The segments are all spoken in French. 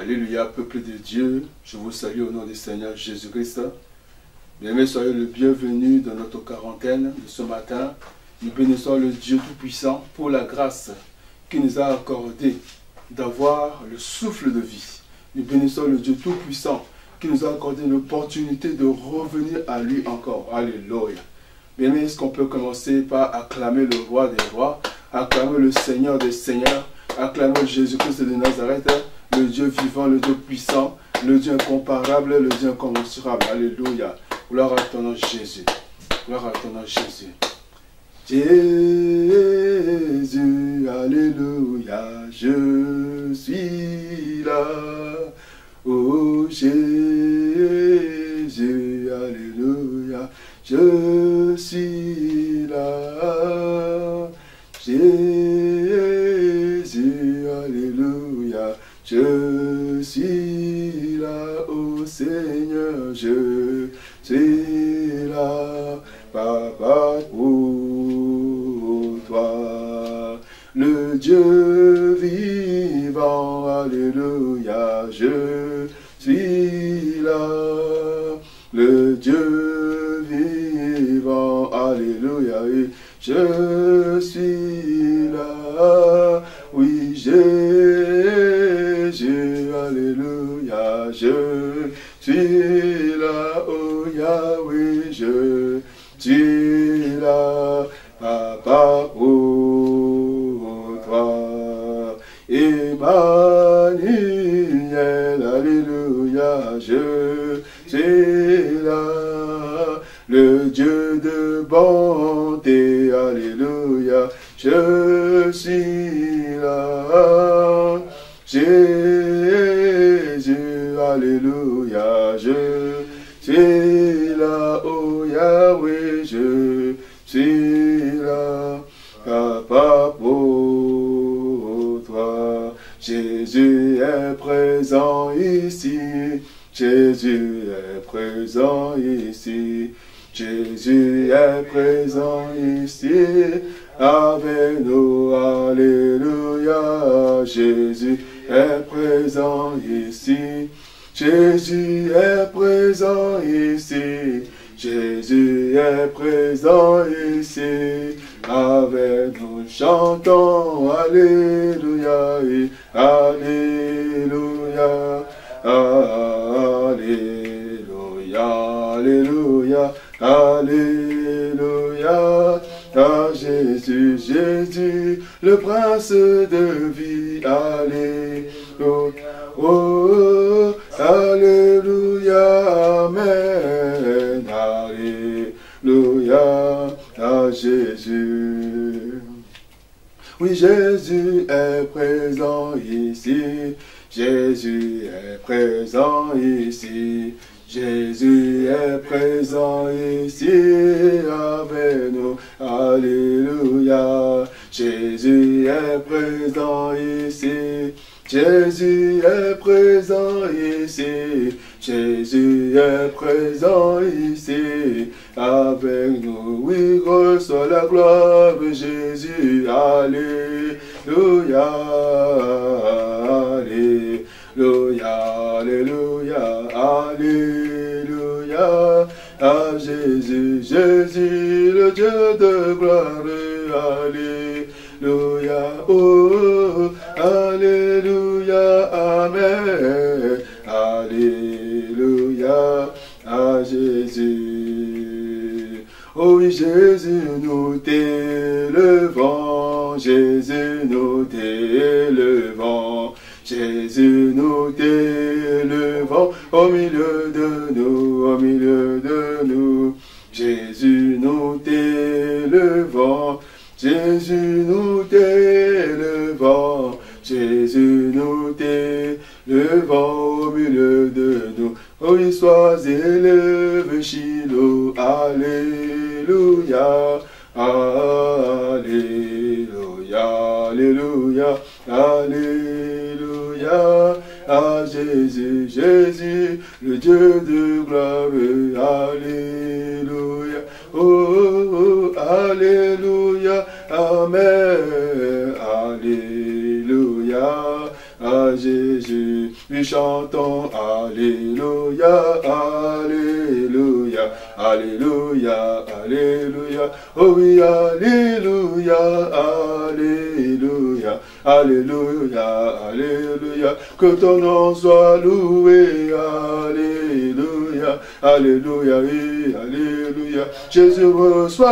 Alléluia, peuple de Dieu, je vous salue au nom du Seigneur Jésus-Christ. Bien-aimés, soyez le bienvenu dans notre quarantaine de ce matin. Nous bénissons le Dieu Tout-Puissant pour la grâce qu'il nous a accordée d'avoir le souffle de vie. Nous bénissons le Dieu Tout-Puissant qui nous a accordé l'opportunité de revenir à lui encore. Alléluia. Bien-aimés, est-ce qu'on peut commencer par acclamer le roi des rois, acclamer le Seigneur des seigneurs, acclamer Jésus-Christ de Nazareth? Le Dieu vivant, le Dieu puissant, le Dieu incomparable, le Dieu incommensurable. Alléluia. Gloire à ton nom Jésus. Gloire à ton nom Jésus. Jésus, Alléluia, je suis là. Oh Jésus, Alléluia, je suis là. Je suis là, Papa, pour toi. Le Dieu vivant, Alléluia, je suis là. Le Dieu vivant, Alléluia, je suis là. Suis là, Papa, pour toi. Emmanuel, Alléluia, je suis là, le Dieu de bonté, Alléluia, je suis là. Jésus, Alléluia, je suis là, oh Yahweh, présent ici, Jésus est présent ici, Jésus est présent ici, avec nous, Alléluia, Jésus est présent ici, Jésus est présent ici, Jésus est présent ici, avec nous chantons, Alléluia, et Alléluia, Alléluia, Alléluia, Alléluia, à Jésus, Jésus, le prince de vie, Alléluia, oh, Alléluia, Amen, Jésus. Oui, Jésus est présent ici, Jésus est présent ici, Jésus est présent ici avec nous. Alléluia. Jésus est présent ici. Jésus est présent ici. Jésus est présent ici avec nous. Oui, reçois la gloire de Jésus. Alléluia. Alléluia. Alléluia. Alléluia. À Jésus, Jésus, le Dieu de gloire. Alléluia. Oh,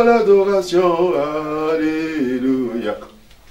l'adoration, Alléluia.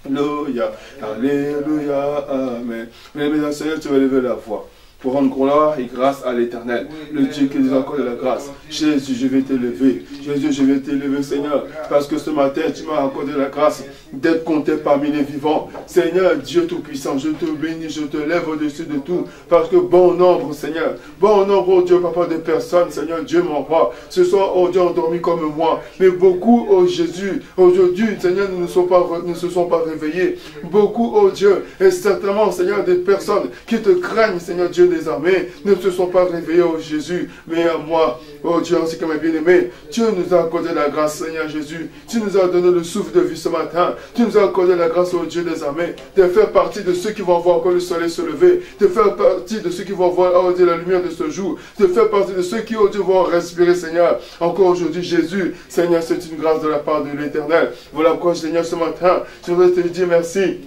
Alléluia, Alléluia, Amen. Mesdames et Seigneur, tu vas lever la voix pour rendre gloire et grâce à l'éternel, le Dieu qui nous accorde la grâce. Jésus, je vais t'élever. Jésus, je vais t'élever, Seigneur, parce que ce matin, tu m'as accordé la grâce d'être compté parmi les vivants. Seigneur, Dieu Tout-Puissant, je te bénis, je te lève au-dessus de tout, parce que bon nombre, Seigneur, bon nombre, oh Dieu, papa, de personnes, Seigneur, Dieu mon roi, ce soir, oh Dieu, endormis comme moi, mais beaucoup, oh Jésus, aujourd'hui, Seigneur, ne, sont pas, ne se sont pas réveillés. Beaucoup, oh Dieu, et certainement, Seigneur, des personnes qui te craignent, Seigneur Dieu, des armées ne se sont pas réveillés, oh Jésus, mais à moi, oh Dieu, ainsi que mes bien-aimés. Dieu nous a accordé la grâce, Seigneur Jésus. Tu nous as donné le souffle de vie ce matin. Tu nous as accordé la grâce, oh Dieu des armées, de faire partie de ceux qui vont voir encore le soleil se lever, de faire partie de ceux qui vont voir, la lumière de ce jour, de faire partie de ceux qui, oh Dieu, vont respirer, Seigneur. Encore aujourd'hui, Jésus, Seigneur, c'est une grâce de la part de l'Éternel. Voilà pourquoi, Seigneur, ce matin, je voudrais te dire merci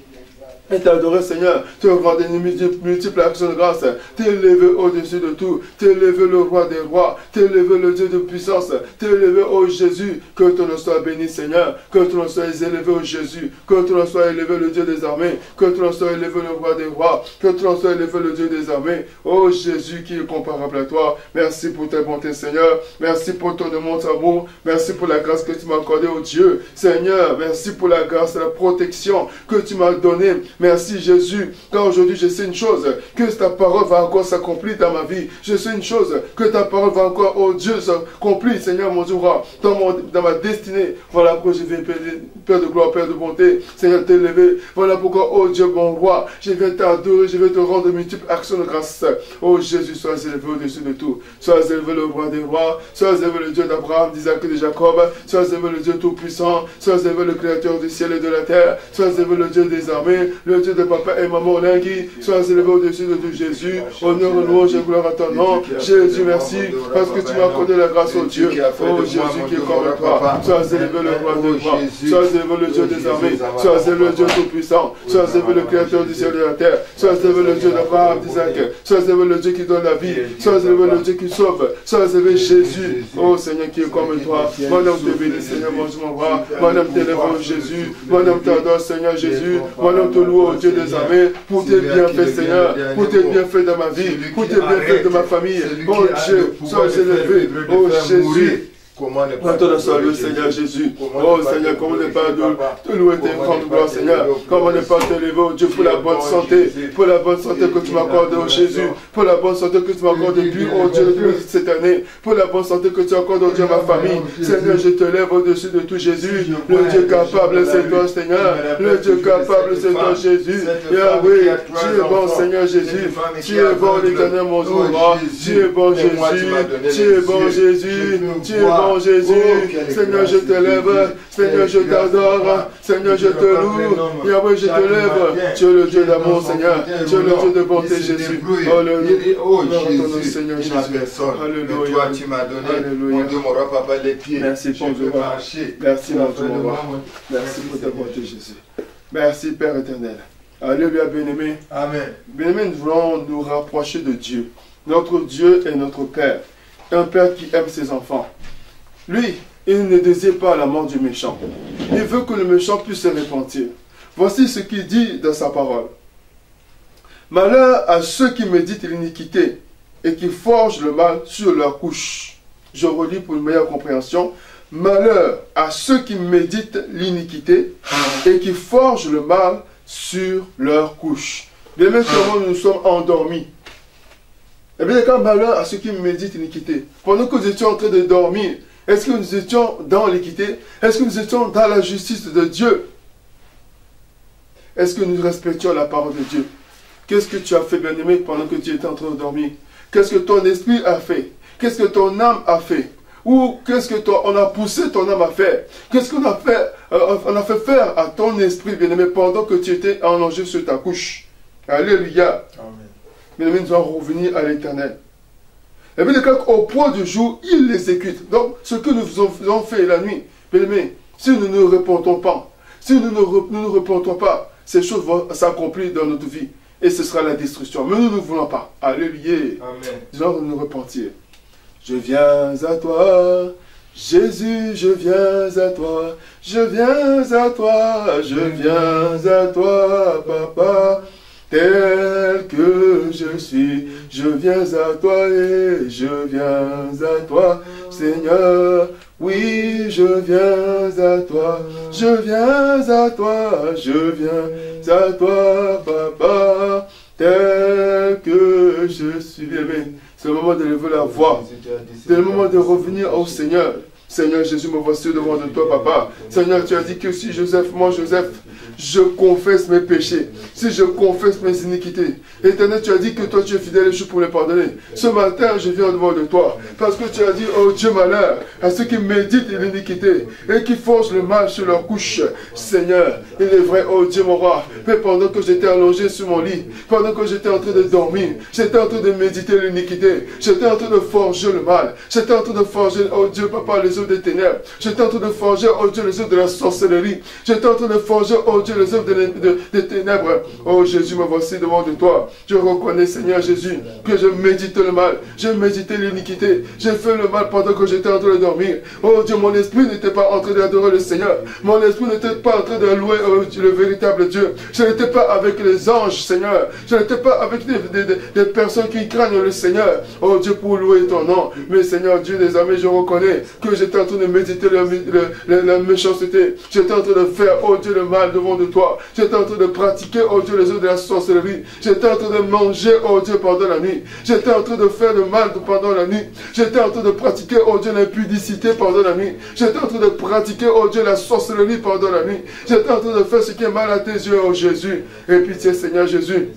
et t'adorer, Seigneur, te rendre une multiple action de grâce, t'élever au-dessus de tout, t'élever le roi des rois, t'élever le Dieu de puissance, t'élever, au Jésus, que ton nom soit béni, Seigneur, que ton nom soit élevé, au Jésus, que ton nom soit élevé, le Dieu des armées, que ton nom soit élevé, le roi des rois, que ton nom soit élevé, le Dieu des armées, ô Jésus qui est comparable à toi, merci pour ta bonté, Seigneur, merci pour ton immense amour, merci pour la grâce que tu m'as accordée, au Dieu, Seigneur, merci pour la grâce la protection que tu m'as donnée, Merci Jésus, car aujourd'hui je sais une chose, que ta parole va encore s'accomplir dans ma vie. Je sais une chose, que ta parole va encore, oh Dieu, s'accomplir, Seigneur mon Dieu, dans, mon, dans ma destinée. Voilà pourquoi je vais, Père de gloire, Père de bonté, Seigneur, t'élever. Voilà pourquoi, oh Dieu, mon roi, je vais t'adorer, je vais te rendre multiples actions de grâce. Oh Jésus, sois élevé au-dessus de tout. Sois élevé le roi des rois, sois élevé le Dieu d'Abraham, d'Isaac et de Jacob, sois élevé le Dieu tout-puissant, sois élevé le créateur du ciel et de la terre, sois élevé le Dieu des armées, le Dieu de papa et maman Lingui, sois élevé au-dessus de tout Jésus. Honneur, louange et gloire à ton nom. Jésus, merci, parce que tu m'as accordé la grâce au Dieu. Oh Jésus qui est comme toi. Sois élevé le roi des rois. Sois élevé le Dieu des armées. Sois élevé le Dieu tout-puissant. Sois élevé le créateur du ciel et de la terre. Sois élevé le Dieu d'Abraham, d'Isaac. Sois élevé le Dieu qui donne la vie. Sois élevé le Dieu qui sauve. Sois élevé Jésus. Oh Seigneur qui est comme toi. Mon homme te bénit, Seigneur, mon roi. Mon homme t'élève, oh Jésus. Mon homme t'adore, Seigneur Jésus. Mon homme te loue, oh Dieu des armées, pour tes bienfaits, Seigneur, pour tes bienfaits dans ma vie, pour tes bienfaits de ma famille. Oh Dieu, sois élevé. Oh Jésus. Comment ne pas te salut, Seigneur Jésus. Oh Seigneur, comment ne pas te louer tes grandes gloires, Seigneur. Comment ne pas te lever, oh Dieu, pour la bonne santé, pour la bonne santé que tu m'accordes, oh Jésus, pour la bonne santé que tu m'accordes depuis, oh Dieu, depuis cette année, pour la bonne santé que tu accordes, oh Dieu, ma famille. Seigneur, je te lève au-dessus de tout Jésus. Le Dieu capable, c'est toi, Seigneur. Le Dieu capable, c'est toi, Jésus. Yahweh, tu es bon, Seigneur Jésus. Tu es bon, l'éternel, mon Dieu. Tu es bon, Jésus. Tu es bon, Jésus. Tu es bon, Jésus. Seigneur, je te lève. Seigneur, je t'adore. Seigneur, je te loue. Yahweh, je te lève. Tu es le Dieu d'amour, Seigneur. Tu es le Dieu de bonté, Jésus. Alléluia. Oh, Jésus, Seigneur Jésus. Alléluia. Toi, tu m'as donné, mon Dieu, mon roi, papa, les pieds. Merci pour Dieu. Merci, mon Dieu, mon roi. Merci pour ta bonté, Jésus. Merci, Père éternel. Alléluia, bien-aimé. Amen. Bien-aimé, nous voulons nous rapprocher de Dieu. Notre Dieu est notre Père. Un Père qui aime ses enfants. Lui, il ne désire pas la mort du méchant. Il veut que le méchant puisse se repentir. Voici ce qu'il dit dans sa parole. Malheur à ceux qui méditent l'iniquité et qui forgent le mal sur leur couche. Je relis pour une meilleure compréhension. Malheur à ceux qui méditent l'iniquité et qui forgent le mal sur leur couche. Bien maintenant, nous sommes endormis. Eh bien, quand malheur à ceux qui méditent l'iniquité. Pendant que nous étions en train de dormir, est-ce que nous étions dans l'équité? Est-ce que nous étions dans la justice de Dieu? Est-ce que nous respections la parole de Dieu? Qu'est-ce que tu as fait, bien-aimé, pendant que tu étais en train de dormir? Qu'est-ce que ton esprit a fait? Qu'est-ce que ton âme a fait? Ou qu'est-ce que toi, on a poussé ton âme à faire? Qu'est-ce qu'on a fait euh, On a fait faire à ton esprit, bien-aimé, pendant que tu étais allongé sur ta couche? Alléluia. mais nous allons revenir à l'éternel. Et bien, au point du jour, il l'exécute. Donc, ce que nous faisons fait la nuit, bien si nous ne répondons pas, si nous ne, nous répondons pas, ces choses vont s'accomplir dans notre vie. Et ce sera la destruction. Mais nous ne voulons pas. Alléluia. Amen. Disons nous repentir. Je viens à toi, Jésus, je viens à toi, je viens à toi, je viens à toi, papa, tel que je suis, je viens à toi et je viens à toi, Seigneur. Oui, je viens à toi, je viens à toi, je viens à toi, papa, tel que je suis. Amen. C'est le moment de lever la voix. C'est le moment de revenir au Seigneur. Seigneur Jésus, me voici devant de toi, papa. Seigneur, tu as dit que si Joseph, moi Joseph, je confesse mes péchés, si je confesse mes iniquités, éternel, tu as dit que toi tu es fidèle et je suis pour les pardonner. Ce matin, je viens devant de toi, parce que tu as dit, oh Dieu malheur, à ceux qui méditent l'iniquité et qui forcent le mal sur leur couche. Seigneur, il est vrai, oh Dieu mon roi, mais pendant que j'étais allongé sur mon lit, pendant que j'étais en train de dormir, j'étais en train de méditer l'iniquité, j'étais en train de forger le mal, j'étais en train de forger, oh Dieu, papa, les des ténèbres. J'étais en train de forger, oh Dieu, les œuvres de la sorcellerie. J'étais en train de forger, oh Dieu, les œuvres des ténèbres. Oh Jésus, me voici devant de toi. Je reconnais, Seigneur Jésus, que je médite le mal. J'ai médité l'iniquité. J'ai fait le mal pendant que j'étais en train de dormir. Oh Dieu, mon esprit n'était pas en train d'adorer le Seigneur. Mon esprit n'était pas en train de louer oh, le véritable Dieu. Je n'étais pas avec les anges, Seigneur. Je n'étais pas avec des, personnes qui craignent le Seigneur. Oh Dieu, pour louer ton nom. Mais Seigneur Dieu des amis, je reconnais que j'étais en train de méditer la, méchanceté. J'étais en train de faire, oh Dieu, le mal devant de toi. J'étais en train de pratiquer, oh Dieu, les œuvres de la sorcellerie. J'étais en train de manger, oh Dieu, pendant la nuit. J'étais en train de faire le mal pendant la nuit. J'étais en train de pratiquer, oh Dieu, l'impudicité pendant la nuit. J'étais en train de pratiquer, oh Dieu, la sorcellerie pendant la nuit. J'étais en train de faire ce qui est mal à tes yeux, oh Jésus. Et pitié, Seigneur Jésus.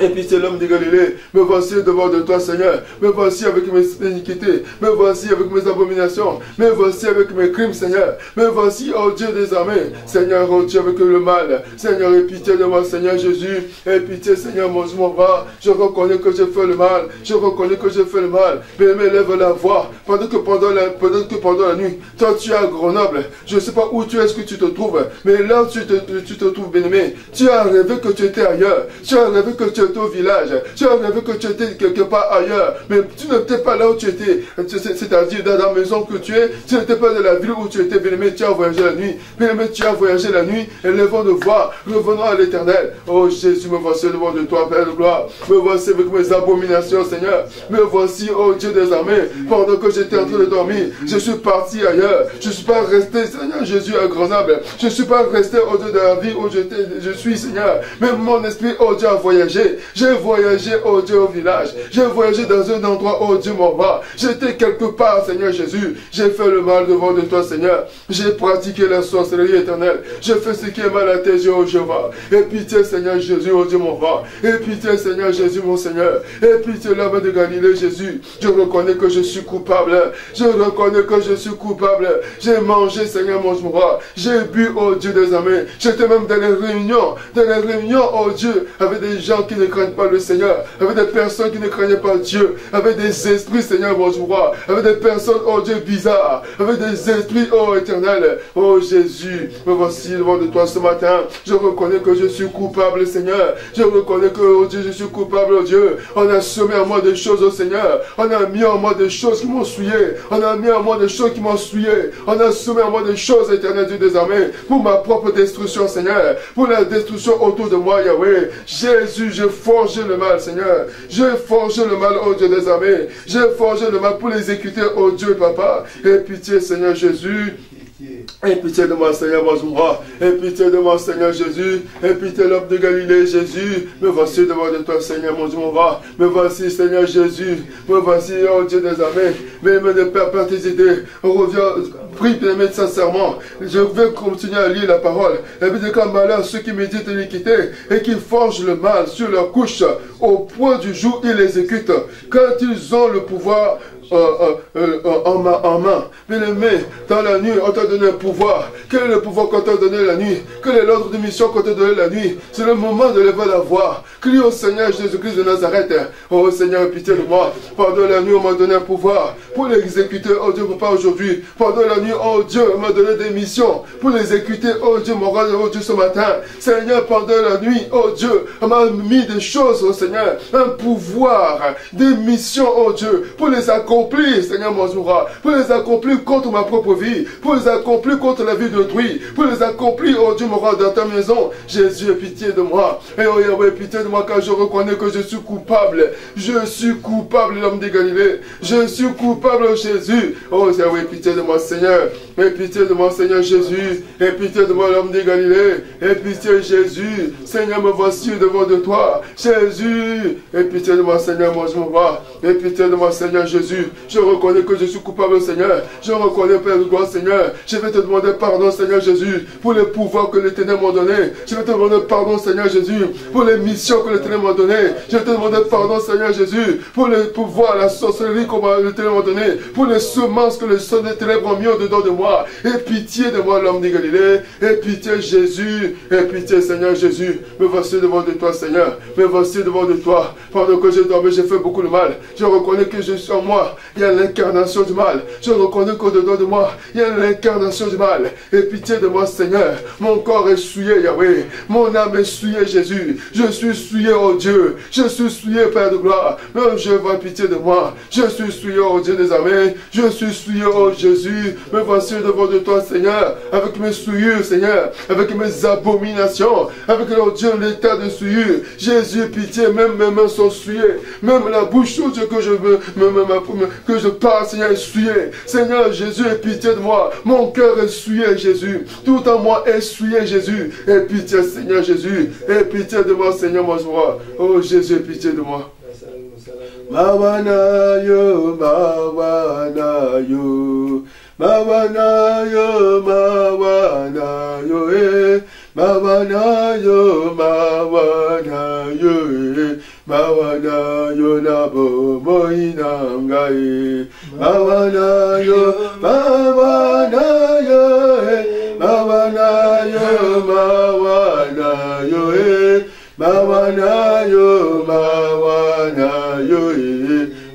Et puis c'est l'homme de Galilée. Me voici devant de toi, Seigneur. Me voici avec mes iniquités. Me voici avec mes abominations. Me voici avec mes crimes, Seigneur. Me voici, oh Dieu des armées. Seigneur, oh Dieu, avec le mal. Seigneur, aie pitié de moi, Seigneur Jésus. Aie pitié, Seigneur, mon roi. Je reconnais que j'ai fait le mal. Je reconnais que j'ai fait le mal. Mais m'élève la voix. Pendant que pendant la, pendant que pendant la nuit, toi tu es à Grenoble. Je ne sais pas où tu es, ce que tu te trouves. Mais là, tu te, tu te trouves, bien aimé. Tu as rêvé que tu étais ailleurs. Tu as rêvé que tu étais au village. Tu rêvé que tu étais quelque part ailleurs. Mais tu n'étais pas là où tu étais. C'est-à-dire dans la maison que tu es. Tu n'étais pas dans la ville où tu étais. Bien aimé, tu as voyagé la nuit. Bien aimé, tu as voyagé la nuit. Et de voir. Revenons à l'éternel. Oh Jésus, me voici devant de toi, Père de gloire. Me voici avec mes abominations, Seigneur. Me voici, oh Dieu des armées. Pendant que j'étais en train de dormir, je suis parti ailleurs. Je ne suis pas resté, Seigneur Jésus, à Grenoble. Je ne suis pas resté au-delà de la vie où je suis, Seigneur. Mais mon esprit, oh Dieu, a voyagé. J'ai voyagé, oh Dieu, au village. J'ai voyagé dans un endroit, oh Dieu, mon roi. J'étais quelque part, Seigneur Jésus. J'ai fait le mal devant de toi, Seigneur. J'ai pratiqué la sorcellerie éternelle. J'ai fait ce qui est mal à tes yeux, oh Jéhovah. Et pitié, Seigneur Jésus, oh Dieu, mon roi. Et pitié, Seigneur Jésus, mon Seigneur. Et pitié, l'homme de Galilée, Jésus. Je reconnais que je suis coupable. Je reconnais que je suis coupable. J'ai mangé, Seigneur, mon roi. J'ai bu, oh Dieu des amis. J'étais même dans les réunions. Dans les réunions, oh Dieu, avec des gens qui ne craignent pas le Seigneur, avec des personnes qui ne craignaient pas Dieu, avec des esprits, Seigneur, mon roi, avec des personnes, oh Dieu, bizarres, avec des esprits, oh éternel, oh Jésus, me voici devant de toi ce matin. Je reconnais que je suis coupable, Seigneur. Je reconnais que, oh Dieu, je suis coupable, oh Dieu. On a semé en moi des choses, oh Seigneur. On a mis en moi des choses qui m'ont souillé. On a mis en moi des choses qui m'ont souillé. On a semé en moi des choses, éternel Dieu des pour ma propre destruction, Seigneur. Pour la destruction autour de moi, Yahweh. Jésus, je forge le mal, Seigneur. J'ai forgé le mal, oh Dieu des armées. J'ai forgé le mal pour l'exécuter, oh Dieu, Papa. Et pitié, Seigneur Jésus. Et pitié de moi, Seigneur, mon roi. Et pitié de moi, Seigneur Jésus. Et pitié l'homme de Galilée, Jésus. Me voici devant de toi, Seigneur, mon Dieu, mon roi. Me voici, Seigneur Jésus. Me voici, oh Dieu des armées. Mais me ne perds pas tes idées. On revient, prie, bien sincèrement. Je vais continuer à lire la parole. Et puis, comme malheur ceux qui méditent l'iniquité et qui forgent le mal sur leur couche. Au point du jour, ils l'exécutent. Quand ils ont le pouvoir, en, main, en main. Bien-aimé, dans la nuit, on t'a donné un pouvoir. Quel est le pouvoir qu'on t'a donné la nuit? Quel est l'ordre de mission qu'on t'a donné la nuit? C'est le moment de lever la voix. Crie au Seigneur Jésus-Christ de Nazareth. Oh Seigneur, pitié de moi. Pendant la nuit, on m'a donné un pouvoir pour l'exécuter. Oh Dieu, pas aujourd'hui. Pendant la nuit, oh Dieu, on m'a donné des missions pour l'exécuter. Oh Dieu, mon roi, oh Dieu, ce matin. Seigneur, pendant la nuit, oh Dieu, on m'a mis des choses, oh Seigneur, un pouvoir, des missions, oh Dieu, pour les accomplir, Seigneur, mon pour les accomplir contre ma propre vie, pour les accomplir contre la vie d'autrui, pour les accomplir, oh Dieu, mon roi, dans ta maison. Jésus, pitié de moi. Et oh Yahweh, pitié de moi, car je reconnais que je suis coupable. Je suis coupable, l'homme de Galilée. Je suis coupable, oh Jésus. Oh Yahweh, pitié de moi, Seigneur. Et pitié de moi, Seigneur Jésus. Et pitié de moi, l'homme de Galilée. Et pitié, Jésus. Seigneur, me voici devant de toi. Jésus. Et pitié de moi, Seigneur, mon roi. Et pitié de moi, Seigneur Jésus. Je reconnais que je suis coupable, Seigneur. Je reconnais, Père de gloire, Seigneur. Je vais te demander pardon, Seigneur Jésus, pour les pouvoirs que l'Éternel m'a donné. Je vais te demander pardon, Seigneur Jésus, pour les missions que l'Éternel m'a donné. Je vais te demander pardon, Seigneur Jésus, pour les pouvoirs, la sorcellerie que l'Éternel m'a donné, pour les semences que le Son ténèbres ont mis au-dedans de moi. Et pitié de moi, l'homme de Galilée. Et pitié, Jésus. Et pitié, Seigneur Jésus. Me voici devant de toi, Seigneur. Me voici devant de toi. Pendant que j'ai dormi, j'ai fait beaucoup de mal. Je reconnais que je suis en moi. Il y a l'incarnation du mal. Je reconnais qu'au-dedans de moi, il y a l'incarnation du mal. Et pitié de moi, Seigneur. Mon corps est souillé, Yahweh. Mon âme est souillée, Jésus. Je suis souillé, oh Dieu. Je suis souillé, Père de gloire. Même je vois pitié de moi. Je suis souillé, oh Dieu des armées. Je suis souillé, oh Jésus. Me voici devant de toi, Seigneur. Avec mes souillures, Seigneur. Avec mes abominations. Avec, oh Dieu, l'état de souillure. Jésus, pitié. Même mes mains sont souillées. Même la bouche, oh Dieu, que je veux, que je parle, Seigneur, est. Seigneur Jésus, aie pitié de moi. Mon cœur est souillé, Jésus. Tout en moi est souillé, Jésus. Aie pitié, Seigneur Jésus. Aie pitié de moi, Seigneur, mon roi. Oh Jésus, aie pitié de moi. Yo, yo. Mawana yo, mawana yo, eh. Mawana yo, mawana yo, eh. Mawana yo na bo moina ngai. Mawana yo, mawana yo, mawana yo, mawana yo,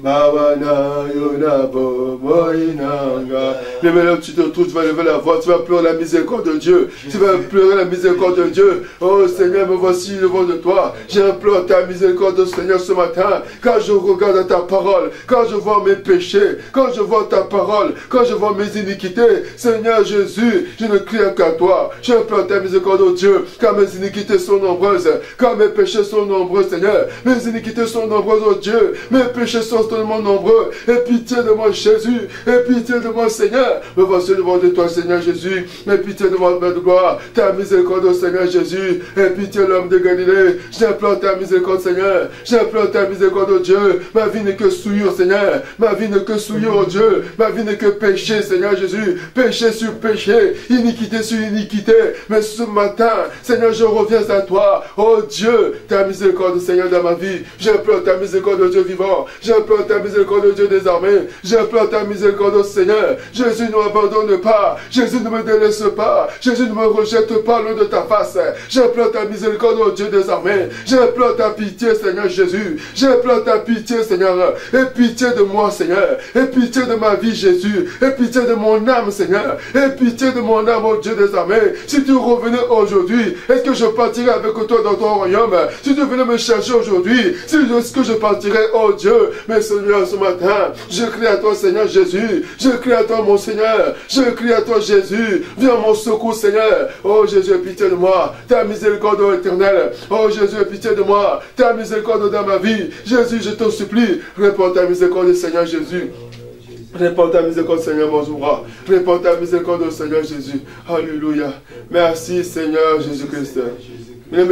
mawana yo, mawana yo, mawana yo na bo moina mais maintenant tu te trouves, tu vas lever la voix, tu vas pleurer la miséricorde de Dieu. Tu vas pleurer la miséricorde de Dieu. Oh Seigneur, me voici devant de toi. J'implore ta miséricorde, Seigneur, ce matin. Quand je regarde ta parole, quand je vois mes péchés, quand je vois ta parole, quand je vois mes iniquités, Seigneur Jésus, je ne crie qu'à toi. J'implore ta miséricorde, oh Dieu, car mes iniquités sont nombreuses, car mes péchés sont nombreux, Seigneur. Mes iniquités sont nombreuses, oh Dieu. Mes péchés sont tellement nombreux. Et pitié de moi, Jésus. Et pitié de moi, Seigneur. Me voici devant de toi, Seigneur Jésus. Mais pitié de moi, Père de gloire. Ta miséricorde, oh Seigneur Jésus. Et pitié, l'homme de Galilée. J'implore ta miséricorde, Seigneur. J'implore ta miséricorde, oh Dieu. Ma vie n'est que souillure, Seigneur. Ma vie n'est que souillure, oh Dieu. Ma vie n'est que péché, Seigneur Jésus. Péché sur péché. Iniquité sur iniquité. Mais ce matin, Seigneur, je reviens à toi. Oh Dieu, ta miséricorde, Seigneur, dans ma vie. J'implore ta miséricorde, oh Dieu vivant. J'implore ta miséricorde, oh Dieu des armées. J'implore ta miséricorde, oh Seigneur. Jésus, ne m'abandonne pas. Jésus ne me délaisse pas. Jésus ne me rejette pas loin de ta face. J'implore ta miséricorde, oh Dieu des armées. J'implore ta pitié, Seigneur Jésus. J'implore ta pitié, Seigneur. Et pitié de moi, Seigneur. Et pitié de ma vie, Jésus. Et pitié de mon âme, Seigneur. Et pitié de mon âme, oh Dieu des armées. Si tu revenais aujourd'hui, est-ce que je partirais avec toi dans ton royaume? Si tu venais me chercher aujourd'hui, est-ce que je partirais, oh Dieu? Mais Seigneur, ce matin, je crie à toi, Seigneur Jésus. Je crie à toi, mon Seigneur. Je crie à toi, Jésus. Viens mon secours, Seigneur. Oh Jésus, pitié de moi. Ta miséricorde éternelle. Oh Jésus, pitié de moi. Ta miséricorde dans ma vie. Jésus, je te supplie. Réponds ta miséricorde, Seigneur Jésus. Réponds ta miséricorde, Seigneur, mon. Réponds ta miséricorde, Seigneur Jésus. Alléluia. Merci, Seigneur Jésus-Christ. Mais,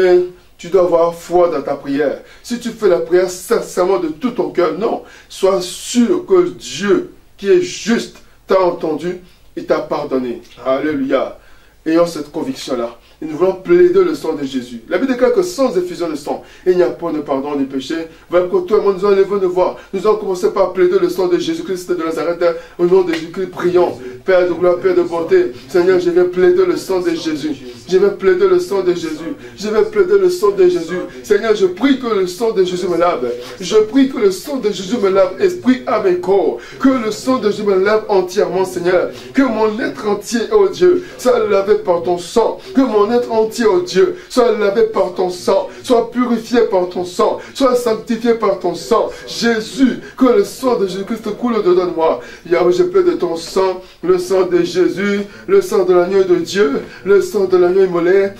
tu dois avoir foi dans ta prière. Si tu fais la prière sincèrement de tout ton cœur, non. Sois sûr que Dieu, qui est juste, t'a entendu, et t'a pardonné. Alléluia. Ayons cette conviction-là. Et nous voulons plaider le sang de Jésus. La Bible déclare que sans effusion de sang, il n'y a pas de pardon des péchés. Voilà que monde nous enlève de voir. Nous allons commencer par plaider le sang de Jésus-Christ de Nazareth. Au nom de Jésus-Christ, prions. Père de gloire, Père de bonté. Seigneur, je vais plaider le sang de Jésus. Je vais plaider le sang de Jésus. Je vais plaider le sang de Jésus. Seigneur, je prie que le sang de Jésus me lave. Je prie que le sang de Jésus me lave, esprit, âme et corps. Que le sang de Jésus me lave entièrement, Seigneur. Que mon être entier, oh Dieu, soit lavé par ton sang. Que mon être entier, oh Dieu, soit lavé par ton sang. Soit purifié par ton sang. Soit sanctifié par ton sang. Jésus, que le sang de Jésus-Christ coule dedans de moi. Yahweh, je plaide de ton sang, le sang de Jésus, le sang de l'agneau de Dieu, le sang de l'agneau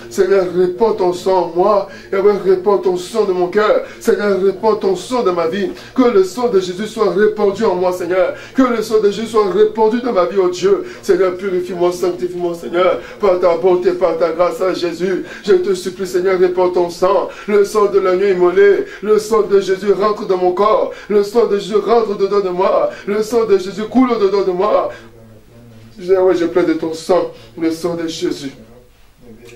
Seigneur, répands ton sang en moi. Yahweh, répands ton sang de mon cœur. Seigneur, répands ton sang de ma vie. Que le sang de Jésus soit répandu en moi, Seigneur. Que le sang de Jésus soit répandu dans ma vie, oh Dieu. Seigneur, purifie-moi, sanctifie-moi, Seigneur, par ta bonté, par ta grâce à Jésus. Je te supplie, Seigneur, répands ton sang. Le sang de l'agneau immolé. Le sang de Jésus rentre dans mon corps. Le sang de Jésus rentre dedans de moi. Le sang de Jésus coule dedans de moi. Je, ouais, je plaide de ton sang, le sang de Jésus.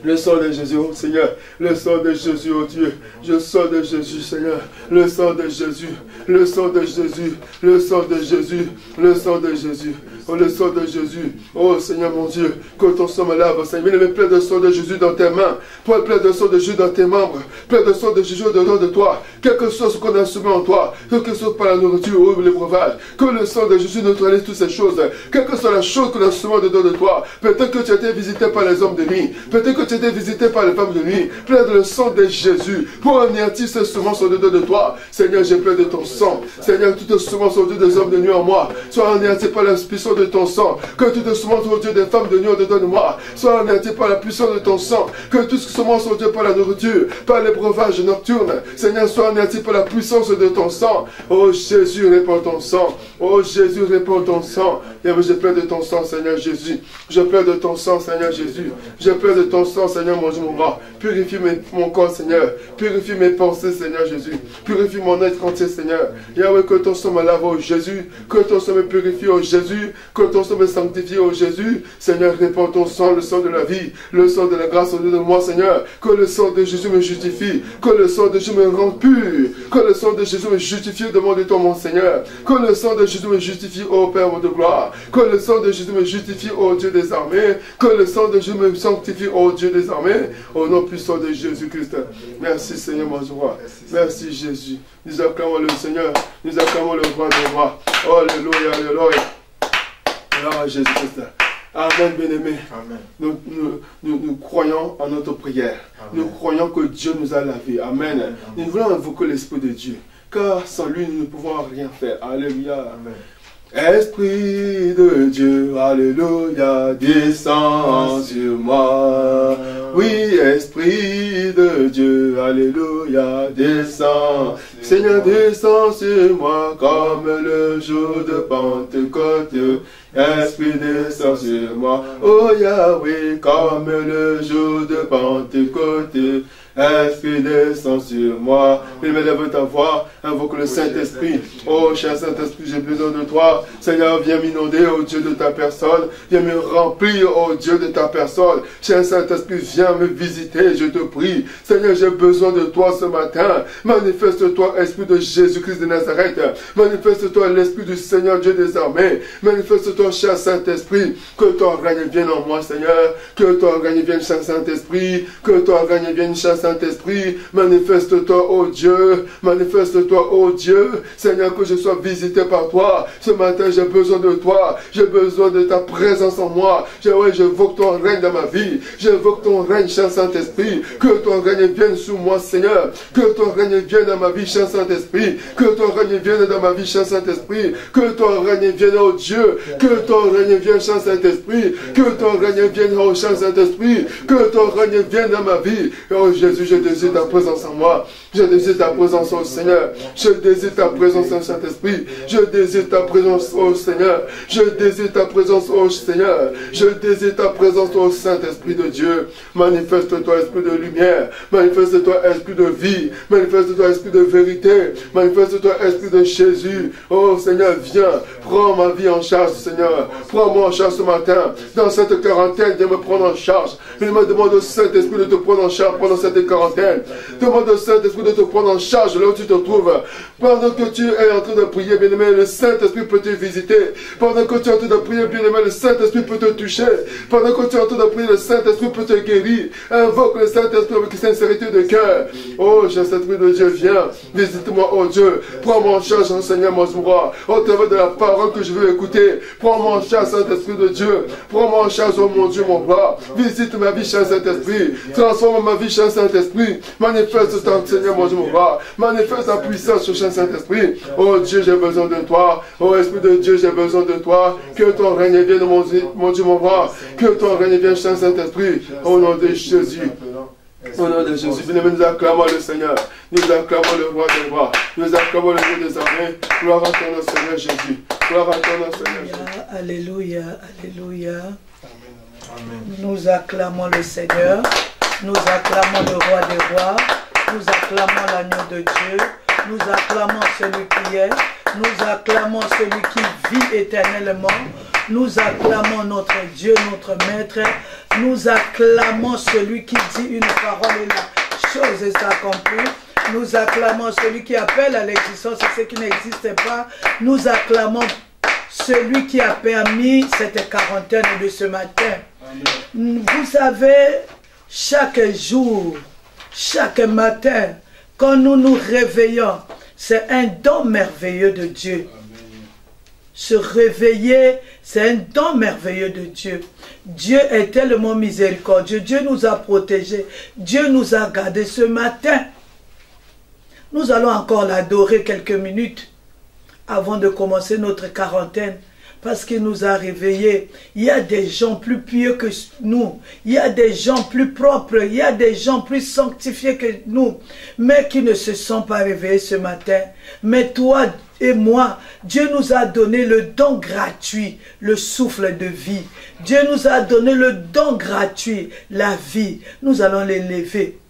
Le sang de Jésus, oh Seigneur. Le sang de Jésus, oh Dieu. Je sang de Jésus, Seigneur. Le sang de Jésus. Le sang de Jésus. Le sang de Jésus. Le sang de Jésus. Oh, le sang de Jésus. Oh Seigneur mon Dieu. Que ton sang me lave, Seigneur. Mais plein de sang de Jésus dans tes mains. Plein de sang de Jésus dans tes membres. Plein de sang de Jésus dedans de toi. Quel que soit ce qu'on a semé en toi. Quel que soit par la nourriture ou les breuvages. Que le sang de Jésus neutralise toutes ces choses. Quelle que soit la chose qu'on a semé dedans de toi. Peut-être que tu as été visité par les hommes de nuit. Peut-être que tu as été visité par les femmes de nuit. Plein de le sang de Jésus. Pour anéantir ces semences au-dedans de toi. Seigneur, j'ai plein de ton sang. Seigneur, toutes les semences au-dedans des hommes de nuit en moi. Sois anéanti par la puissance de ton sang. Que toutes les semences au Dieu des femmes de nuit au-dedans de moi. Sois anéanti par la puissance de ton sang. Que toutes les semences au Dieu par la nourriture, par les breuvages nocturnes. Seigneur, sois anéanti par la puissance de ton sang. Oh Jésus, répands ton sang. Oh Jésus, répands ton sang. Je plein de ton sang, Seigneur Jésus. Je plein de ton sang, Seigneur Jésus. Je plein de ton sang, Seigneur mon Dieu, mon roi. Purifie mon corps, Seigneur. Purifie mes pensées, Seigneur Jésus. Purifie mon être entier, Seigneur. Yahweh, que ton sang me lave, oh Jésus. Que ton sang me purifie, oh Jésus. Que ton sang me sanctifie, oh Jésus. Seigneur, répands ton sang, le sang de la vie. Le sang de la grâce au lieu de moi, Seigneur. Que le sang de Jésus me justifie. Que le sang de Jésus me rende pur. Que le sang de Jésus me justifie devant de toi, mon Seigneur. Que le sang de Jésus me justifie, ô Père de gloire. Que le sang de Jésus me justifie, ô Dieu des armées. Que le sang de Jésus me sanctifie, ô Dieu des armées. Au nom puissant de Jésus-Christ. Merci Seigneur mon roi. Merci Jésus. Nous acclamons le Seigneur. Nous acclamons le roi des rois. Alléluia, alléluia. Alors Jésus-Christ. Amen, bien-aimé. Nous, nous, nous, croyons en notre prière. Nous croyons que Dieu nous a lavé. Amen. Nous voulons invoquer l'Esprit de Dieu. Car sans lui, nous ne pouvons rien faire. Alléluia. Amen. Esprit de Dieu, Alléluia, descend sur moi. Oui, Esprit de Dieu, Alléluia, descend. Seigneur, descend sur moi comme le jour de Pentecôte. Esprit descend sur moi, oh Yahweh, comme le jour de Pentecôte. Esprit descend sur moi? Lève ta voix, invoque le Saint-Esprit. Oh, cher Saint-Esprit, j'ai besoin de toi. Seigneur, viens m'inonder, oh Dieu de ta personne. Viens me remplir, oh Dieu de ta personne. Cher Saint-Esprit, viens me visiter, je te prie. Seigneur, j'ai besoin de toi ce matin. Manifeste-toi, Esprit de Jésus-Christ de Nazareth. Manifeste-toi, l'Esprit du Seigneur Dieu des armées. Manifeste-toi, cher Saint-Esprit. Que ton règne vienne en moi, Seigneur. Que ton règne vienne, cher Saint-Esprit. Que ton règne vienne, cher Saint-Esprit, manifeste-toi, oh Dieu, manifeste-toi, oh Dieu, Seigneur, que je sois visité par toi. Ce matin, j'ai besoin de toi, j'ai besoin de ta présence en moi. J'évoque ton règne dans ma vie, j'évoque ton règne, cher Saint-Esprit, que ton règne vienne sous moi, Seigneur, que ton règne vienne dans ma vie, cher Saint-Esprit, que ton règne vienne dans ma vie, cher Saint-Esprit, que ton règne vienne, oh Dieu, que ton règne vienne, cher Saint-Esprit, que ton règne vienne, oh Saint-Esprit, que ton règne vienne dans ma vie, oh Jésus. Jésus, je désire ta présence en moi. Je désire ta présence au Seigneur. Je désire ta présence au Saint-Esprit. Je désire ta présence au Seigneur. Je désire ta présence au Seigneur. Je désire ta présence au Saint-Esprit de Dieu. Manifeste-toi, Esprit de lumière. Manifeste-toi, Esprit de vie. Manifeste-toi, Esprit de vérité. Manifeste-toi, Esprit de Jésus. Oh Seigneur, viens. Prends ma vie en charge, Seigneur. Prends-moi en charge ce matin. Dans cette quarantaine, viens me prendre en charge. Je me demande au Saint-Esprit de te prendre en charge pendant cette quarantaine. Demande au Saint-Esprit de te prendre en charge là où tu te trouves. Pendant que tu es en train de prier, bien-aimé, le Saint-Esprit peut te visiter. Pendant que tu es en train de prier, bien-aimé, le Saint-Esprit peut te toucher. Pendant que tu es en train de prier, le Saint-Esprit peut te guérir. Invoque le Saint-Esprit avec sincérité de cœur. Oh, Saint-Esprit de Dieu, viens. Visite-moi, oh Dieu. Prends-moi en charge, Seigneur, mon roi. Au travers de la parole que je veux écouter. Prends-moi en charge, Saint-Esprit de Dieu. Prends-moi en charge, oh mon Dieu, mon roi. Visite ma vie, cher Saint-Esprit. Transforme ma vie, cher Saint-Esprit. Manifeste ton Seigneur, mon Dieu, mon roi. Manifeste ta puissance, cher Saint-Esprit. Oh Dieu, j'ai besoin de toi. Oh Esprit de Dieu, j'ai besoin de toi. Que ton règne vienne, mon Dieu, mon, Dieu, mon roi. Que ton règne vienne, Saint-Esprit. Au nom de Jésus. Au nom de Jésus, nous acclamons le Seigneur. Nous acclamons le roi des rois. Nous acclamons le Dieu des armées. Gloire à ton Seigneur Jésus. Gloire à ton Seigneur Jésus. Alléluia, Alléluia. Nous acclamons le Seigneur. Nous acclamons le roi des rois. Nous acclamons l'agneau de Dieu. Nous acclamons celui qui est. Nous acclamons celui qui vit éternellement. Nous acclamons notre Dieu, notre Maître. Nous acclamons celui qui dit une parole et la chose est accomplie. Nous acclamons celui qui appelle à l'existence ce qui n'existe pas. Nous acclamons celui qui a permis cette quarantaine de ce matin. Vous savez, chaque jour, chaque matin, quand nous nous réveillons, c'est un don merveilleux de Dieu. Se réveiller, c'est un don merveilleux de Dieu. Dieu est tellement miséricordieux. Dieu nous a protégés. Dieu nous a gardés ce matin. Nous allons encore l'adorer quelques minutes avant de commencer notre quarantaine parce qu'il nous a réveillés. Il y a des gens plus pieux que nous. Il y a des gens plus propres. Il y a des gens plus sanctifiés que nous. Mais qui ne se sont pas réveillés ce matin. Mais toi et moi, Dieu nous a donné le don gratuit, le souffle de vie. Dieu nous a donné le don gratuit, la vie. Nous allons l'élever.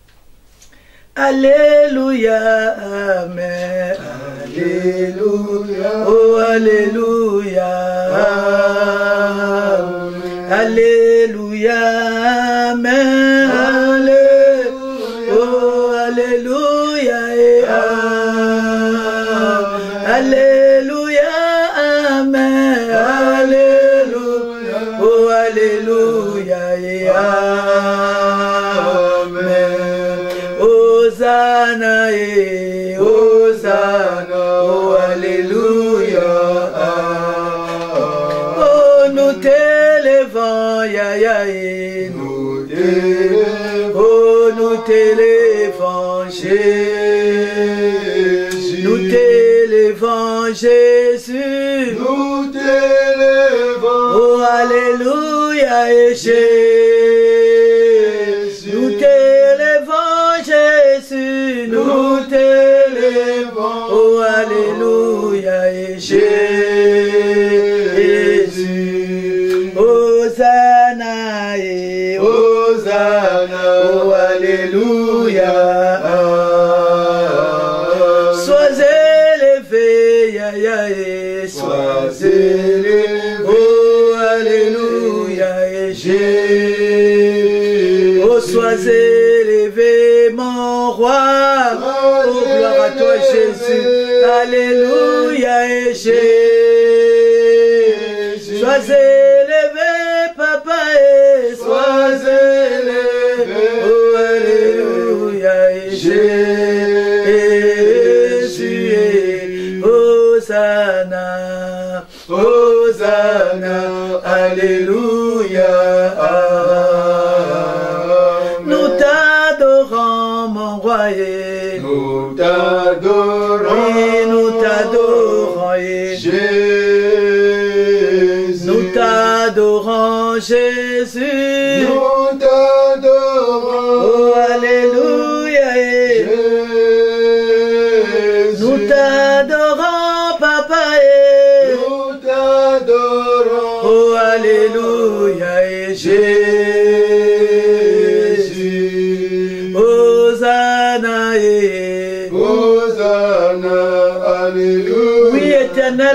Alléluia, Amen. Alléluia, oh Alléluia. Alléluia, Amen. Eh, Hosanna, oh Alléluia. Oh, nous t'élevons, ya ya, eh, nous t'élevons, oh, nous t'élevons, Jésus. Nous t'élevons, Jésus. Nous t'élevons, Oh, Alléluia, et Jésus. Sois élevé, mon roi. Oh, gloire à toi, Jésus. Alléluia, et Jésus.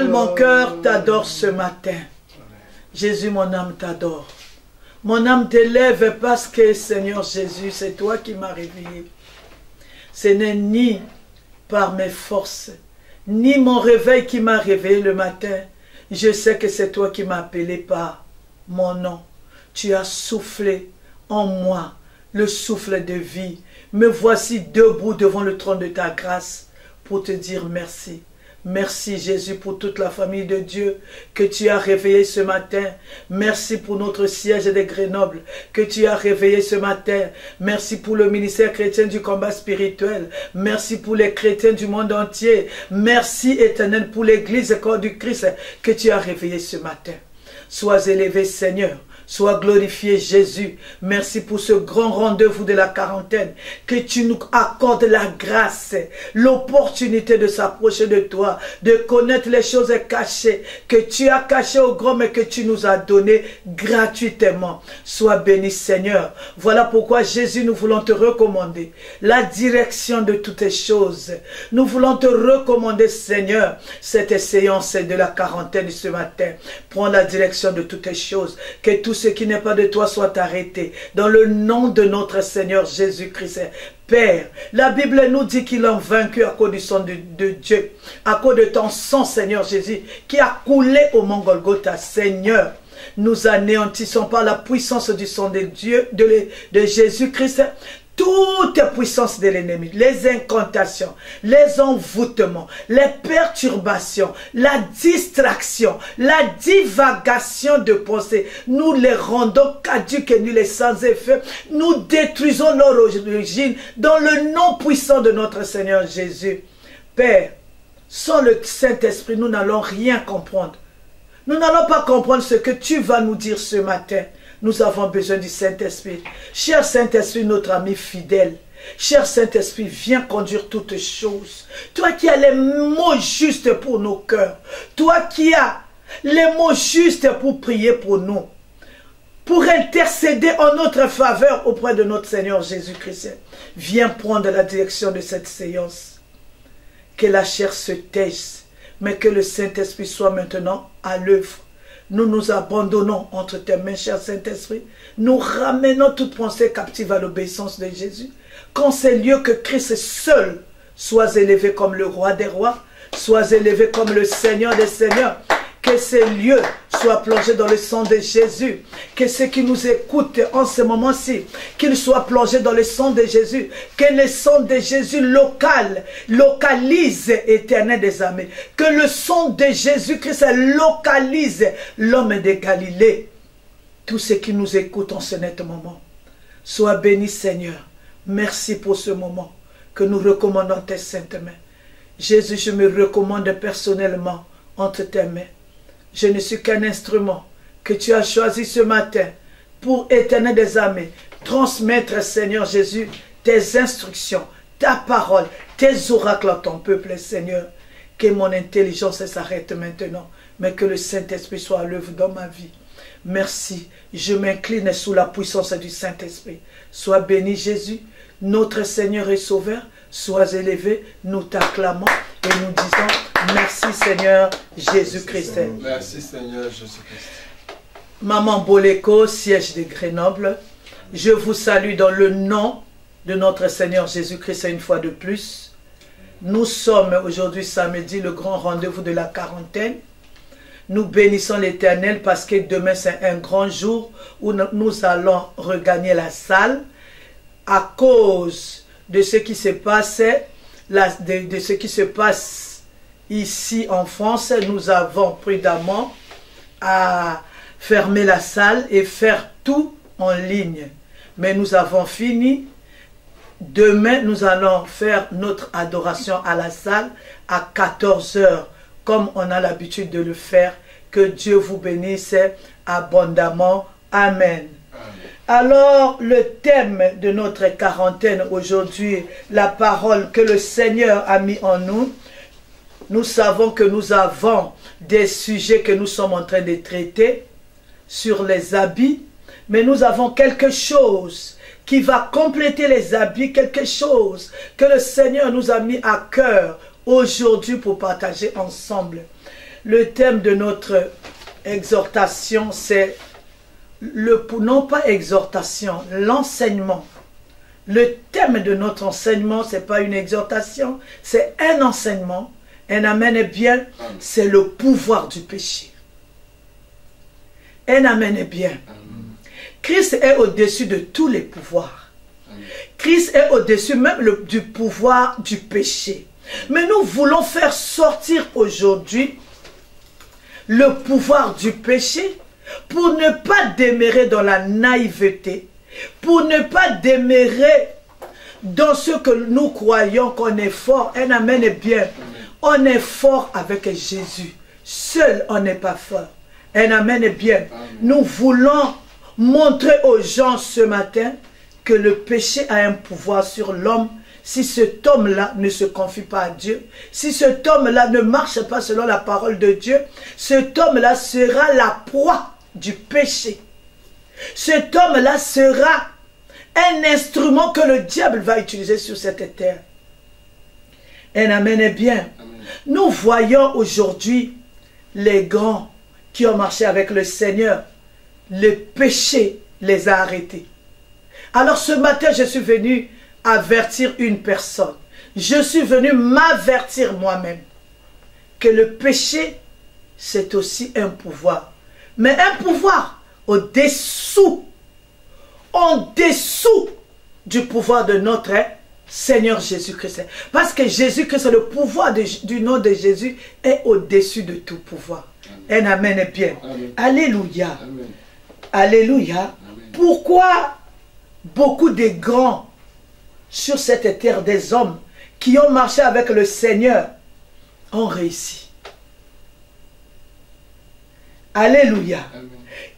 Mon cœur t'adore ce matin. Jésus, mon âme t'adore. Mon âme t'élève parce que, Seigneur Jésus, c'est toi qui m'as réveillé. Ce n'est ni par mes forces, ni mon réveil qui m'a réveillé le matin. Je sais que c'est toi qui m'as appelé par mon nom. Tu as soufflé en moi le souffle de vie. Me voici debout devant le trône de ta grâce pour te dire merci. Merci Jésus pour toute la famille de Dieu que tu as réveillé ce matin. Merci pour notre siège de Grenoble que tu as réveillé ce matin. Merci pour le ministère chrétien du combat spirituel. Merci pour les chrétiens du monde entier. Merci éternel pour l'église corps du Christ que tu as réveillé ce matin. Sois élevé Seigneur. Sois glorifié Jésus. Merci pour ce grand rendez-vous de la quarantaine. Que tu nous accordes la grâce, l'opportunité de s'approcher de toi, de connaître les choses cachées que tu as cachées au grand mais que tu nous as données gratuitement. Sois béni Seigneur. Voilà pourquoi Jésus, nous voulons te recommander la direction de toutes les choses. Nous voulons te recommander Seigneur cette séance de la quarantaine ce matin. Prends la direction de toutes les choses. Que tout ce qui n'est pas de toi soit arrêté. Dans le nom de notre Seigneur Jésus-Christ. Père, la Bible nous dit qu'il a vaincu à cause du sang de, Dieu, à cause de ton sang, Seigneur Jésus, qui a coulé au Mont Golgotha. Seigneur, nous anéantissons par la puissance du sang de Dieu, de Jésus-Christ, toute puissance de l'ennemi, les incantations, les envoûtements, les perturbations, la distraction, la divagation de pensée, nous les rendons caduques et nuls et sans effet. Nous détruisons leur origine dans le nom puissant de notre Seigneur Jésus. Père, sans le Saint-Esprit, nous n'allons rien comprendre. Nous n'allons pas comprendre ce que tu vas nous dire ce matin. Nous avons besoin du Saint-Esprit. Cher Saint-Esprit, notre ami fidèle. Cher Saint-Esprit, viens conduire toutes choses. Toi qui as les mots justes pour nos cœurs. Toi qui as les mots justes pour prier pour nous. Pour intercéder en notre faveur auprès de notre Seigneur Jésus-Christ. Viens prendre la direction de cette séance. Que la chair se taise, mais que le Saint-Esprit soit maintenant à l'œuvre nous nous abandonnons entre tes mains, cher Saint-Esprit. Nous ramenons toute pensée captive à l'obéissance de Jésus. Qu'en ces lieux que Christ seul soit élevé comme le roi des rois, soit élevé comme le Seigneur des seigneurs. Que ces lieux soient plongés dans le sang de Jésus. Que ceux qui nous écoutent en ce moment-ci, qu'ils soient plongés dans le sang de Jésus. Que le sang de Jésus local, localise éternel des armées. Que le sang de Jésus-Christ localise l'homme de Galilée. Tous ceux qui nous écoutent en ce net moment. Sois béni Seigneur. Merci pour ce moment que nous recommandons tes saintes mains. Jésus, je me recommande personnellement entre tes mains. Je ne suis qu'un instrument que tu as choisi ce matin pour éternel des armées, transmettre, Seigneur Jésus, tes instructions, ta parole, tes oracles à ton peuple, Seigneur. Que mon intelligence s'arrête maintenant, mais que le Saint-Esprit soit à l'œuvre dans ma vie. Merci. Je m'incline sous la puissance du Saint-Esprit. Sois béni, Jésus, notre Seigneur et Sauveur. Sois élevé. Nous t'acclamons et nous disons merci, Seigneur Jésus-Christ. Merci, Seigneur Jésus-Christ. Maman Boleko, siège de Grenoble, je vous salue dans le nom de notre Seigneur Jésus-Christ une fois de plus. Nous sommes aujourd'hui samedi, le grand rendez-vous de la quarantaine. Nous bénissons l'Éternel parce que demain c'est un grand jour où nous allons regagner la salle à cause de ce qui se passe, de, ce qui se passe ici en France. Nous avons prudemment à fermer la salle et faire tout en ligne. Mais nous avons fini. Demain, nous allons faire notre adoration à la salle à 14 heures, comme on a l'habitude de le faire. Que Dieu vous bénisse abondamment. Amen. Alors, le thème de notre quarantaine aujourd'hui, la parole que le Seigneur a mis en nous, nous savons que nous avons des sujets que nous sommes en train de traiter sur les habits, mais nous avons quelque chose qui va compléter les habits, quelque chose que le Seigneur nous a mis à cœur aujourd'hui pour partager ensemble. Le thème de notre exhortation, c'est le, non pas exhortation, l'enseignement. Le thème de notre enseignement, ce n'est pas une exhortation, c'est un enseignement. Un amen est bien, c'est le pouvoir du péché. Un amen est bien. Christ est au-dessus de tous les pouvoirs. Christ est au-dessus même du pouvoir du péché. Mais nous voulons faire sortir aujourd'hui le pouvoir du péché pour ne pas démérer dans la naïveté, pour ne pas démérer dans ce que nous croyons qu'on est fort. Un amen est bien. On est fort avec Jésus. Seul, on n'est pas fort. Un amen est bien. Nous voulons montrer aux gens ce matin que le péché a un pouvoir sur l'homme si cet homme-là ne se confie pas à Dieu, si cet homme-là ne marche pas selon la parole de Dieu, cet homme-là sera la proie du péché. Cet homme-là sera un instrument que le diable va utiliser sur cette terre. Un amen est bien. Nous voyons aujourd'hui les grands qui ont marché avec le Seigneur. Le péché les a arrêtés. Alors ce matin, je suis venu avertir une personne. Je suis venu m'avertir moi-même que le péché, c'est aussi un pouvoir. Mais un pouvoir au-dessous, en dessous du pouvoir de notre Seigneur Jésus-Christ. Parce que Jésus-Christ, le pouvoir du nom de Jésus est au-dessus de tout pouvoir. Un amen est bien. Alléluia. Alléluia. Pourquoi beaucoup de grands sur cette terre des hommes qui ont marché avec le Seigneur ont réussi? Alléluia.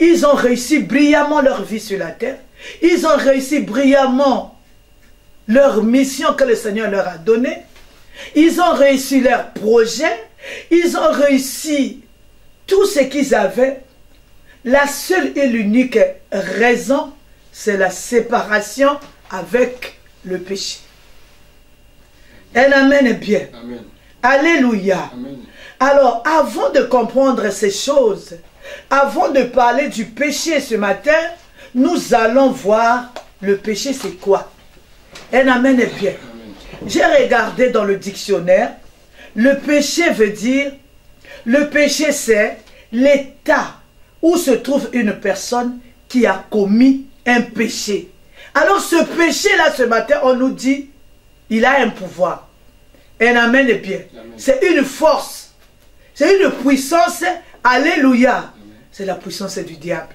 Ils ont réussi brillamment leur vie sur la terre. Ils ont réussi brillamment leur mission que le Seigneur leur a donnée. Ils ont réussi leur projet. Ils ont réussi tout ce qu'ils avaient. La seule et l'unique raison, c'est la séparation avec le péché. Amen est bien. Alléluia. Alors, avant de comprendre ces choses, avant de parler du péché ce matin, nous allons voir le péché c'est quoi. Un amen est bien. J'ai regardé dans le dictionnaire, le péché veut dire, le péché c'est l'état où se trouve une personne qui a commis un péché. Alors ce péché-là, ce matin, on nous dit, il a un pouvoir. Un amen est bien. C'est une force. C'est une puissance. Alléluia. C'est la puissance du diable.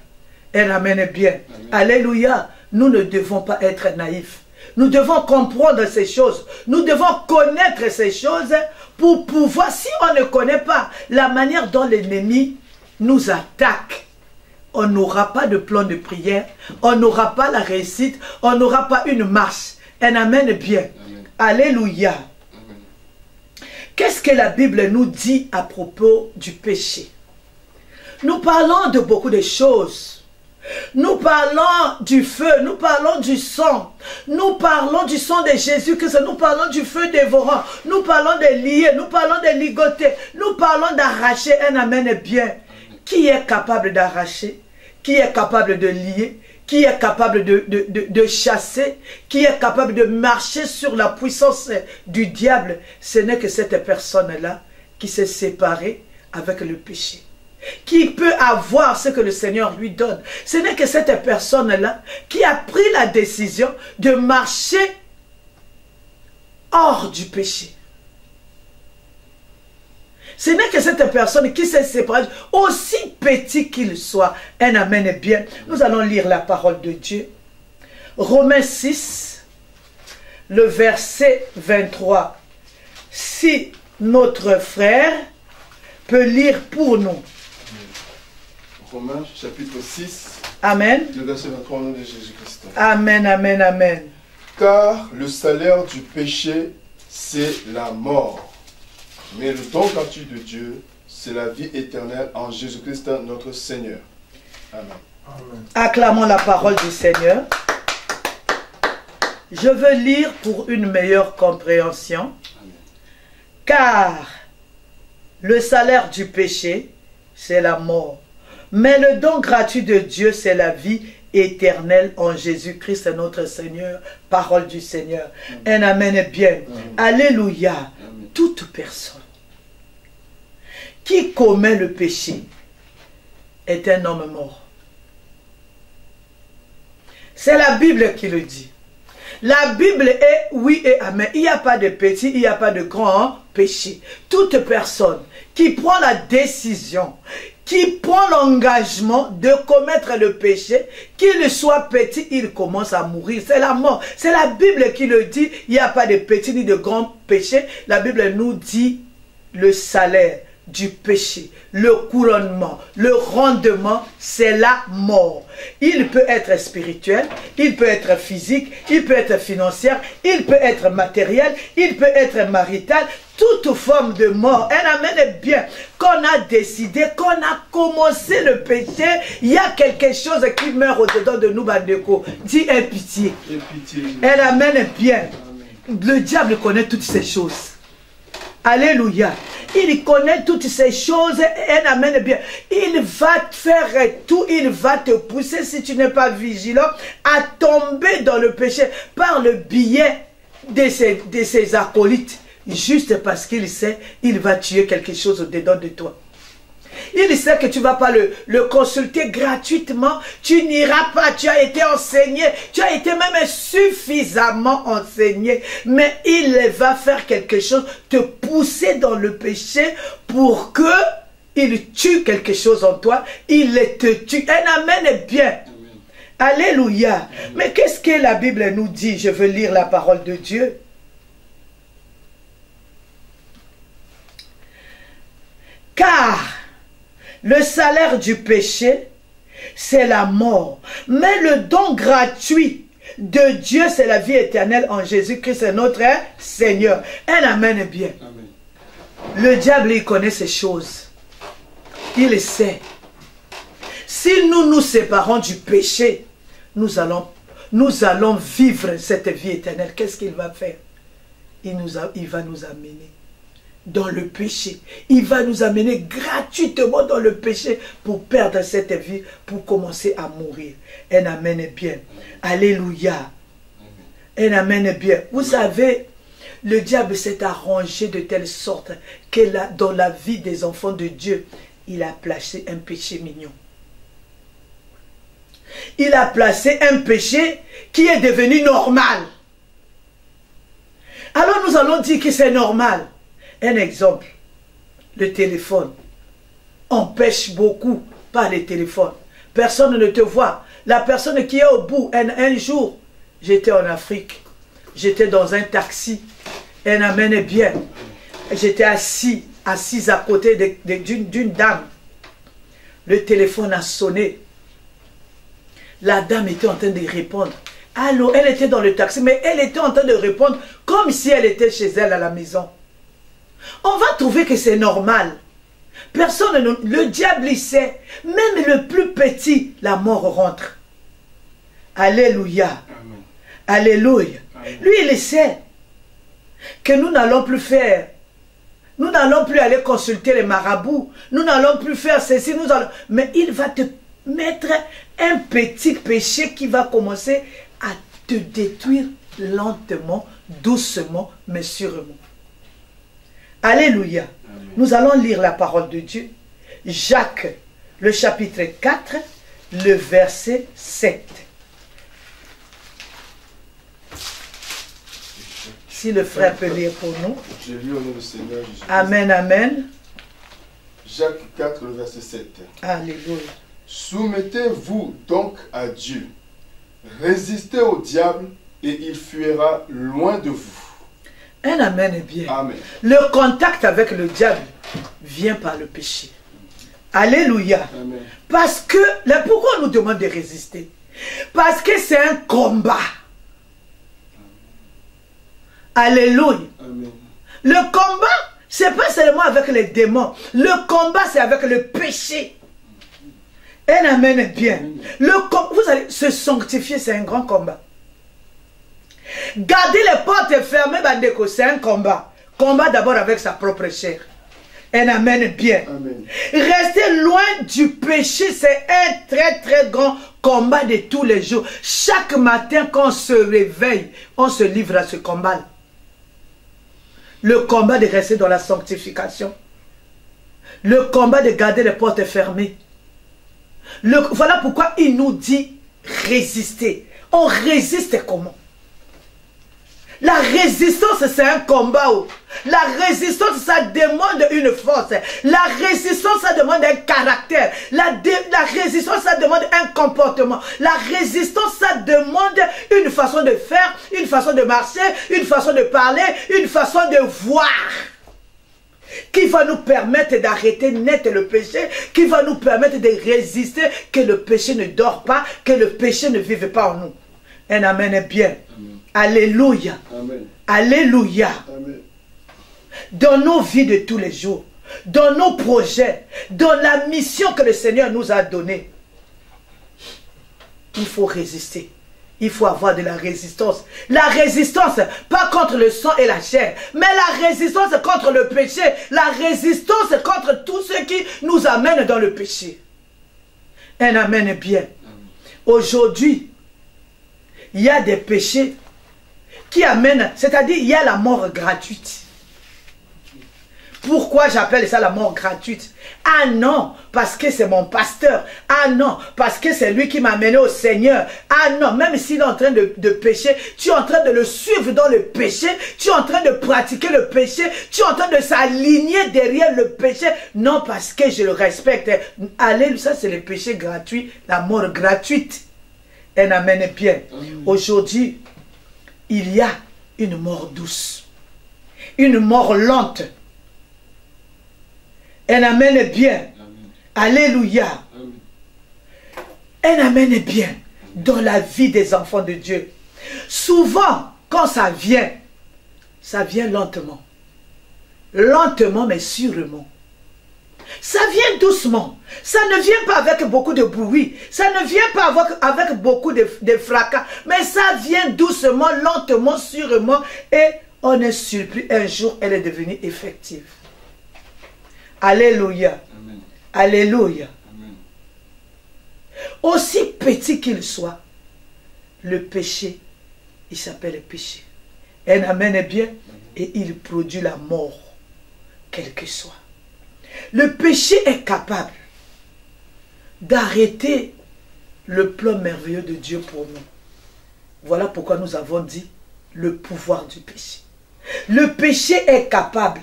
Amen est bien. Alléluia. Nous ne devons pas être naïfs. Nous devons comprendre ces choses. Nous devons connaître ces choses pour pouvoir, si on ne connaît pas la manière dont l'ennemi nous attaque, on n'aura pas de plan de prière, on n'aura pas la réussite, on n'aura pas une marche. Un amen bien. Alléluia. Qu'est-ce que la Bible nous dit à propos du péché? Nous parlons de beaucoup de choses. Nous parlons du feu, nous parlons du sang, nous parlons du sang de Jésus Christ, nous parlons du feu dévorant, nous parlons de lier, nous parlons de ligoter, nous parlons d'arracher un amen bien. Qui est capable d'arracher? Qui est capable de lier? Qui est capable de, chasser? Qui est capable de marcher sur la puissance du diable? Ce n'est que cette personne-là qui s'est séparée avec le péché qui peut avoir ce que le Seigneur lui donne. Ce n'est que cette personne-là qui a pris la décision de marcher hors du péché. Ce n'est que cette personne qui s'est séparée, aussi petit qu'il soit. Un amen est bien. Nous allons lire la parole de Dieu. Romains 6, le verset 23. Si notre frère peut lire pour nous. Romains chapitre 6. Amen. Le verset 23 au nom de Jésus-Christ. Amen, amen, amen. Car le salaire du péché, c'est la mort Mais le don gratuit de Dieu, c'est la vie éternelle en Jésus-Christ notre Seigneur. Amen. Acclamons la parole du Seigneur. Je veux lire pour une meilleure compréhension. Car le salaire du péché, c'est la mort. Mais le don gratuit de Dieu, c'est la vie éternelle en Jésus-Christ notre Seigneur. Parole du Seigneur. Un amen est bien. Alléluia. Toute personne qui commet le péché est un homme mort. C'est la Bible qui le dit. La Bible est oui et amen. Il n'y a pas de petit, il n'y a pas de grand péché. Toute personne qui prend la décision, qui prend l'engagement de commettre le péché, qu'il soit petit, il commence à mourir. C'est la mort. C'est la Bible qui le dit. Il n'y a pas de petit ni de grand péché. La Bible nous dit le salaire du péché, le couronnement, le rendement, c'est la mort. Il peut être spirituel, il peut être physique, il peut être financier, il peut être matériel, il peut être marital, toute forme de mort. Amen est bien. Qu'on a décidé, qu'on a commencé le péché, il y a quelque chose qui meurt au-dedans de nous, Bandeko. Dis un pitié. Un amen est bien. Le diable connaît toutes ces choses. Alléluia. Il connaît toutes ces choses et amène bien. Il va te faire tout, il va te pousser si tu n'es pas vigilant à tomber dans le péché par le biais de ses, de ses acolytes. Juste parce qu'il sait, il va tuer quelque chose au-dedans de toi. Il sait que tu ne vas pas le, le consulter gratuitement. Tu n'iras pas. Tu as été enseigné. Tu as été même suffisamment enseigné. Mais il va faire quelque chose, te pousser dans le péché pour que il tue quelque chose en toi. Il te tue. Un amen est bien. Alléluia. Mais qu'est-ce que la Bible nous dit? Je veux lire la parole de Dieu. Car le salaire du péché, c'est la mort. Mais le don gratuit de Dieu, c'est la vie éternelle en Jésus-Christ, notre Seigneur. Un amen bien. Le diable, il connaît ces choses. Il sait. Si nous nous séparons du péché, nous allons, nous allons vivre cette vie éternelle. Qu'est-ce qu'il va faire? Il, nous il va nous amener dans le péché. Il va nous amener gratuitement dans le péché pour perdre cette vie, pour commencer à mourir. Un amen bien. Alléluia. Un amen bien. Vous savez, le diable s'est arrangé de telle sorte que dans la vie des enfants de Dieu, il a placé un péché mignon. Il a placé un péché qui est devenu normal. Alors nous allons dire que c'est normal. Un exemple, le téléphone. On pêche beaucoup par les téléphones. Personne ne te voit. La personne qui est au bout, un, jour, j'étais en Afrique, j'étais dans un taxi, elle amenait bien. J'étais assis, assise à côté d'une dame. Le téléphone a sonné. La dame était en train de répondre. Allô, elle était dans le taxi, mais elle était en train de répondre comme si elle était chez elle à la maison on va trouver que c'est normal. Personne ne... Le diable, il sait. Même le plus petit, la mort rentre. Alléluia. Alléluia. Lui, il sait que nous n'allons plus faire. Nous n'allons plus aller consulter les marabouts. Nous n'allons plus faire ceci. Nous allons... Mais il va te mettre un petit péché qui va commencer à te détruire lentement, doucement, mais sûrement. Alléluia. Nous allons lire la parole de Dieu. Jacques, le chapitre 4, le verset 7. Si le frère peut lire pour nous. Je lis au nom du Seigneur Jésus. Amen, amen. Jacques 4, le verset 7. Alléluia. Soumettez-vous donc à Dieu. Résistez au diable et il fuira loin de vous. Un amen est bien. Le contact avec le diable vient par le péché. Alléluia. Parce que, pourquoi on nous demande de résister? Parce que c'est un combat. Alléluia. Le combat, C'est pas seulement avec les démons. Le combat, c'est avec le péché. Un amen bien. Le, vous allez se sanctifier, c'est un grand combat. Garder les portes fermées, c'est un combat. Combat d'abord avec sa propre chair. Un amen bien. Rester loin du péché, c'est un très très grand combat de tous les jours. Chaque matin, quand on se réveille, on se livre à ce combat. Le combat de rester dans la sanctification. Le combat de garder les portes fermées. Le, voilà pourquoi il nous dit résister. On résiste comment? La résistance, c'est un combat. La résistance, ça demande une force. La résistance, ça demande un caractère. La, la résistance, ça demande un comportement. La résistance, ça demande une façon de faire, une façon de marcher, une façon de parler, une façon de voir qui va nous permettre d'arrêter net le péché, qui va nous permettre de résister, que le péché ne dort pas, que le péché ne vive pas en nous. Un amen est bien. Alléluia. Alléluia. Dans nos vies de tous les jours, dans nos projets, dans la mission que le Seigneur nous a donnée, il faut résister. Il faut avoir de la résistance. La résistance, pas contre le sang et la chair, mais la résistance contre le péché. La résistance contre tout ce qui nous amène dans le péché. Un amen bien. Aujourd'hui, il y a des péchés qui amène, c'est-à-dire il y a la mort gratuite. Pourquoi j'appelle ça la mort gratuite? Ah non, parce que c'est mon pasteur. Ah non, parce que c'est lui qui m'a amené au Seigneur. Ah non, même s'il est en train de, de, pécher, tu es en train de le suivre dans le péché, tu es en train de pratiquer le péché, tu es en train de s'aligner derrière le péché. Non, parce que je le respecte. Allez, ça c'est le péché gratuit, la mort gratuite. Un amen bien. Aujourd'hui, il y a une mort douce, une mort lente. Amen est bien. Alléluia. Amen est bien dans la vie des enfants de Dieu. Souvent, quand ça vient, ça vient lentement. Lentement, mais sûrement. Ça vient doucement. Ça ne vient pas avec beaucoup de bruit. Ça ne vient pas avec, beaucoup de, fracas. Mais ça vient doucement, lentement, sûrement. Et on est surpris. Un jour, elle est devenue effective. Alléluia. Alléluia. Aussi petit qu'il soit, le péché, il s'appelle péché. Un amen est bien et il produit la mort, quel que soit. Le péché est capable d'arrêter le plan merveilleux de Dieu pour nous. Voilà pourquoi nous avons dit le pouvoir du péché. Le péché est capable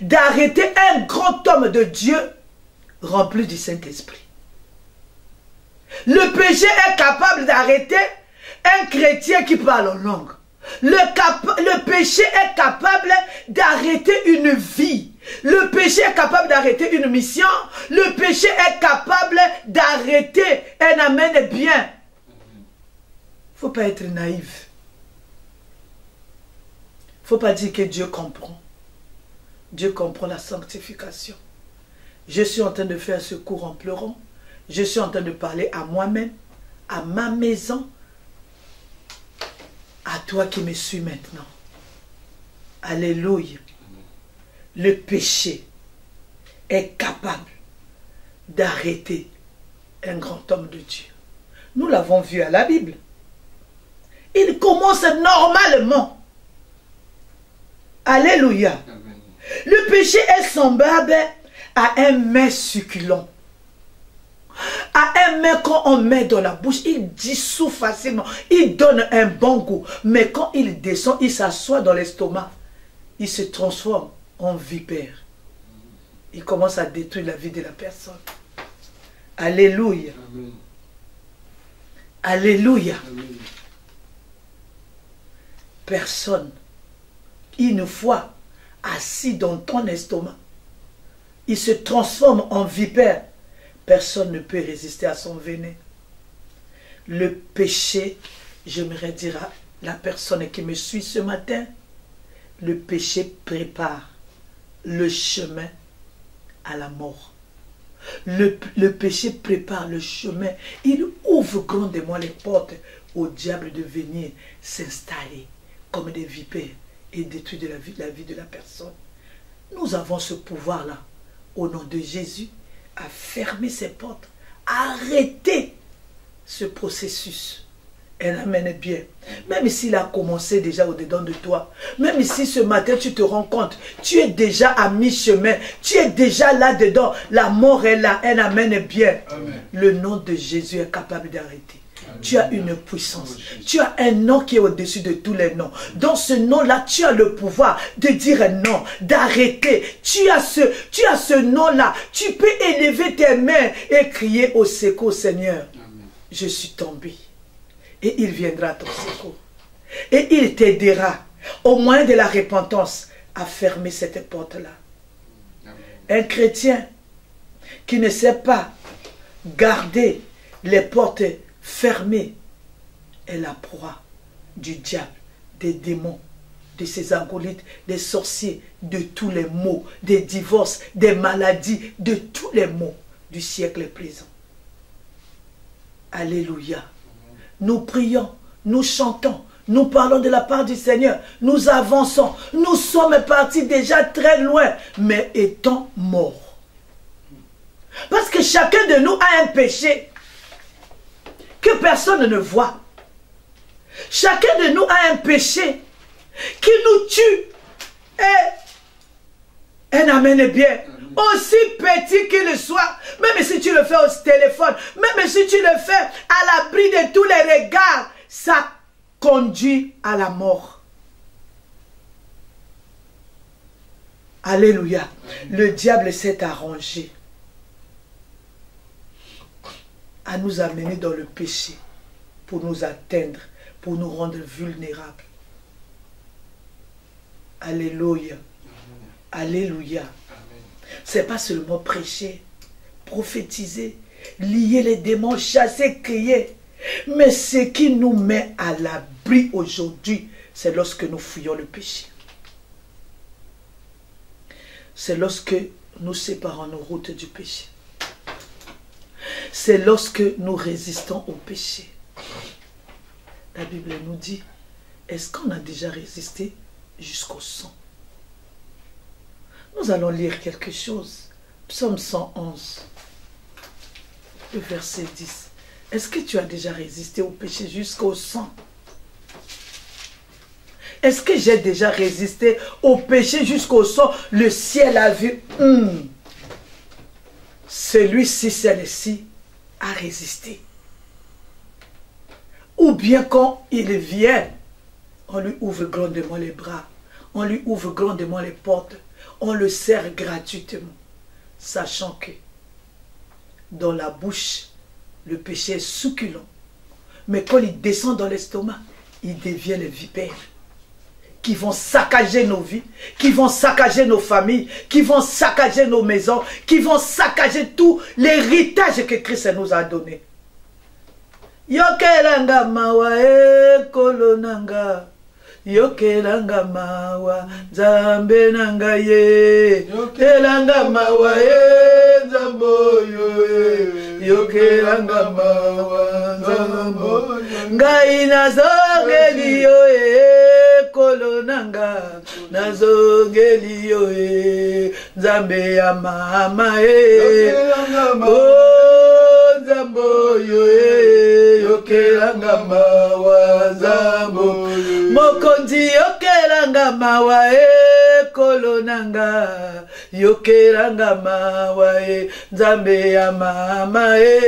d'arrêter un grand homme de Dieu rempli du Saint-Esprit. Le péché est capable d'arrêter un chrétien qui parle en langue. Le péché est capable d'arrêter une vie le péché est capable d'arrêter une mission. Le péché est capable d'arrêter un amen bien. Il ne faut pas être naïf. Il ne faut pas dire que Dieu comprend. Dieu comprend la sanctification. Je suis en train de faire ce cours en pleurant. Je suis en train de parler à moi-même, à ma maison, à toi qui me suis maintenant. Alléluia le péché est capable d'arrêter un grand homme de Dieu. Nous l'avons vu à la Bible. Il commence normalement. Alléluia. Le péché est semblable à un mets succulent. À un mets quand on met dans la bouche, il dissout facilement. Il donne un bon goût. Mais quand il descend, il s'assoit dans l'estomac. Il se transforme en vipère. Il commence à détruire la vie de la personne. Alléluia. Alléluia. Personne, une fois assis dans ton estomac, il se transforme en vipère. Personne ne peut résister à son venin. Le péché, j'aimerais dire à la personne qui me suit ce matin, le péché prépare le chemin à la mort. Le, péché prépare le chemin. Il ouvre grandement les portes au diable de venir s'installer comme des vipères et détruire la vie, de la personne. Nous avons ce pouvoir-là, au nom de Jésus, à fermer ces portes, arrêter ce processus. Elle amène bien. Même s'il a commencé déjà au-dedans de toi, même si ce matin tu te rends compte, tu es déjà à mi-chemin, tu es déjà là-dedans, la mort est là, elle amène bien. Le nom de Jésus est capable d'arrêter. Tu as une puissance. Tu as un nom qui est au-dessus de tous les noms. Dans ce nom-là, tu as le pouvoir de dire un non, d'arrêter. Tu as ce, tu as ce nom-là. Tu peux élever tes mains et crier au secours, Seigneur. Je suis tombé. Et il viendra à ton secours. Et il t'aidera, au moyen de la repentance, à fermer cette porte-là. Un chrétien qui ne sait pas garder les portes fermée est la proie du diable, des démons, de ses angolites, des sorciers, de tous les maux, des divorces, des maladies, de tous les maux du siècle présent. Alléluia. Nous prions, nous chantons, nous parlons de la part du Seigneur, nous avançons, nous sommes partis déjà très loin, mais étant morts. Parce que chacun de nous a un péché que personne ne voit. Chacun de nous a un péché qui nous tue. Et un amène bien. Aussi petit qu'il soit, même si tu le fais au téléphone, même si tu le fais à l'abri de tous les regards, ça conduit à la mort. Alléluia. Le diable s'est arrangé à nous amener dans le péché pour nous atteindre, pour nous rendre vulnérables. Alléluia. Alléluia. C'est pas seulement prêcher, prophétiser, lier les démons, chasser, crier. Mais ce qui nous met à l'abri aujourd'hui, c'est lorsque nous fuyons le péché. C'est lorsque nous séparons nos routes du péché c'est lorsque nous résistons au péché. La Bible nous dit, est-ce qu'on a déjà résisté jusqu'au sang? Nous allons lire quelque chose. Psaume 111, le verset 10. Est-ce que tu as déjà résisté au péché jusqu'au sang? Est-ce que j'ai déjà résisté au péché jusqu'au sang? Le ciel a vu. Hmm. Celui-ci, celle-ci à résister. Ou bien quand il vient, on lui ouvre grandement les bras, on lui ouvre grandement les portes, on le sert gratuitement, sachant que dans la bouche, le péché est succulent. Mais quand il descend dans l'estomac, il devient le vipère qui vont saccager nos vies, qui vont saccager nos familles, qui vont saccager nos maisons, qui vont saccager tout l'héritage que Christ nous a donné. Yokelanga. Yokelanga mawa zambe nanga ye. Yokelanga mawa e zamboyo e. Yokelanga mawa zamboyo. Ngai nazongeli yo e. ekolo nanga nazongeli yo e nzambe ya mama e nzambe oyo e yokelanga mawa nzambo mokonzi yokelanga mawa ekolo nanga yokelanga mawa e nzambe ya mama e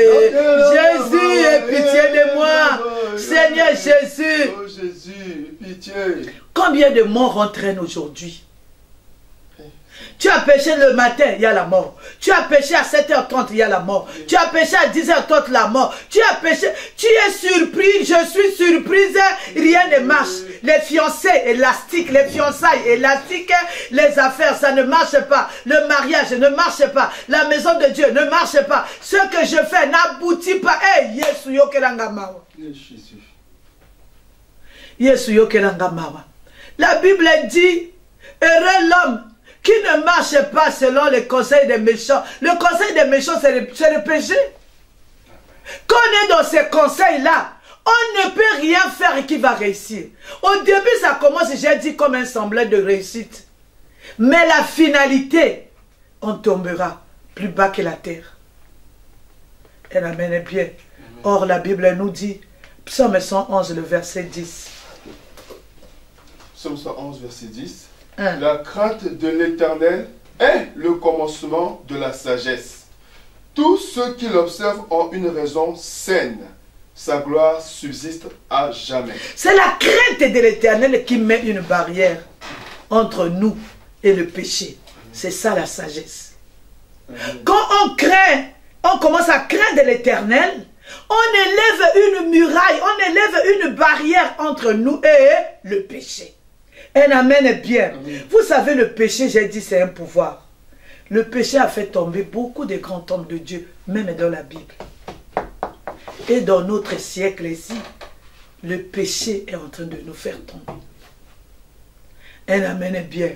jésus aie pitié de moi. seigneur jésus. Oh Jésus, pitié. Combien de morts entraînent aujourd'hui? Tu as péché le matin, il y a la mort. Tu as péché à 7h30, il y a la mort. Tu as péché à 10h30, la mort. Tu as péché, tu es surpris, je suis surprise, rien ne marche. Les fiancés élastiques, les fiançailles élastiques, les affaires, ça ne marche pas. Le mariage ne marche pas. La maison de Dieu ne marche pas. Ce que je fais n'aboutit pas. Hey, Yesu. Jésus. Yesu yokelanga mawa. La Bible dit, heureux l'homme qui ne marche pas selon les conseils des méchants? Le conseil des méchants, c'est le, le, péché. Quand on est dans ces conseils-là, on ne peut rien faire qui va réussir. Au début, ça commence, j'ai dit, comme un semblant de réussite. Mais la finalité, on tombera plus bas que la terre. Elle amène bien. Or, la Bible nous dit, Psaume 111, le verset 10. Psaume 111, verset 10. La crainte de l'éternel est le commencement de la sagesse. Tous ceux qui l'observent ont une raison saine. Sa gloire subsiste à jamais. C'est la crainte de l'éternel qui met une barrière entre nous et le péché. C'est ça la sagesse. Quand on craint, on commence à craindre l'éternel, on élève une muraille, on élève une barrière entre nous et le péché. Un amen bien. Vous savez, le péché, j'ai dit, c'est un pouvoir. Le péché a fait tomber beaucoup de grands hommes de Dieu, même dans la Bible. Et dans notre siècle ici, le péché est en train de nous faire tomber. Un amen bien.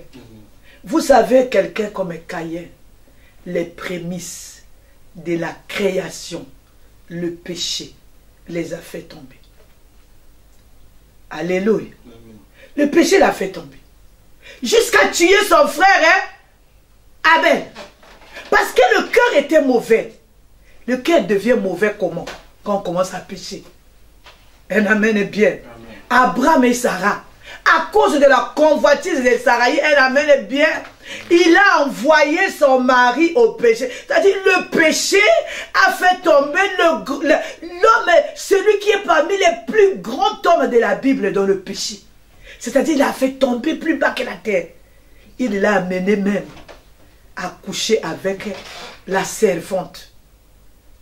Vous savez, quelqu'un comme Caïn, les prémices de la création, le péché les a fait tomber. Alléluia. Le péché l'a fait tomber. Jusqu'à tuer son frère, hein, Abel. Parce que le cœur était mauvais. Le cœur devient mauvais comment? Quand on commence à pécher. Un amen bien. Abraham et Sarah, à cause de la convoitise de Sarah, un amen bien. Il a envoyé son mari au péché. C'est-à-dire le péché a fait tomber l'homme, celui qui est parmi les plus grands hommes de la Bible dans le péché. C'est-à-dire il a fait tomber plus bas que la terre. Il l'a amené même à coucher avec la servante.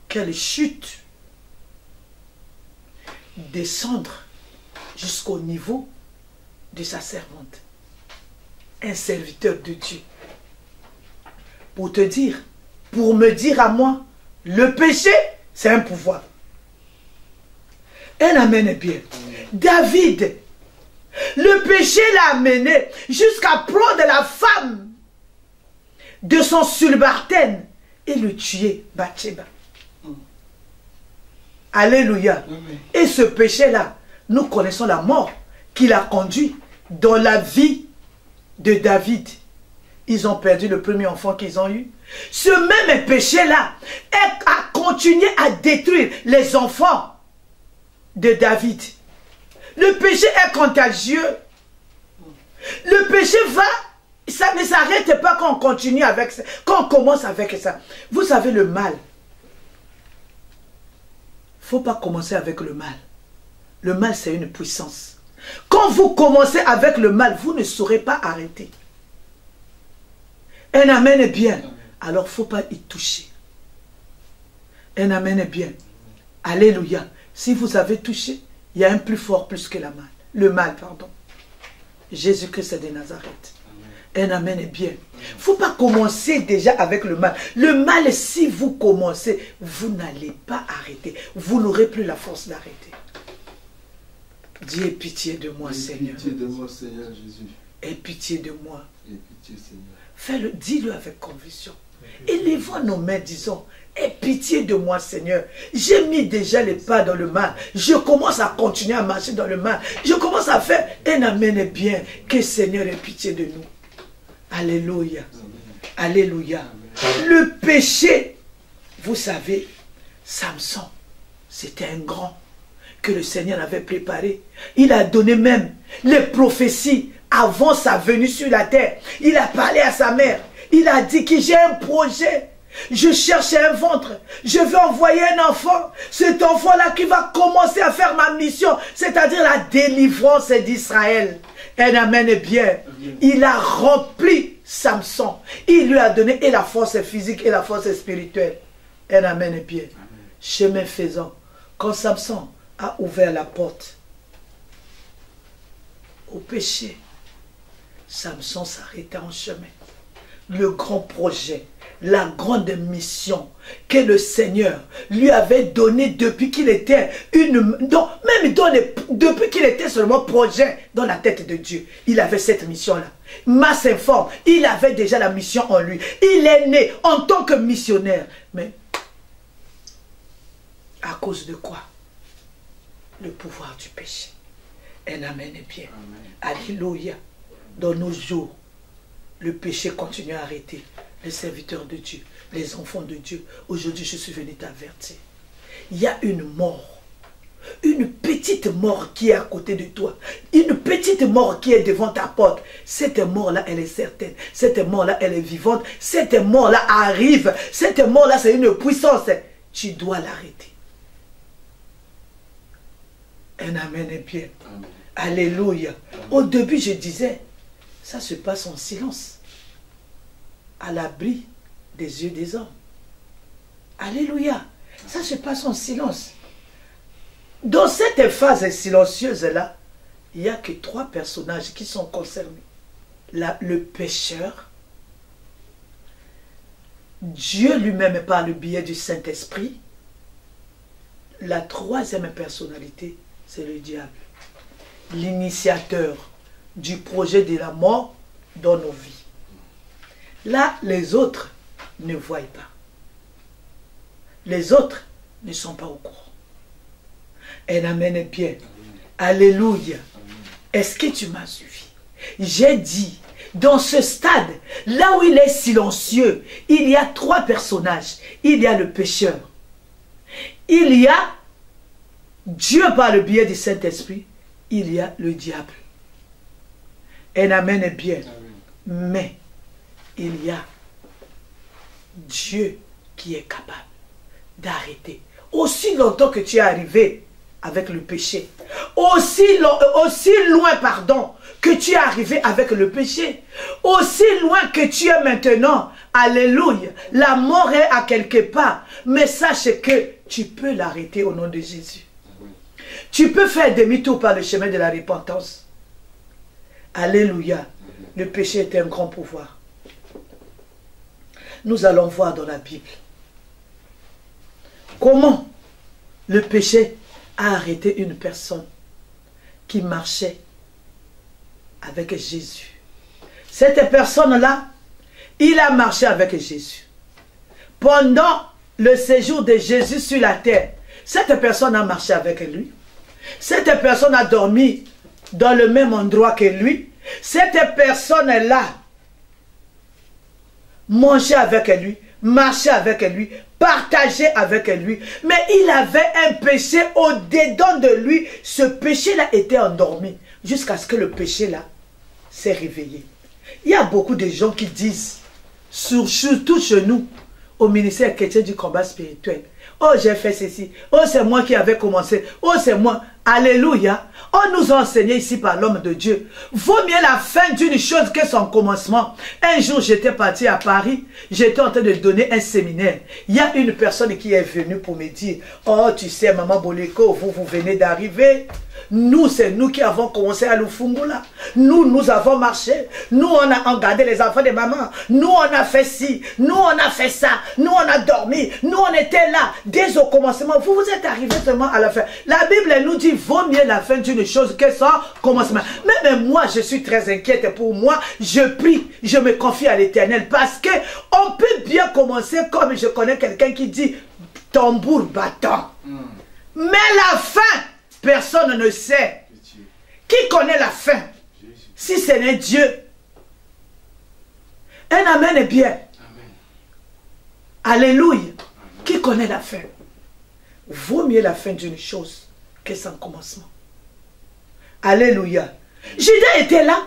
Quelle chute Descendre jusqu'au niveau de sa servante. Un serviteur de Dieu. Pour te dire, pour me dire à moi, le péché, c'est un pouvoir. Elle amène bien. David le péché l'a amené jusqu'à prendre la femme de son subalterne et le tuer, Bathsheba. Alléluia. Et ce péché-là, nous connaissons la mort qu'il a conduit dans la vie de David. Ils ont perdu le premier enfant qu'ils ont eu. Ce même péché-là a continué à détruire les enfants de David. Le péché est contagieux. Le péché va, ça ne s'arrête pas quand on continue avec ça, quand on commence avec ça. Vous savez le mal. Faut pas commencer avec le mal. Le mal, c'est une puissance. Quand vous commencez avec le mal, vous ne saurez pas arrêter. Un amen est bien. Alors, faut pas y toucher. Un amen est bien. Alléluia. Si vous avez touché, il y a un plus fort plus que la mal. Le mal, pardon. Jésus-Christ de Nazareth. Un amen est bien. Il ne faut pas commencer déjà avec le mal. Le mal, si vous commencez, vous n'allez pas arrêter. Vous n'aurez plus la force d'arrêter. Dis pitié de moi, Seigneur. Pitié de moi, Seigneur Jésus. Aie pitié de moi. Aie pitié, Seigneur. Fais-le, dis-le avec conviction. Élevons nos mains, disons, Aie pitié de moi, Seigneur. J'ai mis déjà les pas dans le mal. Je commence à continuer à marcher dans le mal. Je commence à faire un amen bien. Que Seigneur ait pitié de nous. Alléluia. Alléluia. Le péché, vous savez, Samson, c'était un grand que le Seigneur avait préparé. Il a donné même les prophéties avant sa venue sur la terre. Il a parlé à sa mère. Il a dit que j'ai un projet je cherche un ventre. Je veux envoyer un enfant. Cet enfant-là qui va commencer à faire ma mission, c'est-à-dire la délivrance d'Israël. Un amen bien. Il a rempli Samson. Il lui a donné et la force physique et la force spirituelle. Un amen bien. Chemin faisant, quand Samson a ouvert la porte au péché, Samson s'arrêta en chemin. Le grand projet la grande mission que le Seigneur lui avait donnée depuis qu'il était une... Donc, même depuis qu'il était seulement projet dans la tête de Dieu, il avait cette mission-là. Masse informe, il avait déjà la mission en lui. Il est né en tant que missionnaire. Mais à cause de quoi? Le pouvoir du péché. Un amen est bien. Alléluia. Dans nos jours, le péché continue à arrêter les serviteurs de Dieu, les enfants de Dieu. Aujourd'hui, je suis venu t'avertir. Il y a une mort. Une petite mort qui est à côté de toi. Une petite mort qui est devant ta porte. Cette mort-là, elle est certaine. Cette mort-là, elle est vivante. Cette mort-là arrive. Cette mort-là, c'est une puissance. Tu dois l'arrêter. Un amen est bien. Alléluia. Au début, je disais, ça se passe en silence à l'abri des yeux des hommes. Alléluia. Ça se passe en silence. Dans cette phase silencieuse-là, il n'y a que trois personnages qui sont concernés. le pécheur, Dieu lui-même par le biais du Saint-Esprit. La troisième personnalité, c'est le diable. L'initiateur du projet de la mort dans nos vies. Là, les autres ne voient pas. Les autres ne sont pas au courant. Elle amène bien. Alléluia. Est-ce que tu m'as suivi? J'ai dit, dans ce stade, là où il est silencieux, il y a trois personnages. Il y a le pécheur. Il y a Dieu par le biais du Saint-Esprit. Il y a le diable. Elle amène bien. Mais il y a Dieu qui est capable d'arrêter. Aussi longtemps que tu es arrivé avec le péché, aussi, loin, pardon, que tu es arrivé avec le péché, aussi loin que tu es maintenant, alléluia, la mort est à quelque part, mais sache que tu peux l'arrêter au nom de Jésus. Tu peux faire demi-tour par le chemin de la repentance. Alléluia. Le péché est un grand pouvoir. Nous allons voir dans la Bible comment le péché a arrêté une personne qui marchait avec Jésus. Cette personne-là, il a marché avec Jésus. Pendant le séjour de Jésus sur la terre, cette personne a marché avec lui. Cette personne a dormi dans le même endroit que lui. Cette personne-là manger avec lui, marcher avec lui, partager avec lui. Mais il avait un péché au-dedans de lui. Ce péché-là était endormi jusqu'à ce que le péché-là s'est réveillé. Il y a beaucoup de gens qui disent, surtout chez nous, au ministère chrétien du combat spirituel, oh j'ai fait ceci, oh c'est moi qui avais commencé, oh c'est moi. Alléluia. On nous a enseigné ici par l'homme de Dieu. Vaut mieux la fin d'une chose que son commencement. Un jour, j'étais parti à Paris. J'étais en train de donner un séminaire. Il y a une personne qui est venue pour me dire, oh, tu sais, maman Boleko, vous, vous venez d'arriver. Nous, c'est nous qui avons commencé à Lufungula. Nous, nous avons marché. Nous, on a engardé les enfants de maman. Nous, on a fait ci. Nous, on a fait ça. Nous, on a dormi. Nous, on était là dès au commencement. Vous, vous êtes arrivés seulement à la fin. La Bible nous dit, vaut mieux la fin d'une chose que son commencement. Même moi, je suis très inquiète pour moi. Je prie, je me confie à l'éternel parce que on peut bien commencer comme je connais quelqu'un qui dit tambour battant. Hmm. Mais la fin, Personne ne sait. Qui connaît la fin Si ce n'est Dieu. Un Amen est bien. Alléluia. Qui connaît la fin? Vaut mieux la fin d'une chose que son commencement. Alléluia. Judas était là.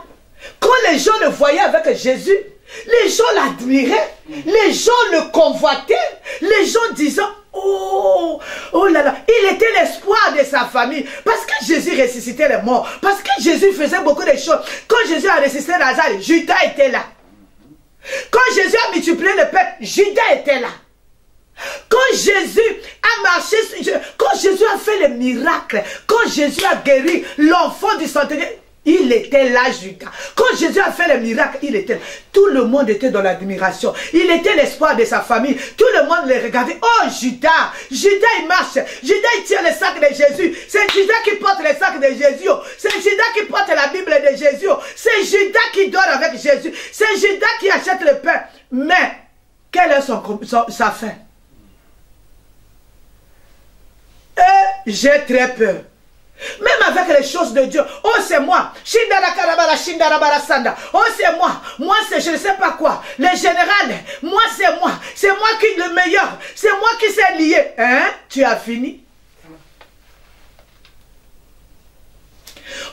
Quand les gens le voyaient avec Jésus, les gens l'admiraient, les gens le convoitaient, les gens disant Oh, oh là là, il était l'espoir de sa famille. Parce que Jésus ressuscitait les morts. Parce que Jésus faisait beaucoup de choses. Quand Jésus a ressuscité Lazare, Judas était là. Quand Jésus a multiplié le peuple, Judas était là. Quand Jésus a marché, quand Jésus a fait les miracles, quand Jésus a guéri l'enfant du centenaire, Il était là, Judas. Quand Jésus a fait le miracle, il était là. Tout le monde était dans l'admiration. Il était l'espoir de sa famille. Tout le monde les regardait. Oh, Judas. Judas, il marche. Judas, il tient le sac de Jésus. C'est Judas qui porte le sac de Jésus. C'est Judas qui porte la Bible de Jésus. C'est Judas qui dort avec Jésus. C'est Judas qui achète le pain. Mais, quelle est son, sa fin? Et j'ai très peur. Même avec les choses de Dieu. Oh, c'est moi. Oh, c'est moi. Moi, c'est je ne sais pas quoi. Le général, moi, c'est moi. C'est moi qui est le meilleur. C'est moi qui s'est lié. Hein? Tu as fini?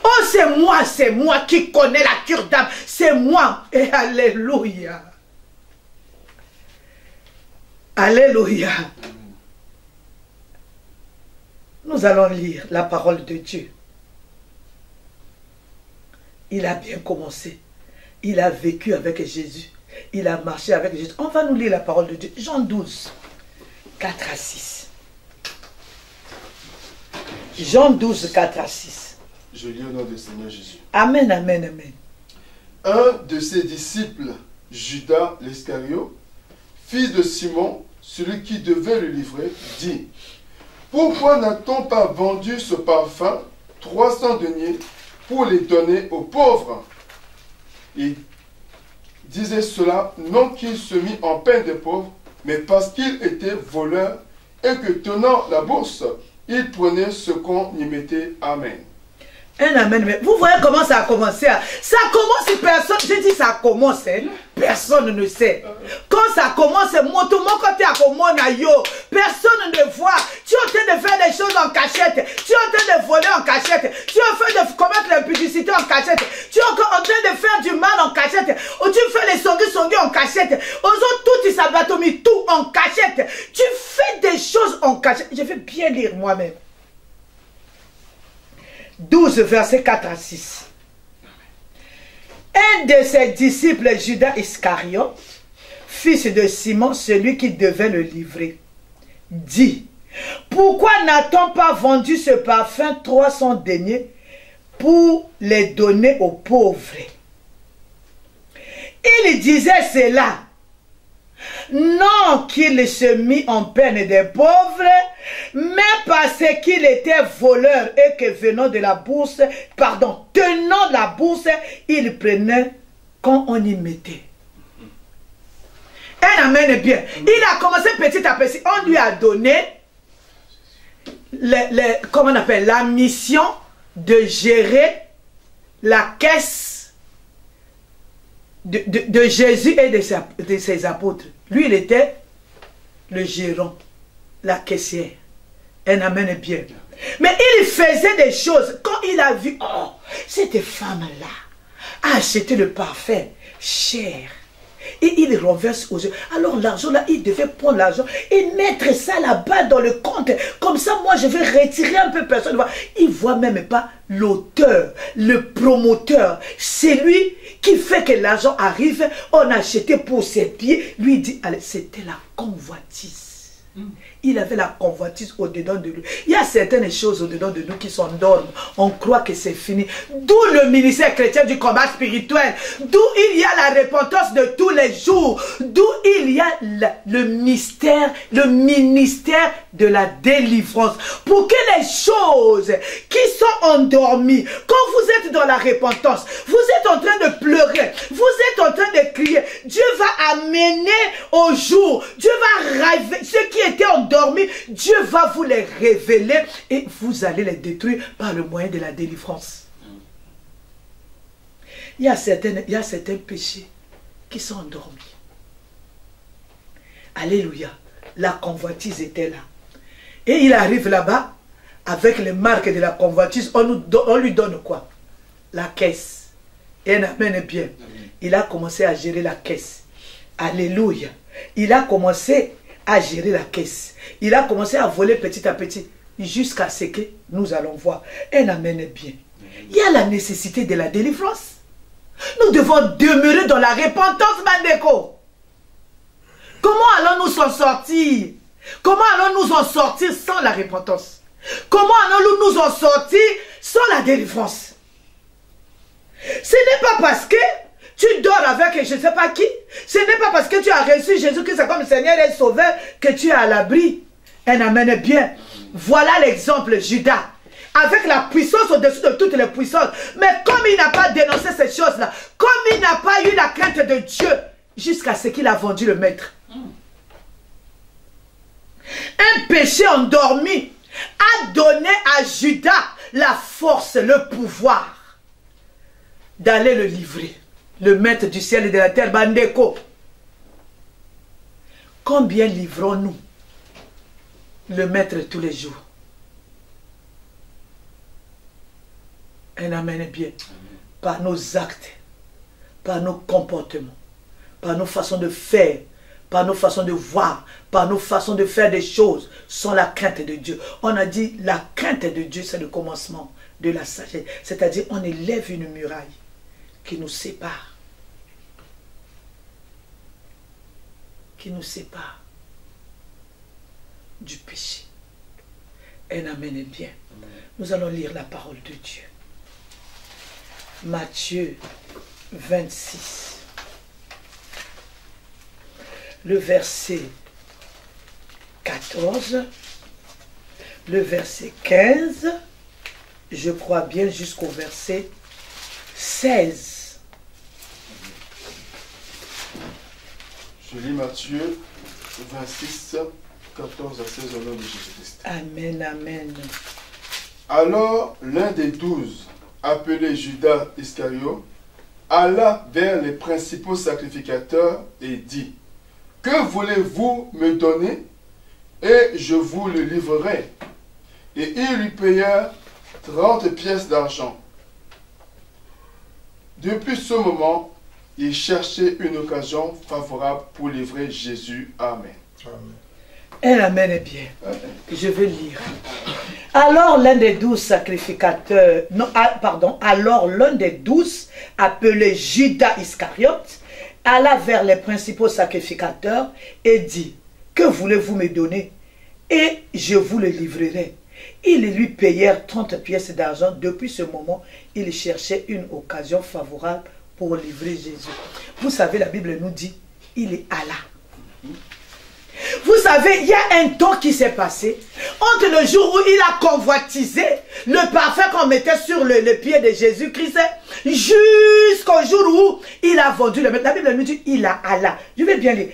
Oh, c'est moi, c'est moi qui connais la cure d'âme. C'est moi. Et Alléluia. Alléluia. Nous allons lire la parole de Dieu. Il a bien commencé. Il a vécu avec Jésus. Il a marché avec Jésus. On va nous lire la parole de Dieu. Jean 12, 4 à 6. Jean 12, 4 à 6. Je lis au nom du Seigneur Jésus. Amen, amen, amen. Un de ses disciples, Judas l'Escario, fils de Simon, celui qui devait le livrer, dit pourquoi n'a-t-on pas vendu ce parfum, 300 deniers, pour les donner aux pauvres? Il disait cela non qu'il se mit en peine de pauvres, mais parce qu'il était voleur et que tenant la bourse, il prenait ce qu'on y mettait. Amen. Un amen. Mais vous voyez comment ça a commencé. Hein? Ça commence, personne. J'ai dit ça commence. Hein? Personne ne sait. Quand ça commence, moto côté à yo. Personne ne voit. Tu es en train de faire des choses en cachette. Tu es en train de voler en cachette. Tu es en train de commettre l'impudicité en cachette. Tu es en train de faire du mal en cachette. Tu fais les songis songis en cachette. Aux tout tu sabatomis, tout en cachette. Tu fais des choses en cachette. Je vais bien lire moi-même. 12, verset 4 à 6. Un de ses disciples, Judas Iscariot, fils de Simon, celui qui devait le livrer, dit, pourquoi n'a-t-on pas vendu ce parfum 300 deniers pour les donner aux pauvres? Il disait cela non qu'il se mit en peine des pauvres, mais parce qu'il était voleur et que venant de la bourse, pardon, tenant la bourse, il prenait quand on y mettait. Un amène bien. Il a commencé petit à petit. On lui a donné, on appelle, la mission de gérer la caisse de, Jésus et de ses apôtres. Lui, il était le gérant, la caissière. Un amène bien. Mais il faisait des choses. Quand il a vu, oh, cette femme-là a acheté le parfait cher. Et il renverse aux yeux. Alors l'argent là, il devait prendre l'argent et mettre ça là-bas dans le compte. Comme ça, moi, je vais retirer un peu personne. Il ne voit même pas l'auteur, le promoteur. C'est lui qui fait que l'argent arrive. On a acheté pour ses pieds. Lui dit, allez, c'était la convoitise. Mm. Il avait la convoitise au-dedans de lui. Il y a certaines choses au-dedans de nous qui s'endorment. On croit que c'est fini. D'où le ministère chrétien du combat spirituel. D'où il y a la repentance de tous les jours. D'où il y a le mystère, le ministère de la délivrance. Pour que les choses qui sont endormies, quand vous êtes dans la repentance, vous êtes en train de pleurer, vous êtes en train de crier, Dieu va amener au jour, Dieu va rêver, ce qui était endormi dormi, Dieu va vous les révéler et vous allez les détruire par le moyen de la délivrance. Il y a certains, il y a certains péchés qui sont endormis. Alléluia. La convoitise était là. Et il arrive là-bas avec les marques de la convoitise. On, nous, on lui donne quoi? La caisse. Et un amène bien. Il a commencé à gérer la caisse. Alléluia. Il a commencé à gérer la caisse. Il a commencé à voler petit à petit jusqu'à ce que nous allons voir. Un amène bien. Il y a la nécessité de la délivrance. Nous devons demeurer dans la repentance, Mandeko. Comment allons-nous s'en sortir? Comment allons-nous en sortir sans la repentance? Comment allons-nous nous en sortir sans la délivrance? Ce n'est pas parce que tu dors avec je ne sais pas qui. Ce n'est pas parce que tu as reçu Jésus-Christ comme Seigneur et Sauveur que tu es à l'abri. Un amène bien. Voilà l'exemple Judas. Avec la puissance au-dessus de toutes les puissances. Mais comme il n'a pas dénoncé ces choses-là, comme il n'a pas eu la crainte de Dieu, jusqu'à ce qu'il a vendu le maître. Un péché endormi a donné à Judas la force, le pouvoir d'aller le livrer. Le maître du ciel et de la terre, Bandeko. Combien livrons-nous le maître tous les jours? Un amen bien. Par nos actes, par nos comportements, par nos façons de faire, par nos façons de voir, par nos façons de faire des choses, sans la crainte de Dieu. On a dit la crainte de Dieu, c'est le commencement de la sagesse. C'est-à-dire, on élève une muraille qui nous sépare. Qui nous sépare du péché. Un amen bien. Nous allons lire la parole de Dieu. Matthieu 26 le verset 14, le verset 15, je crois bien jusqu'au verset 16. Je lis Matthieu 26, 14 à 16 au nom de Jésus-Christ. Amen, amen. Alors l'un des douze, appelé Judas Iscariot, alla vers les principaux sacrificateurs et dit, que voulez-vous me donner? Et je vous le livrerai. Et ils lui payèrent 30 pièces d'argent. Depuis ce moment, il cherchait une occasion favorable pour livrer Jésus. Amen. Amen. Amen est bien. Je vais lire. Alors l'un des douze sacrificateurs, non, ah, pardon, alors l'un des douze, appelé Judas Iscariote, alla vers les principaux sacrificateurs et dit, que voulez-vous me donner? Et je vous le livrerai. Ils lui payèrent 30 pièces d'argent. Depuis ce moment, il cherchait une occasion favorable pour livrer Jésus. Vous savez, la Bible nous dit, il est Allah. Vous savez, il y a un temps qui s'est passé entre le jour où il a convoitisé le parfum qu'on mettait sur le, pied de Jésus-Christ jusqu'au jour où il a vendu le La Bible nous dit il a Allah. Je vais bien lire.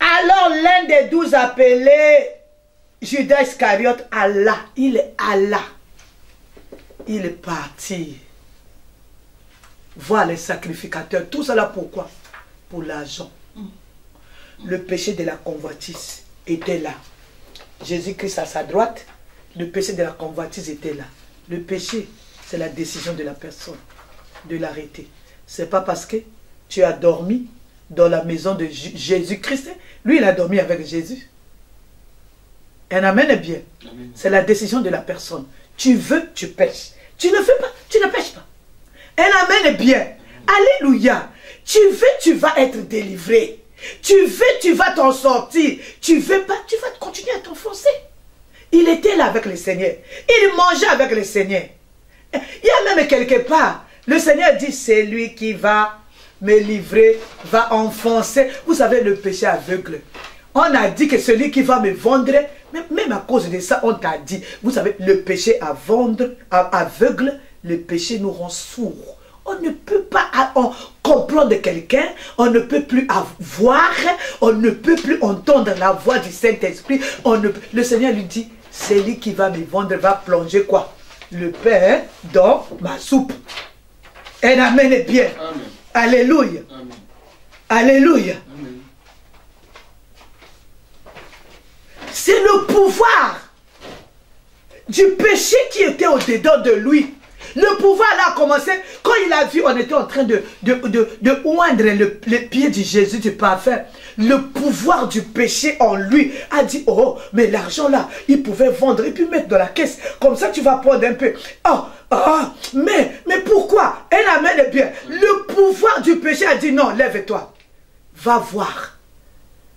Alors l'un des douze appelés Judas Iscariote Allah, il est Allah. Il est parti voir les sacrificateurs. Tout cela pourquoi? Pour l'argent le péché de la convoitise était là. Jésus-Christ à sa droite, le péché de la convoitise était là. Le péché, c'est la décision de la personne de l'arrêter. C'est pas parce que tu as dormi dans la maison de Jésus-Christ. Lui, il a dormi avec Jésus. Un amen est bien. C'est la décision de la personne. Tu veux, tu pêches. Tu ne fais pas, tu ne pêches pas. Un amen est bien. Alléluia. Tu veux, tu vas être délivré. Tu veux, tu vas t'en sortir. Tu veux pas, tu vas continuer à t'enfoncer. Il était là avec le Seigneur. Il mangeait avec le Seigneur. Il y a même quelque part, le Seigneur dit, c'est lui qui va me livrer, va enfoncer. Vous savez, le péché aveugle. On a dit que celui qui va me vendre, même à cause de ça, on t'a dit, vous savez, le péché à vendre, aveugle, le péché nous rend sourds. On ne peut pas comprendre quelqu'un, on ne peut plus voir, on ne peut plus entendre la voix du Saint-Esprit. Le Seigneur lui dit, c'est lui qui va me vendre, va plonger quoi? Le pain dans ma soupe. Amen est bien. Alléluia. Alléluia. C'est le pouvoir du péché qui était au-dedans de lui le pouvoir là a commencé quand il a vu, on était en train de, de, de, oindre le, les pieds de Jésus du parfum. Le pouvoir du péché en lui a dit, oh, mais l'argent là, il pouvait vendre et puis mettre dans la caisse. Comme ça, tu vas prendre un peu. Oh, oh, mais, mais pourquoi? Amen est bien. Le pouvoir du péché a dit, non, lève-toi. Va voir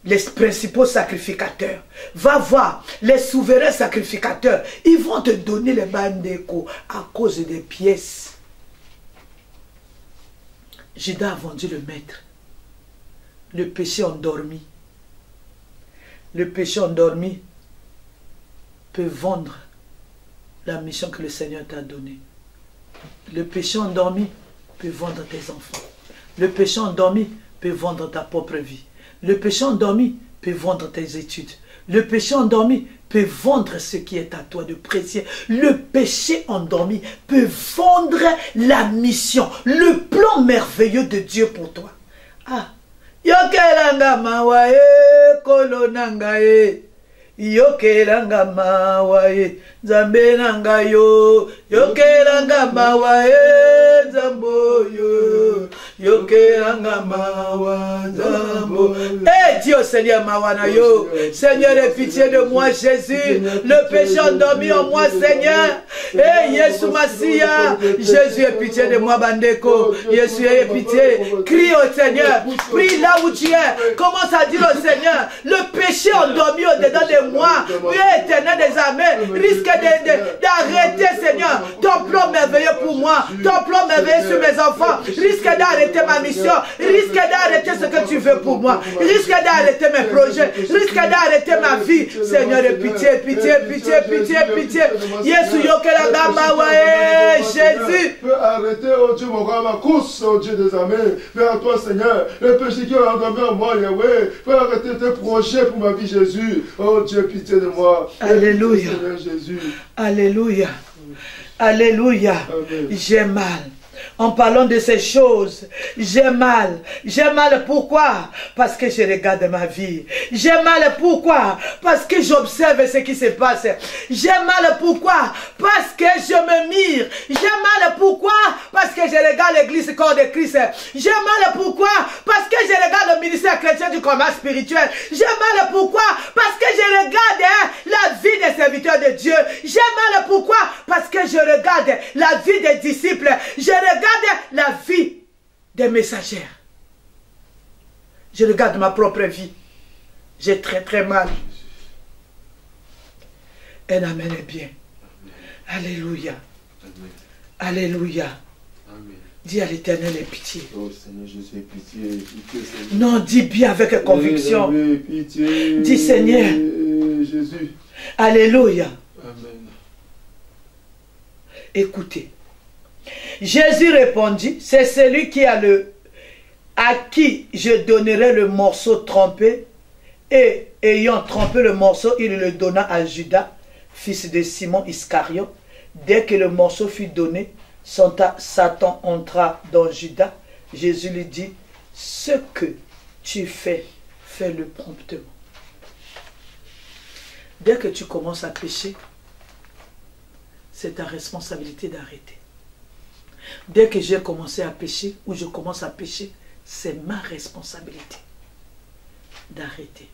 les principaux sacrificateurs. Va voir les souverains sacrificateurs. Ils vont te donner les bandéco à cause des pièces. Judas a vendu le maître. Le péché endormi. Le péché endormi peut vendre la mission que le Seigneur t'a donnée. Le péché endormi peut vendre tes enfants. Le péché endormi peut vendre ta propre vie. Le péché endormi peut vendre tes études. Le péché endormi peut vendre ce qui est à toi de précieux. Le péché endormi peut vendre la mission, le plan merveilleux de Dieu pour toi. Ah, yokelanga kolonangae yokelanga yo Eh Dieu Seigneur mawana yo. Seigneur aie pitié de moi Jésus. Le péché endormi en moi Seigneur. Eh Yesu Masia. Jésus aie pitié de moi bandeko. Jésus aie pitié. Crie au Seigneur. Prie là où tu es. Commence à dire au Seigneur le péché endormi au-dedans de moi. Éternel des armées risque d'arrêter Seigneur ton plan merveilleux pour moi ton plan merveilleux sur mes enfants. Risque d'arrêter ma mission, risque d'arrêter ce que tu veux pour moi, risque d'arrêter mes projets, risque d'arrêter ma vie. Seigneur, pitié, pitié, pitié, pitié, pitié. Jésus, Jésus. Peux arrêter, oh Dieu, mon roi, ma course, oh Dieu des armées, vers toi, Seigneur. Le péché qui est endormi en moi, Yahweh. Peux arrêter tes projets pour ma vie, Jésus. Oh Dieu, pitié de moi. Alléluia. Jésus. Alléluia. Alléluia. J'ai mal en parlant de ces choses, j'ai mal. J'ai mal pourquoi? Parce que je regarde ma vie. J'ai mal pourquoi? Parce que j'observe ce qui se passe. J'ai mal pourquoi? Parce que je me mire. J'ai mal pourquoi? Parce que je regarde l'église corps de Christ. J'ai mal pourquoi? Parce que je regarde le ministère chrétien du commerce spirituel. J'ai mal pourquoi? Parce que je regarde hein, la vie des serviteurs de Dieu. J'ai mal pourquoi? Parce que je regarde la vie des disciples. Je regarde la vie des messagères. Je regarde ma propre vie. J'ai très très mal. Amen est bien. Alléluia. Alléluia. Dis à l'éternel et pitié. Oh Seigneur pitié. Non, dis bien avec conviction. Dis Seigneur. Jésus. Alléluia. Amen. Écoutez. Jésus répondit, c'est celui qui a le, à qui je donnerai le morceau trempé. Et ayant trempé le morceau, il le donna à Judas, fils de Simon Iscariot. Dès que le morceau fut donné, Satan entra dans Judas. Jésus lui dit, ce que tu fais, fais-le promptement. Dès que tu commences à pécher, c'est ta responsabilité d'arrêter. Dès que j'ai commencé à pécher, ou je commence à pécher, c'est ma responsabilité d'arrêter.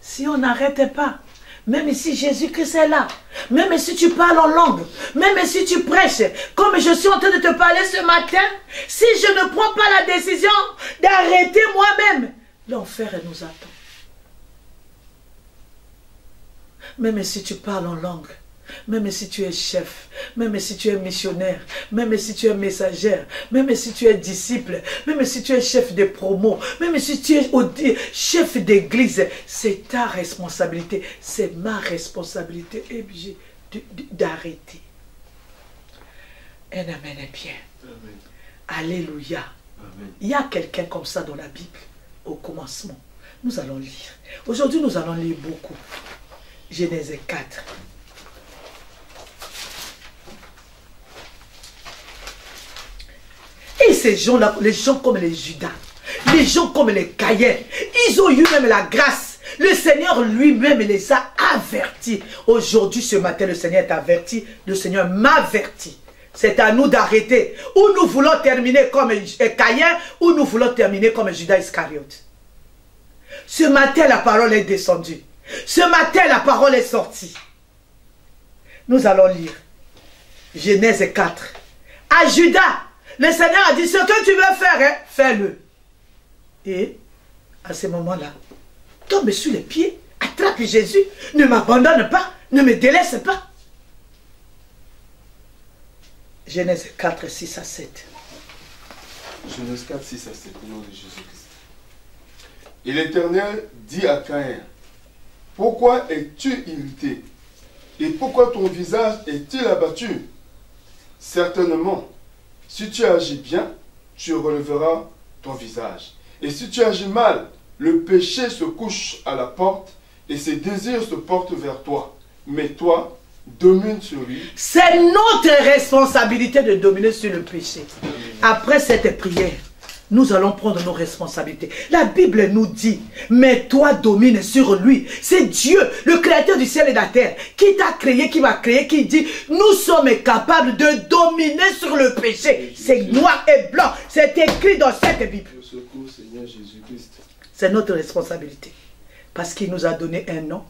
Si on n'arrêtait pas, même si Jésus-Christ est là, même si tu parles en langue, même si tu prêches, comme je suis en train de te parler ce matin, si je ne prends pas la décision d'arrêter moi-même, l'enfer nous attend. Même si tu parles en langue, même si tu es chef, même si tu es missionnaire, même si tu es messagère, même si tu es disciple, même si tu es chef de promo, même si tu es chef d'église, c'est ta responsabilité, c'est ma responsabilité d'arrêter. Un amen est bien. Alléluia. Il y a quelqu'un comme ça dans la Bible au commencement. Nous allons lire. Aujourd'hui, nous allons lire beaucoup. Genèse 4. Et ces gens-là, les gens comme les Judas, les gens comme les Caïens, ils ont eu même la grâce. Le Seigneur lui-même les a avertis. Aujourd'hui, ce matin, le Seigneur est averti. Le Seigneur m'avertit. C'est à nous d'arrêter. Ou nous voulons terminer comme Caïn, ou nous voulons terminer comme Judas Iscariote. Ce matin, la parole est descendue. Ce matin, la parole est sortie. Nous allons lire Genèse 4. À Judas, le Seigneur a dit, ce que tu veux faire, hein, fais-le. Et à ce moment-là, tombe sur les pieds, attrape Jésus, ne m'abandonne pas, ne me délaisse pas. Genèse 4, 6 à 7. Genèse 4, 6 à 7, au nom de Jésus-Christ. Et l'Éternel dit à Caïn, pourquoi es-tu irrité? Et pourquoi ton visage est-il abattu? Certainement, si tu agis bien, tu relèveras ton visage. Et si tu agis mal, le péché se couche à la porte et ses désirs se portent vers toi. Mais toi, domine sur lui. C'est notre responsabilité de dominer sur le péché. Après cette prière, nous allons prendre nos responsabilités. La Bible nous dit, mais toi domine sur lui. C'est Dieu, le créateur du ciel et de la terre, qui t'a créé, qui m'a créé, qui dit, nous sommes capables de dominer sur le péché. C'est noir et blanc. C'est écrit dans cette Bible. C'est notre responsabilité. Parce qu'il nous a donné un nom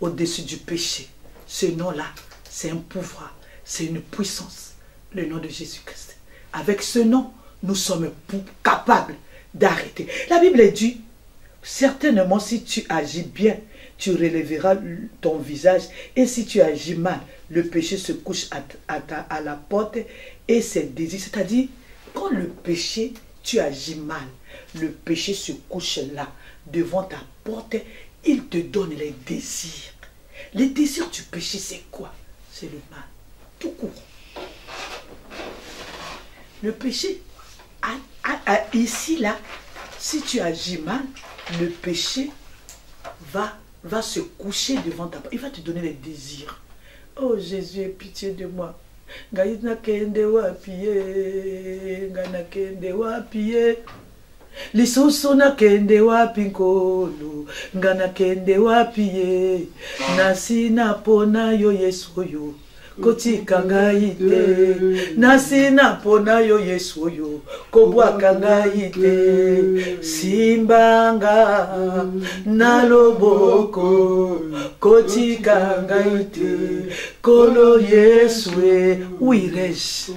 au-dessus du péché. Ce nom-là, c'est un pouvoir, c'est une puissance. Le nom de Jésus-Christ. Avec ce nom, nous sommes capables d'arrêter. La Bible dit, certainement si tu agis bien, tu relèveras ton visage. Et si tu agis mal, le péché se couche à, à la porte et ses désirs. C'est-à-dire, quand le péché, tu agis mal, le péché se couche là, devant ta porte, il te donne les désirs. Les désirs du péché, c'est quoi? C'est le mal. Tout court. Le péché, ici, là, si tu agis mal, le péché va, va se coucher devant ta porte. Il va te donner les désirs. Oh Jésus, pitié de moi. lisusu nakende wapi nkolo? Nga nakende wapi ye? Nasi napona yo yesu oyo kotika ngai te nasi napona yo yesu oyo. Kobwaka ngai te simbanga na loboko. Kotika ngai te kolo yesu e où irai-je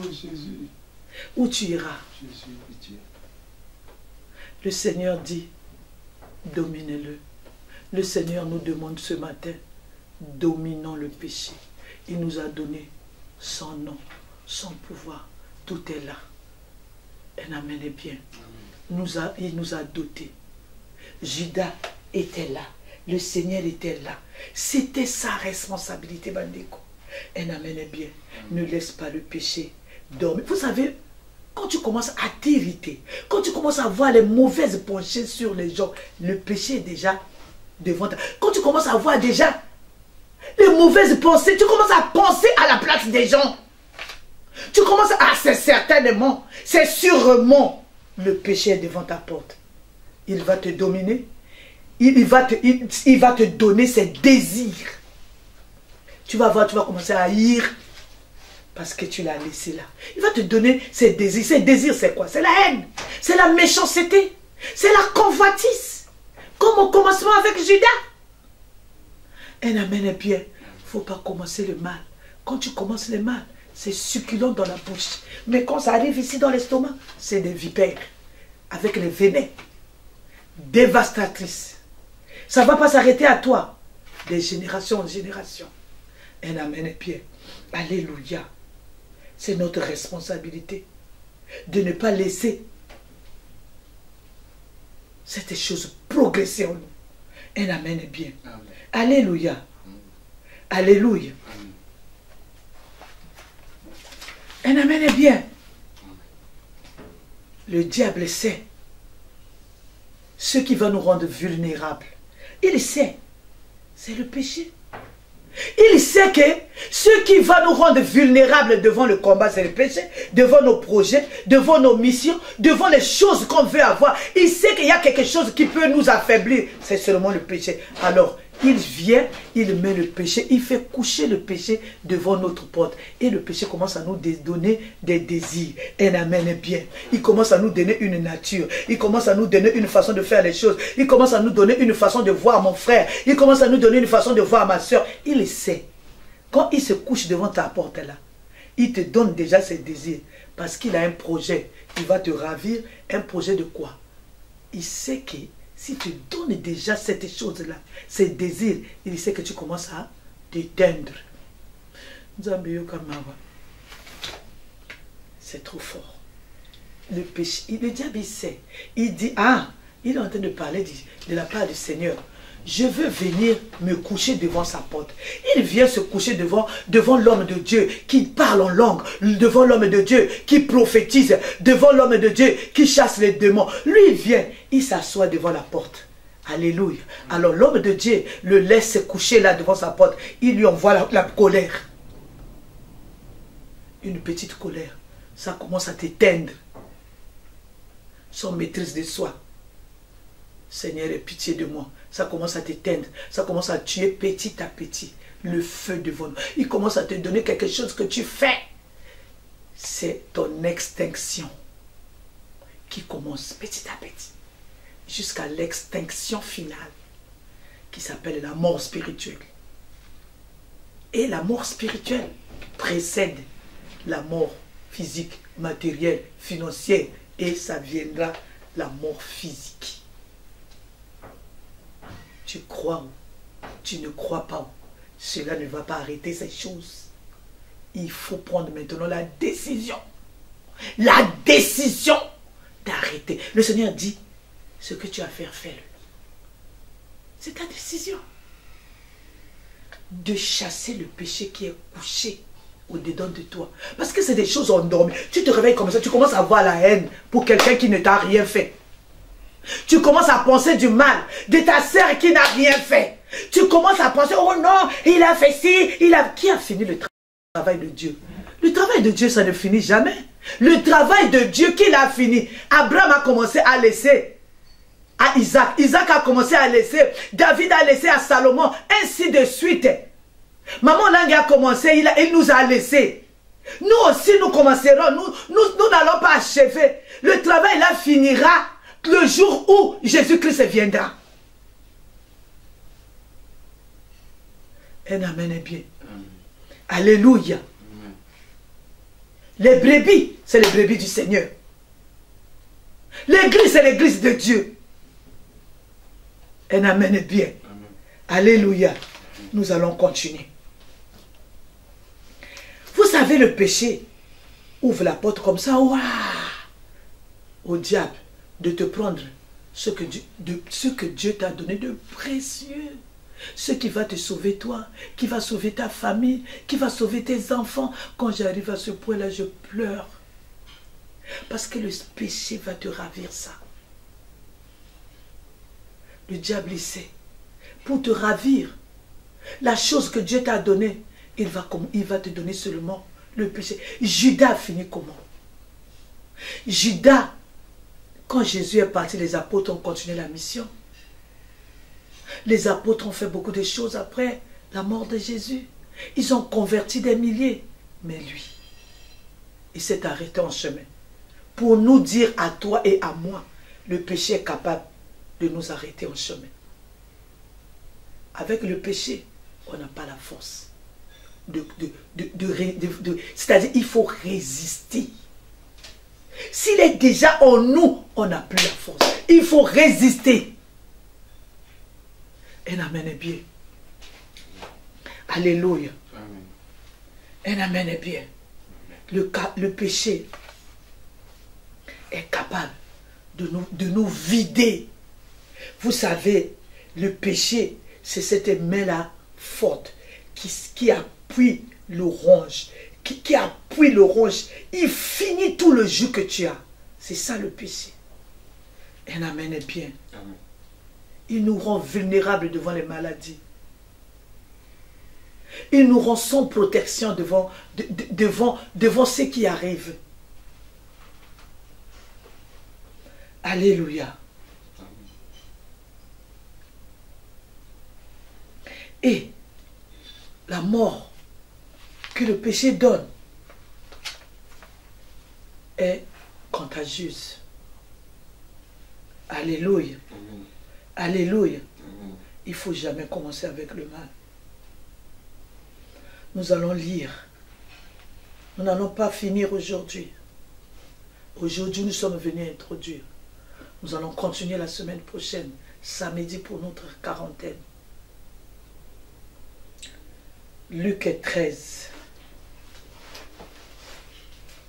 où tu iras le Seigneur dit, dominez-le. Le Seigneur nous demande ce matin, dominons le péché. Il nous a donné son nom, son pouvoir. Tout est là. Amen est bien. Nous a, il nous a dotés. Judas était là. Le Seigneur était là. C'était sa responsabilité, Bandeko. Amen est bien. Ne laisse pas le péché dormir. Vous savez, quand tu commences à t'irriter, quand tu commences à voir les mauvaises pensées sur les gens, le péché est déjà devant toi. Quand tu commences à voir déjà les mauvaises pensées, tu commences à penser à la place des gens. Tu commences à, c'est certainement, c'est sûrement, le péché est devant ta porte. Il va te dominer. Il, va te, il va te donner ses désirs. Tu vas voir, tu vas commencer à haïr parce que tu l'as laissé là. Il va te donner ses désirs. Ses désirs, c'est quoi? C'est la haine. C'est la méchanceté. C'est la convoitise. Comme au commencement avec Judas. Un amen est bien. Faut pas commencer le mal. Quand tu commences le mal, c'est succulent dans la bouche. Mais quand ça arrive ici dans l'estomac, c'est des vipères. Avec les venins. Dévastatrices. Ça ne va pas s'arrêter à toi. De génération en génération. Un amen bien. Alléluia. C'est notre responsabilité de ne pas laisser cette chose progresser en nous. Un amen est bien. Alléluia. Alléluia. Un amen est bien. Le diable sait ce qui va nous rendre vulnérables. Il sait. C'est le péché. Il sait que ce qui va nous rendre vulnérables devant le combat, c'est le péché, devant nos projets, devant nos missions, devant les choses qu'on veut avoir. Il sait qu'il y a quelque chose qui peut nous affaiblir. C'est seulement le péché. Alors, il vient, il met le péché, il fait coucher le péché devant notre porte. Et le péché commence à nous donner des désirs. Un amen est bien. Il commence à nous donner une nature. Il commence à nous donner une façon de faire les choses. Il commence à nous donner une façon de voir mon frère. Il commence à nous donner une façon de voir ma soeur. Il sait. Quand il se couche devant ta porte là, il te donne déjà ses désirs. Parce qu'il a un projet. Il va te ravir. Un projet de quoi? Il sait que si tu donnes déjà cette chose-là, ces désirs, il sait que tu commences à t'éteindre. C'est trop fort. le péché, le diable sait. Il dit, ah, il est en train de parler de, la part du Seigneur. Je veux venir me coucher devant sa porte. Il vient se coucher devant, devant l'homme de Dieu qui parle en langue, devant l'homme de Dieu qui prophétise, devant l'homme de Dieu qui chasse les démons. Lui, vient, il s'assoit devant la porte. Alléluia. Alors l'homme de Dieu le laisse se coucher là devant sa porte. Il lui envoie la colère. Une petite colère. Ça commence à t'éteindre sans maîtrise de soi. Seigneur, aie pitié de moi. Ça commence à t'éteindre. Ça commence à tuer petit à petit le feu devant nous. Il commence à te donner quelque chose que tu fais. C'est ton extinction qui commence petit à petit jusqu'à l'extinction finale qui s'appelle la mort spirituelle. Et la mort spirituelle précède la mort physique, matérielle, financière, et ça viendra la mort physique. Tu crois ou tu ne crois pas cela ne va pas arrêter ces choses. Il faut prendre maintenant la décision. La décision d'arrêter. Le Seigneur dit, ce que tu as fait, fais-le. C'est ta décision. De chasser le péché qui est couché au-dedans de toi. Parce que c'est des choses endormies. Tu te réveilles comme ça, tu commences à avoir la haine pour quelqu'un qui ne t'a rien fait. Tu commences à penser du mal de ta sœur qui n'a rien fait. Tu commences à penser, oh non, il a fait ci, il a... Qui a fini le travail de Dieu? Le travail de Dieu, ça ne finit jamais. Le travail de Dieu, qui l'a fini Abraham a commencé à laisser à Isaac. Isaac a commencé à laisser. David a laissé à Salomon, ainsi de suite. Maman Lang a commencé, il, il nous a laissé. Nous aussi, nous commencerons. Nous n'allons pas achever. Le travail là finira le jour où Jésus-Christ viendra. Un amen est bien. Alléluia. Les brebis, c'est les brebis du Seigneur. L'église, c'est l'église de Dieu. Un amen est bien. Alléluia. Nous allons continuer. Vous savez, le péché ouvre la porte comme ça, au diable de te prendre ce que Dieu, t'a donné de précieux. Ce qui va te sauver toi, qui va sauver ta famille, qui va sauver tes enfants. Quand j'arrive à ce point-là, je pleure. Parce que le péché va te ravir ça. Le diable, il sait. Pour te ravir, la chose que Dieu t'a donnée, il va, il va te donner seulement le péché. Judas finit comment? Judas, quand Jésus est parti, les apôtres ont continué la mission. Les apôtres ont fait beaucoup de choses après la mort de Jésus. Ils ont converti des milliers. Mais lui, il s'est arrêté en chemin pour nous dire à toi et à moi, le péché est capable de nous arrêter en chemin. Avec le péché, on n'a pas la force. De, de, C'est-à-dire, il faut résister. S'il est déjà en nous, on n'a plus la force. Il faut résister. Un amen est bien. Alléluia. Un amen est bien. Le, le péché est capable de nous, de nous vider. Vous savez, le péché, c'est cette main-là forte qui, qui appuie l'orange, qui, qui appuie l'orange. Il finit tout le jus que tu as. C'est ça le péché. Un amen est bien. Il nous rend vulnérables devant les maladies. Il nous rend sans protection devant, devant, devant ce qui arrive. Alléluia. Et la mort que le péché donne est contagieuse. Alléluia. Alléluia. Il ne faut jamais commencer avec le mal. Nous allons lire. Nous n'allons pas finir aujourd'hui. Aujourd'hui, nous sommes venus introduire. Nous allons continuer la semaine prochaine, samedi pour notre quarantaine. Luc 13,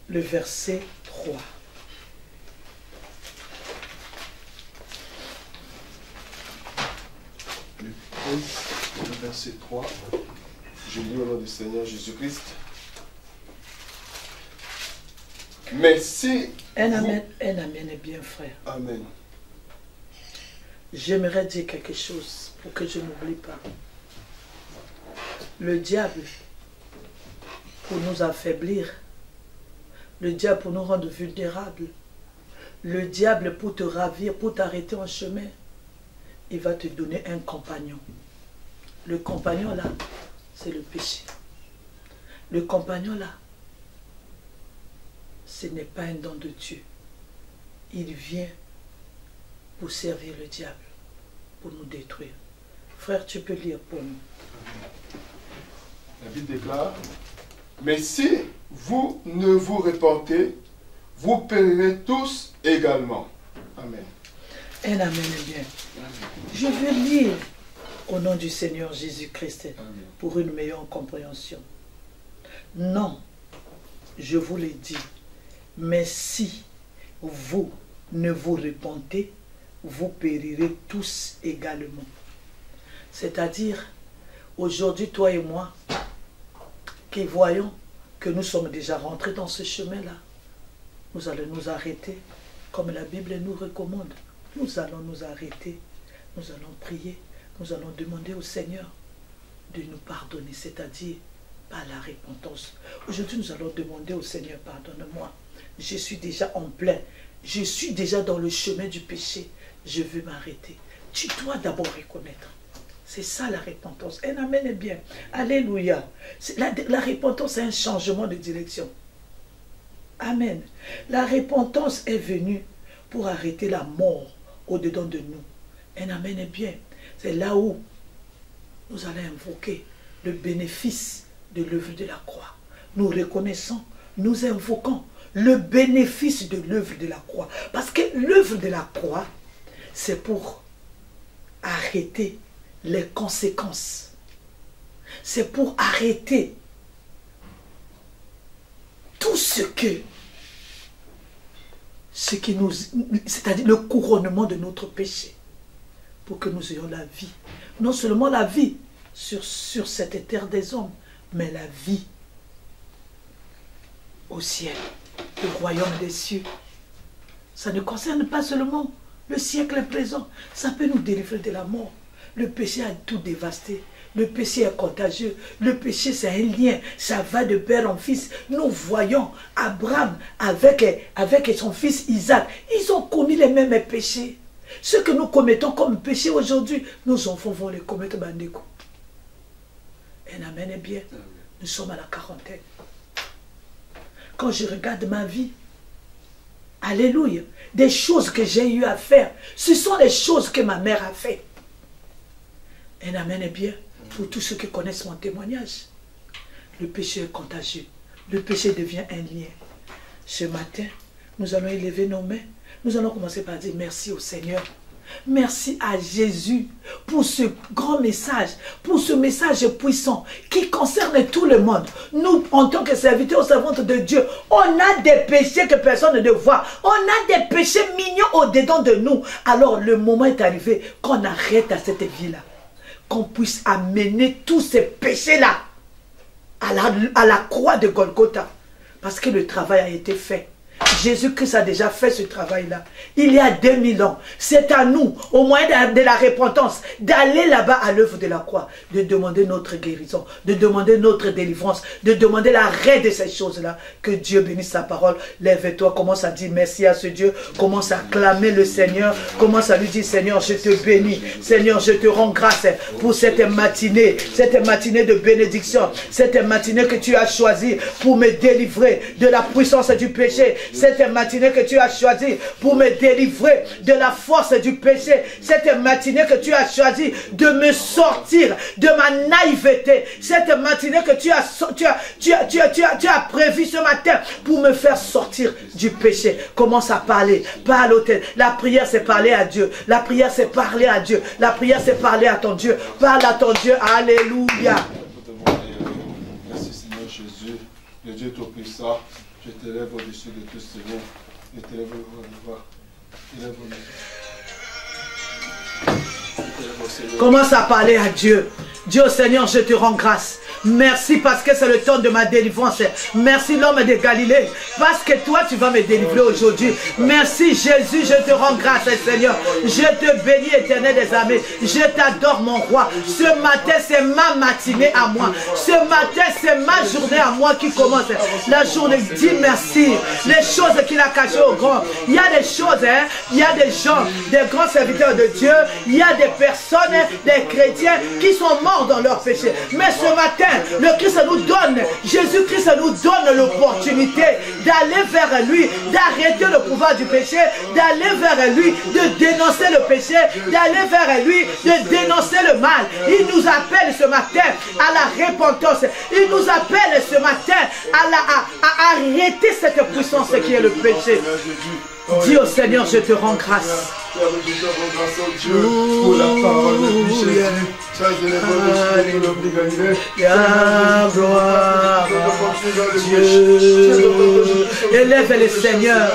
le verset 3. Le verset 3, je lis au nom du Seigneur Jésus-Christ. Mais si. Un amen, un amen est bien, frère. Amen. J'aimerais dire quelque chose pour que je n'oublie pas. Le diable, pour nous affaiblir, le diable pour nous rendre vulnérables, le diable pour te ravir, pour t'arrêter en chemin, il va te donner un compagnon. Le compagnon là, c'est le péché. Le compagnon là, ce n'est pas un don de Dieu. Il vient pour servir le diable, pour nous détruire. Frère, tu peux lire pour nous. La Bible déclare, mais si vous ne vous répentez, vous périrez tous également. Amen. Un amen bien. Je veux lire au nom du Seigneur Jésus-Christ pour une meilleure compréhension. Non, je vous l'ai dit, mais si vous ne vous répentez, vous périrez tous également. C'est-à-dire, aujourd'hui, toi et moi, qui voyons que nous sommes déjà rentrés dans ce chemin-là, nous allons nous arrêter comme la Bible nous recommande. Nous allons nous arrêter, nous allons prier, nous allons demander au Seigneur de nous pardonner, c'est-à-dire par la repentance. Aujourd'hui, nous allons demander au Seigneur, pardonne-moi. Je suis déjà en plein. Je suis déjà dans le chemin du péché. Je veux m'arrêter. Tu dois d'abord reconnaître. C'est ça la repentance. Amen est bien. Alléluia. La, repentance, c'est un changement de direction. Amen. La repentance est venue pour arrêter la mort au-dedans de nous. Amen est bien. C'est là où nous allons invoquer le bénéfice de l'œuvre de la croix. Nous reconnaissons, nous invoquons le bénéfice de l'œuvre de la croix. Parce que l'œuvre de la croix, c'est pour arrêter les conséquences. C'est pour arrêter tout ce que, c'est-à-dire le couronnement de notre péché, pour que nous ayons la vie. Non seulement la vie sur, sur cette terre des hommes, mais la vie au ciel, le royaume des cieux. Ça ne concerne pas seulement le siècle présent, ça peut nous délivrer de la mort. Le péché a tout dévasté. Le péché est contagieux. Le péché, c'est un lien. Ça va de père en fils. Nous voyons Abraham avec, avec son fils Isaac. Ils ont commis les mêmes péchés. Ce que nous commettons comme péché aujourd'hui, nos enfants vont les commettre bandeko. Un amen est bien. Nous sommes à la quarantaine. Quand je regarde ma vie, Alléluia, des choses que j'ai eu à faire, ce sont les choses que ma mère a fait. Un amen est bien pour tous ceux qui connaissent mon témoignage. Le péché est contagieux. Le péché devient un lien. Ce matin, nous allons élever nos mains. Nous allons commencer par dire merci au Seigneur. Merci à Jésus pour ce grand message, pour ce message puissant qui concerne tout le monde. Nous, en tant que serviteurs servantes de Dieu, on a des péchés que personne ne voit. On a des péchés mignons au-dedans de nous. Alors le moment est arrivé qu'on arrête à cette vie-là qu'on puisse amener tous ces péchés-là à la, croix de Golgotha. Parce que le travail a été fait. Jésus-Christ a déjà fait ce travail-là. Il y a 2000 ans. C'est à nous, au moyen de la repentance, d'aller là-bas à l'œuvre de la croix, de demander notre guérison, de demander notre délivrance, de demander l'arrêt de ces choses-là. Que Dieu bénisse sa parole. Lève-toi, commence à dire merci à ce Dieu. Commence à clamer le Seigneur. Commence à lui dire, Seigneur, je te bénis. Seigneur, je te rends grâce pour cette matinée, cette matinée de bénédiction, cette matinée que tu as choisie pour me délivrer de la puissance du péché cette matinée que tu as choisi pour me délivrer de la force du péché, cette matinée que tu as choisi de me sortir de ma naïveté, cette matinée que tu as, tu as, tu as, tu as prévu ce matin pour me faire sortir du péché. Commence à parler, parle au La prière, c'est parler à Dieu. La prière, c'est parler à Dieu. La prière, c'est parler à ton Dieu. Parle à ton Dieu. Alléluia. Merci Seigneur Jésus, le Dieu Tout-Puissant. Je t'élève au-dessus de tout, Seigneur. Je t'élève de Commence à parler à Dieu. Dieu Seigneur, je te rends grâce. Merci parce que c'est le temps de ma délivrance. Merci l'homme de Galilée parce que toi tu vas me délivrer aujourd'hui. Merci Jésus, je te rends grâce Seigneur. Je te bénis éternel des armées. Je t'adore mon roi. Ce matin c'est ma matinée à moi. Ce matin c'est ma journée à moi qui commence. La journée, dis merci. Les choses qu'il a cachées au grand. Il y a des choses, hein? il y a des gens, des grands serviteurs de Dieu. Il y a des personnes, des chrétiens qui sont morts dans leur péché. Mais ce matin, le Christ nous donne, Jésus-Christ nous donne l'opportunité d'aller vers lui, d'arrêter le pouvoir du péché, d'aller vers lui, de dénoncer le péché, d'aller vers lui, de dénoncer le mal. Il nous appelle ce matin à la repentance. Il nous appelle ce matin à, arrêter cette puissance qui est le péché. Dis au Seigneur, je te rends grâce. pour la parole de Jésus. gloire Dieu. Élève le Seigneur.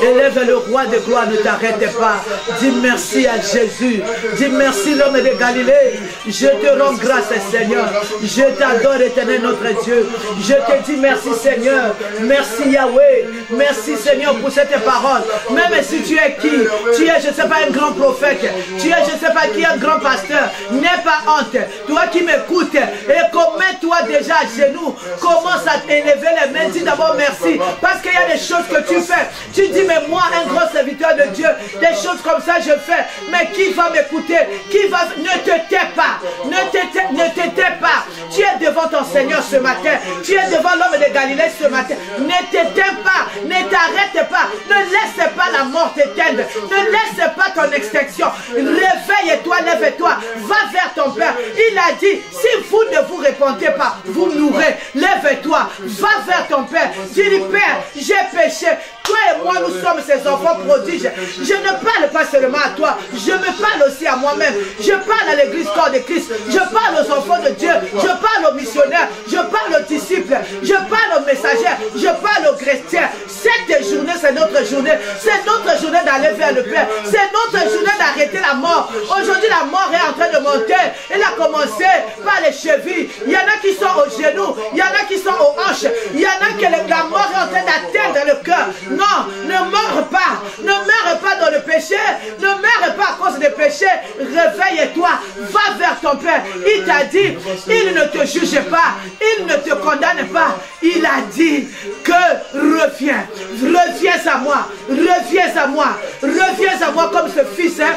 Élève le roi de gloire. Ne t'arrête pas. Dis merci à Jésus. Dis merci l'homme de Galilée. Je te rends grâce Seigneur. Je t'adore éternel notre Dieu. Je te dis merci Seigneur. Merci Yahweh. Merci Seigneur pour cette parole. Même si tu es qui? Tu es, je ne sais pas, un grand prophète. Tu es, je ne sais pas qui, un grand pasteur. N'aie pas honte. Toi qui m'écoutes, et commets-toi déjà à genoux. Commence à élever les mains. Dis d'abord merci. Parce qu'il y a des choses que tu fais. Tu dis, mais moi, un grand serviteur de Dieu, des choses comme ça, je fais. Mais qui va m'écouter? Qui va. Ne te tais pas. Ne te, ne tais pas. Tu es devant ton Seigneur ce matin. Tu es devant l'homme de Galilée ce matin. Ne te tais pas. Ne t'arrête pas. Ne laisse pas la mort t'éteindre. Ne laisse pas ton extinction. Réveille-toi, lève-toi. Va vers ton Père. Il a dit, si vous ne vous répondez pas, vous mourrez. Lève-toi. Va vers ton Père. Dis-lui, Père, j'ai péché. Toi et moi, nous sommes ces enfants prodiges. Je ne parle pas seulement à toi. Je me parle aussi à moi-même. Je parle à l'église corps de Christ. Je parle aux enfants de Dieu. Je parle aux missionnaires. Je parle aux disciples. Je parle aux messagers. Je parle aux chrétiens. Cette journée, c'est notre journée. C'est notre journée d'aller vers le Père. C'est notre journée d'arrêter la mort. Aujourd'hui, la mort est en train de monter. Elle a commencé par les chevilles. Il y en a qui sont aux genoux. Il y en a qui sont aux hanches. Il y en a que la mort est en train d'atteindre le cœur. Non, ne meurs pas. Ne meurs pas dans le péché. Ne meurs pas à cause des péchés. Réveille-toi. Va vers ton Père. Il t'a dit, il ne te juge pas. Il ne te condamne pas. Il a dit que reviens. Reviens à moi. Reviens à moi. Reviens à moi comme ce fils hein,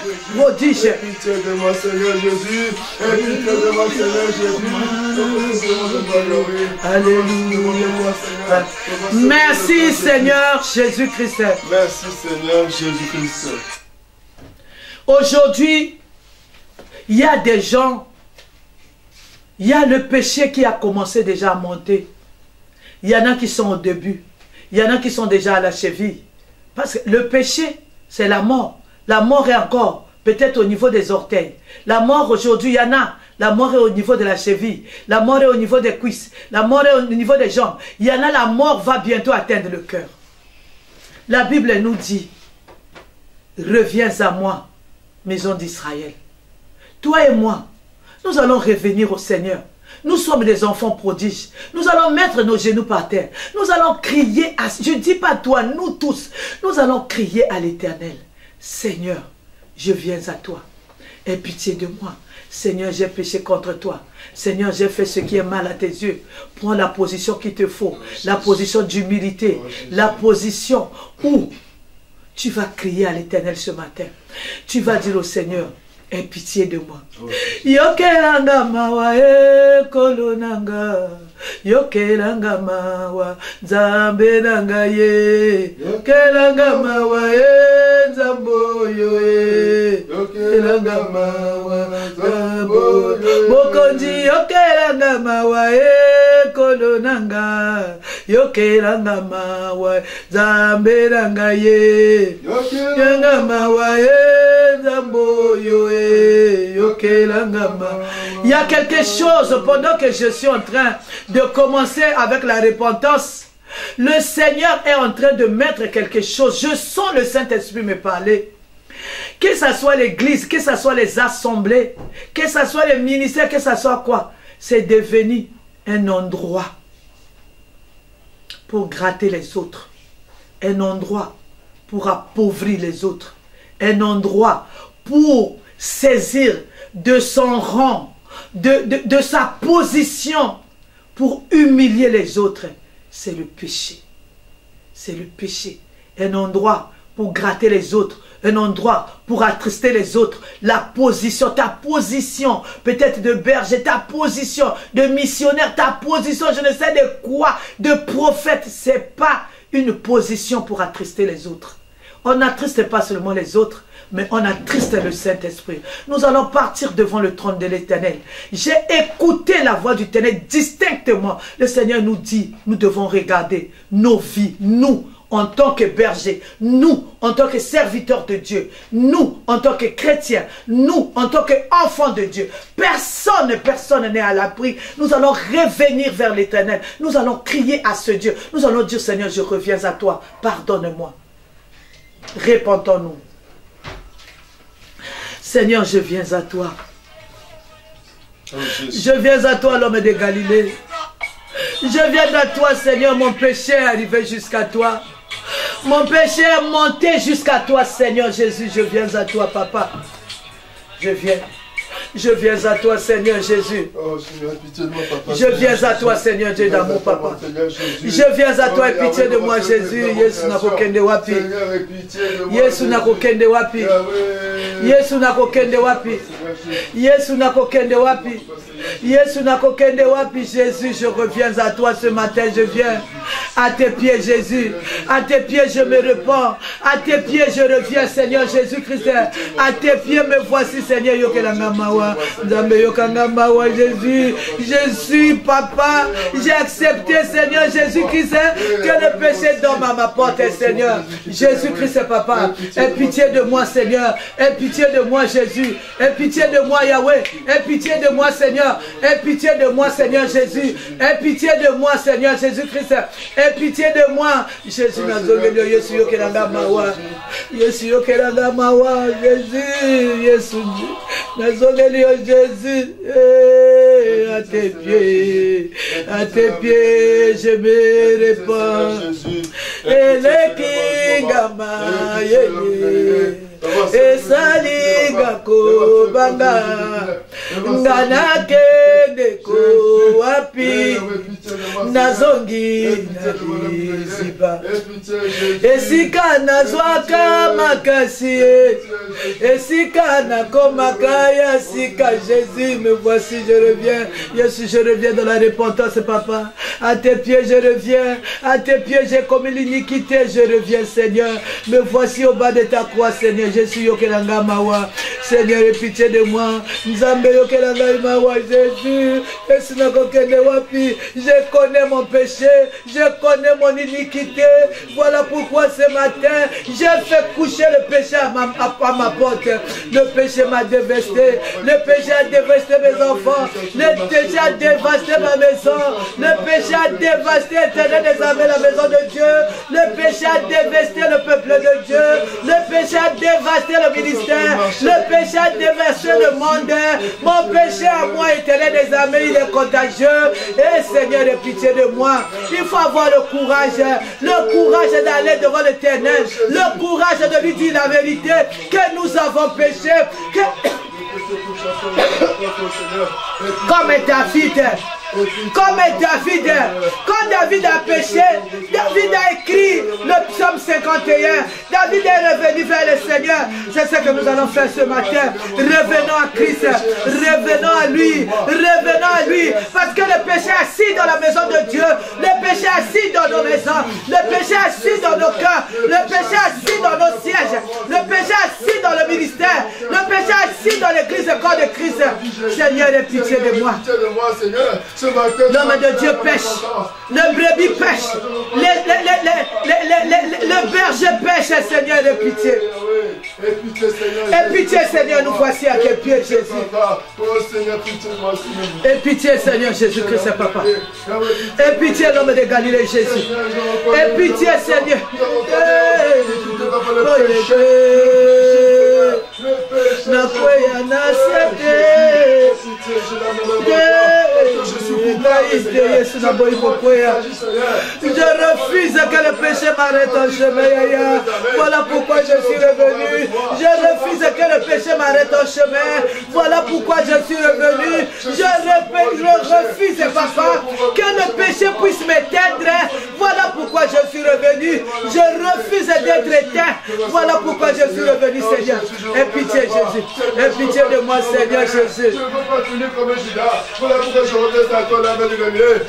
Jésus. Alléluia. Merci Seigneur Jésus-Christ. Merci Seigneur Jésus-Christ. Aujourd'hui, il y a des gens, il y a le péché qui a commencé déjà à monter. Il y en a qui sont au début. Il y en a qui sont déjà à la cheville. Parce que le péché, c'est la mort. La mort est encore peut-être au niveau des orteils. La mort aujourd'hui, il y en a. La mort est au niveau de la cheville. La mort est au niveau des cuisses. La mort est au niveau des jambes. Il y en a, la mort va bientôt atteindre le cœur. La Bible nous dit, reviens à moi, maison d'Israël. Toi et moi, nous allons revenir au Seigneur. Nous sommes des enfants prodiges. Nous allons mettre nos genoux par terre. Nous allons crier à... Je ne dis pas toi, nous tous. Nous allons crier à l'éternel. Seigneur, je viens à toi. Aie pitié de moi. Seigneur, j'ai péché contre toi. Seigneur, j'ai fait ce qui est mal à tes yeux. Prends la position qu'il te faut. La position d'humilité. La position où tu vas crier à l'éternel ce matin. Tu vas dire au Seigneur, aie pitié de moi. yokelanga mawa nzambe na ngai ye. Yokelanga mawa ye e. e. e nzambe oyo ye yokelanga mawa mokonzi yokelanga mawa ye kolo na nga yokelanga mawa nzambe na ngai ye. Yokelanga mawa ye nzambe oyo ye il y a quelque chose pendant que je suis en train de commencer avec la repentance. Le Seigneur est en train de mettre quelque chose. Je sens le Saint-Esprit me parler. que ce soit l'église, que ce soit les assemblées, que ce soit les ministères, que ce soit quoi, c'est devenu un endroit pour gratter les autres, un endroit pour appauvrir les autres, un endroit pour saisir de son rang, de, de, sa position, pour humilier les autres. C'est le péché. C'est le péché. Un endroit pour gratter les autres, un endroit pour attrister les autres. La position, ta position, peut-être de berger, ta position de missionnaire, ta position, je ne sais de quoi, de prophète, c'est pas une position pour attrister les autres. On n'attriste pas seulement les autres, mais on attriste le Saint-Esprit. Nous allons partir devant le trône de l'Éternel. J'ai écouté la voix du Ténèbre distinctement. Le Seigneur nous dit, nous devons regarder nos vies, nous, en tant que bergers, nous, en tant que serviteurs de Dieu, nous, en tant que chrétiens, nous, en tant qu'enfants de Dieu. Personne, personne n'est à l'abri. Nous allons revenir vers l'éternel. Nous allons crier à ce Dieu. Nous allons dire, Seigneur, je reviens à toi. Pardonne-moi. Répentons-nous. Seigneur, je viens à toi. Oh, je viens à toi, l'homme de Galilée. Je viens à toi, Seigneur, mon péché est arrivé jusqu'à toi. Mon péché est monté jusqu'à toi, Seigneur Jésus. Je viens à toi, Papa. Je viens. Je viens à toi, Seigneur Jésus. Oh, je viens à toi, Seigneur Dieu d'amour, papa. Je viens à toi et pitié de moi, Jésus. Yesu nakokende wapi. Yesu nakokende wapi. Yesu nakokende wapi. Yesu nakokende wapi. Yesu nakokende wapi, Jésus. Je reviens à toi ce matin. Je viens à tes pieds, Jésus. À tes pieds, je me répands. À tes pieds, je reviens, Seigneur Jésus-Christ. À tes pieds, me voici, Seigneur Yokelangamawa. Yokangamawa, Jésus. Je suis papa. J'ai accepté, Seigneur Jésus-Christ, que le péché dorme à ma porte, Seigneur. Jésus-Christ, papa. Aie pitié de moi, Seigneur. Aie pitié de moi, Jésus. Aie pitié de moi, Yahweh. Aie pitié de moi, Seigneur. Aie pitié de moi, Seigneur Jésus. Aie pitié de moi, Seigneur Jésus-Christ. Aie pitié de moi. Jésus Yesu mawa. Yesu mawa. Jésus, Yesu. Nazongeli Jésus. Eh, à tes pieds. À tes pieds, je me répands. Et le kingama. esalingako banga. Nga nakendeko wapi? Nazongi na liziba esika nazwaka makasi esika nakomaka ya sika jésus me voici je reviens. Yesu je reviens dans la repentance papa. À tes pieds je reviens. À tes pieds j'ai commis l'iniquité je reviens seigneur. Me voici au bas de ta croix seigneur jésus yokelanga mawa. Seigneur pitié de moi. Nzambe yokelanga mawa. Jésus wapi. Je connais mon péché. Je connais mon iniquité. Voilà pourquoi ce matin j'ai fait coucher le péché à ma, à, ma porte. Le péché m'a dévasté. Le péché a dévasté mes enfants. Le péché a dévasté ma maison. Le péché a dévasté éternel des armées la maison de Dieu. Le péché a dévasté le peuple de Dieu. Le péché a dévasté le ministère. Le péché a dévasté le monde. Mon péché à moi éternel des armées il est contagieux. Et Seigneur de pitié de moi. Il faut avoir le courage le courage d'aller devant l'éternel le courage de lui dire la vérité que nous avons péché que... comme David comme David, quand David a péché, David a écrit le psaume 51. David est revenu vers le Seigneur. C'est ce que nous allons faire ce matin. Revenons à Christ. Revenons à lui. Revenons à lui. Parce que le péché assis dans la maison de Dieu. Le péché assis dans nos maisons. Le péché assis dans nos cœurs. Le péché assis dans nos sièges. Le péché assis dans le ministère. Le péché assis dans l'église corps de Christ. Seigneur, aie pitié de moi. L'homme de Dieu pêche. Le brebis pêche. Le, berger pêche, Seigneur, de pitié. Et pitié, Seigneur, nous voici à tes pieds, Jésus. Et pitié, Seigneur Jésus-Christ, Papa. Et pitié, l'homme de Galilée, Jésus. Et pitié, Seigneur. Yesu naboyi je refuse que le péché m'arrête en chemin yaya voilà pourquoi je suis revenu. Je refuse que le péché m'arrête en chemin. Voilà pourquoi je suis revenu. Je, refuse papa que le péché puisse m'éteindre. Voilà pourquoi je suis revenu. Je refuse d'être éteint. Voilà pourquoi je suis revenu Seigneur pitié Jésus. aie pitié de moi Seigneur Jésus. Voilà pourquoi je à toi la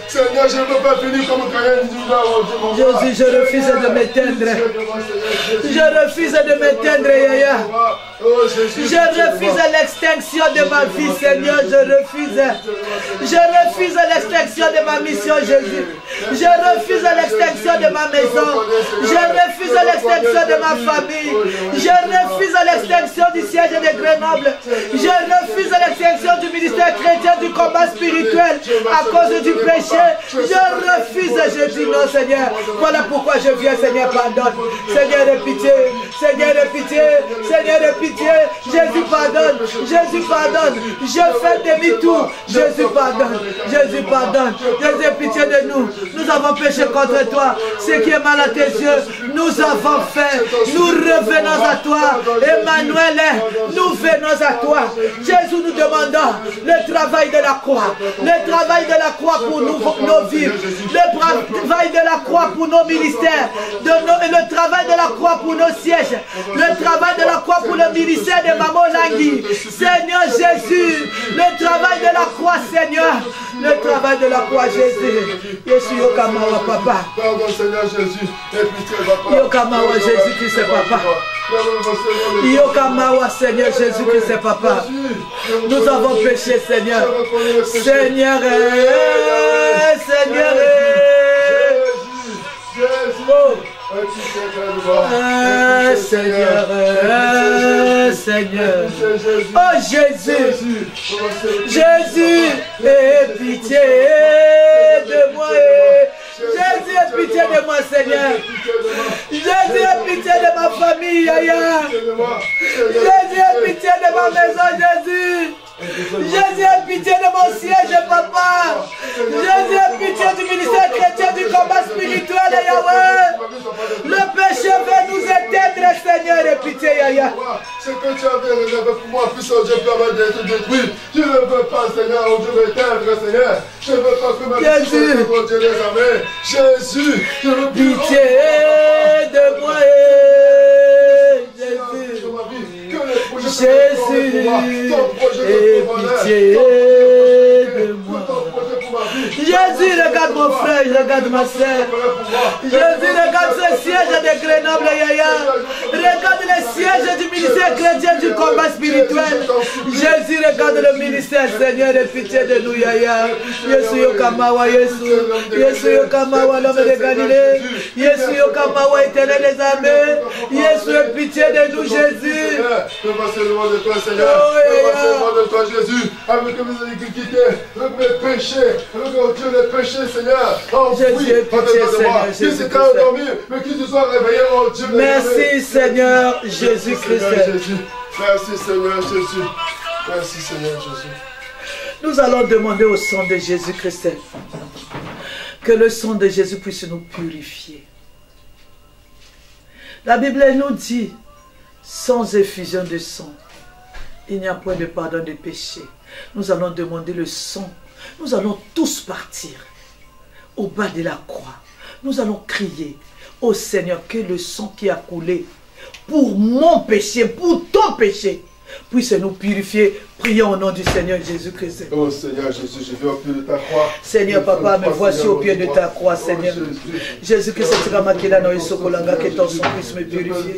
Seigneur je ne veux pas finir comme Jésus je refuse de m'éteindre. je refuse de m'éteindre Yaya. je refuse l'extinction de ma vie, Seigneur. Je refuse. Je refuse l'extinction de ma mission, Jésus. Je refuse l'extinction de ma maison. Je refuse l'extinction de ma famille. Je refuse l'extinction du siège de Grenoble. Je refuse l'extinction du ministère chrétien du combat spirituel à cause du péché. Je refuse. Je dis non, Seigneur. Voilà pourquoi je viens, Seigneur. Pardonne. Seigneur de pitié. Seigneur de pitié. Seigneur de pitié. Jésus pardonne, Jésus pardonne, je fais demi-tour, Jésus pardonne, Jésus pardonne, Jésus pitié de nous, nous avons péché contre toi, ce qui est mal à tes yeux, nous avons fait, nous revenons à toi, Emmanuel, nous venons à toi, Jésus nous demandons le travail de la croix, le travail de la croix pour nous, nos vies, le travail de la croix pour nos ministères, de le travail de la croix pour nos sièges, le travail de la croix pour le ministère de Maman Langui. Seigneur Jésus, le travail de la croix, Seigneur. Le travail de la croix, Jésus. Jésus, Yokamawa, Papa. Pardon, Seigneur Jésus. Yokamawa, Jésus Christ, Papa. Yokamawa, Seigneur Jésus Christ, Papa. Nous avons péché, Seigneur. Seigneur, Seigneur. Oh. Ah, Seigneur, Seigneur. Oh Jésus, Jésus, aie pitié de moi. Jésus, aie pitié de moi, Seigneur. Jésus, aie pitié de ma famille, Yaya. Jésus, aie pitié de ma maison, Jésus. Jésus, aie pitié de mon siège, papa. Jésus, aie pitié du ministère chrétien du combat spirituel, Yahweh. Le péché veut nous éteindre, Seigneur, et pitié, Yahya. Ce que tu avais réservé pour moi, puissant Dieu, permet d'être détruit. Je ne veux pas, Seigneur, oh Dieu, m'éteindre, Seigneur. Je ne veux pas que ma vie soit mon Dieu, les amis. Jésus, je veux Pitié de moi, Jésus. Jésus, et pitié de moi. Jésus, regarde mon frère, regarde ma soeur. Jésus, regarde ce siège de Grenoble, Yaya. Regarde le siège du ministère chrétien du combat spirituel. Jésus, regarde le ministère, Seigneur, et pitié de nous, Yaya. Yesu Yokamawa, Yesu. Yesu Yokamawa, l'homme de Galilée. Yesu Yokamawa, éternel des armées. Yesu, pitié de nous, Jésus. Je veux loin de toi, Seigneur. Je veux loin de toi, Jésus. Avec mes iniquités, avec mes péchés. Oh Dieu, les péchés, Seigneur. Oh, Jésus, pitié, Seigneur. Qui s'était endormi, mais qui se soit réveillé, oh Dieu. Merci, Seigneur Jésus-Christ. Merci, Seigneur Jésus. Merci, Seigneur Jésus. Nous allons demander au sang de Jésus-Christ que le sang de Jésus puisse nous purifier. La Bible nous dit, sans effusion de sang, il n'y a point de pardon de péché. Nous allons demander le sang nous allons tous partir au bas de la croix. Nous allons crier au Seigneur que le sang qui a coulé pour mon péché, pour ton péché, puisse nous purifier Prions au nom du Seigneur Jésus-Christ. Oh Seigneur Jésus, je vais au pied de ta croix. Seigneur Papa, me voici au pied de ta croix, Seigneur. Jésus-Christ, que ton sang puisse me purifier.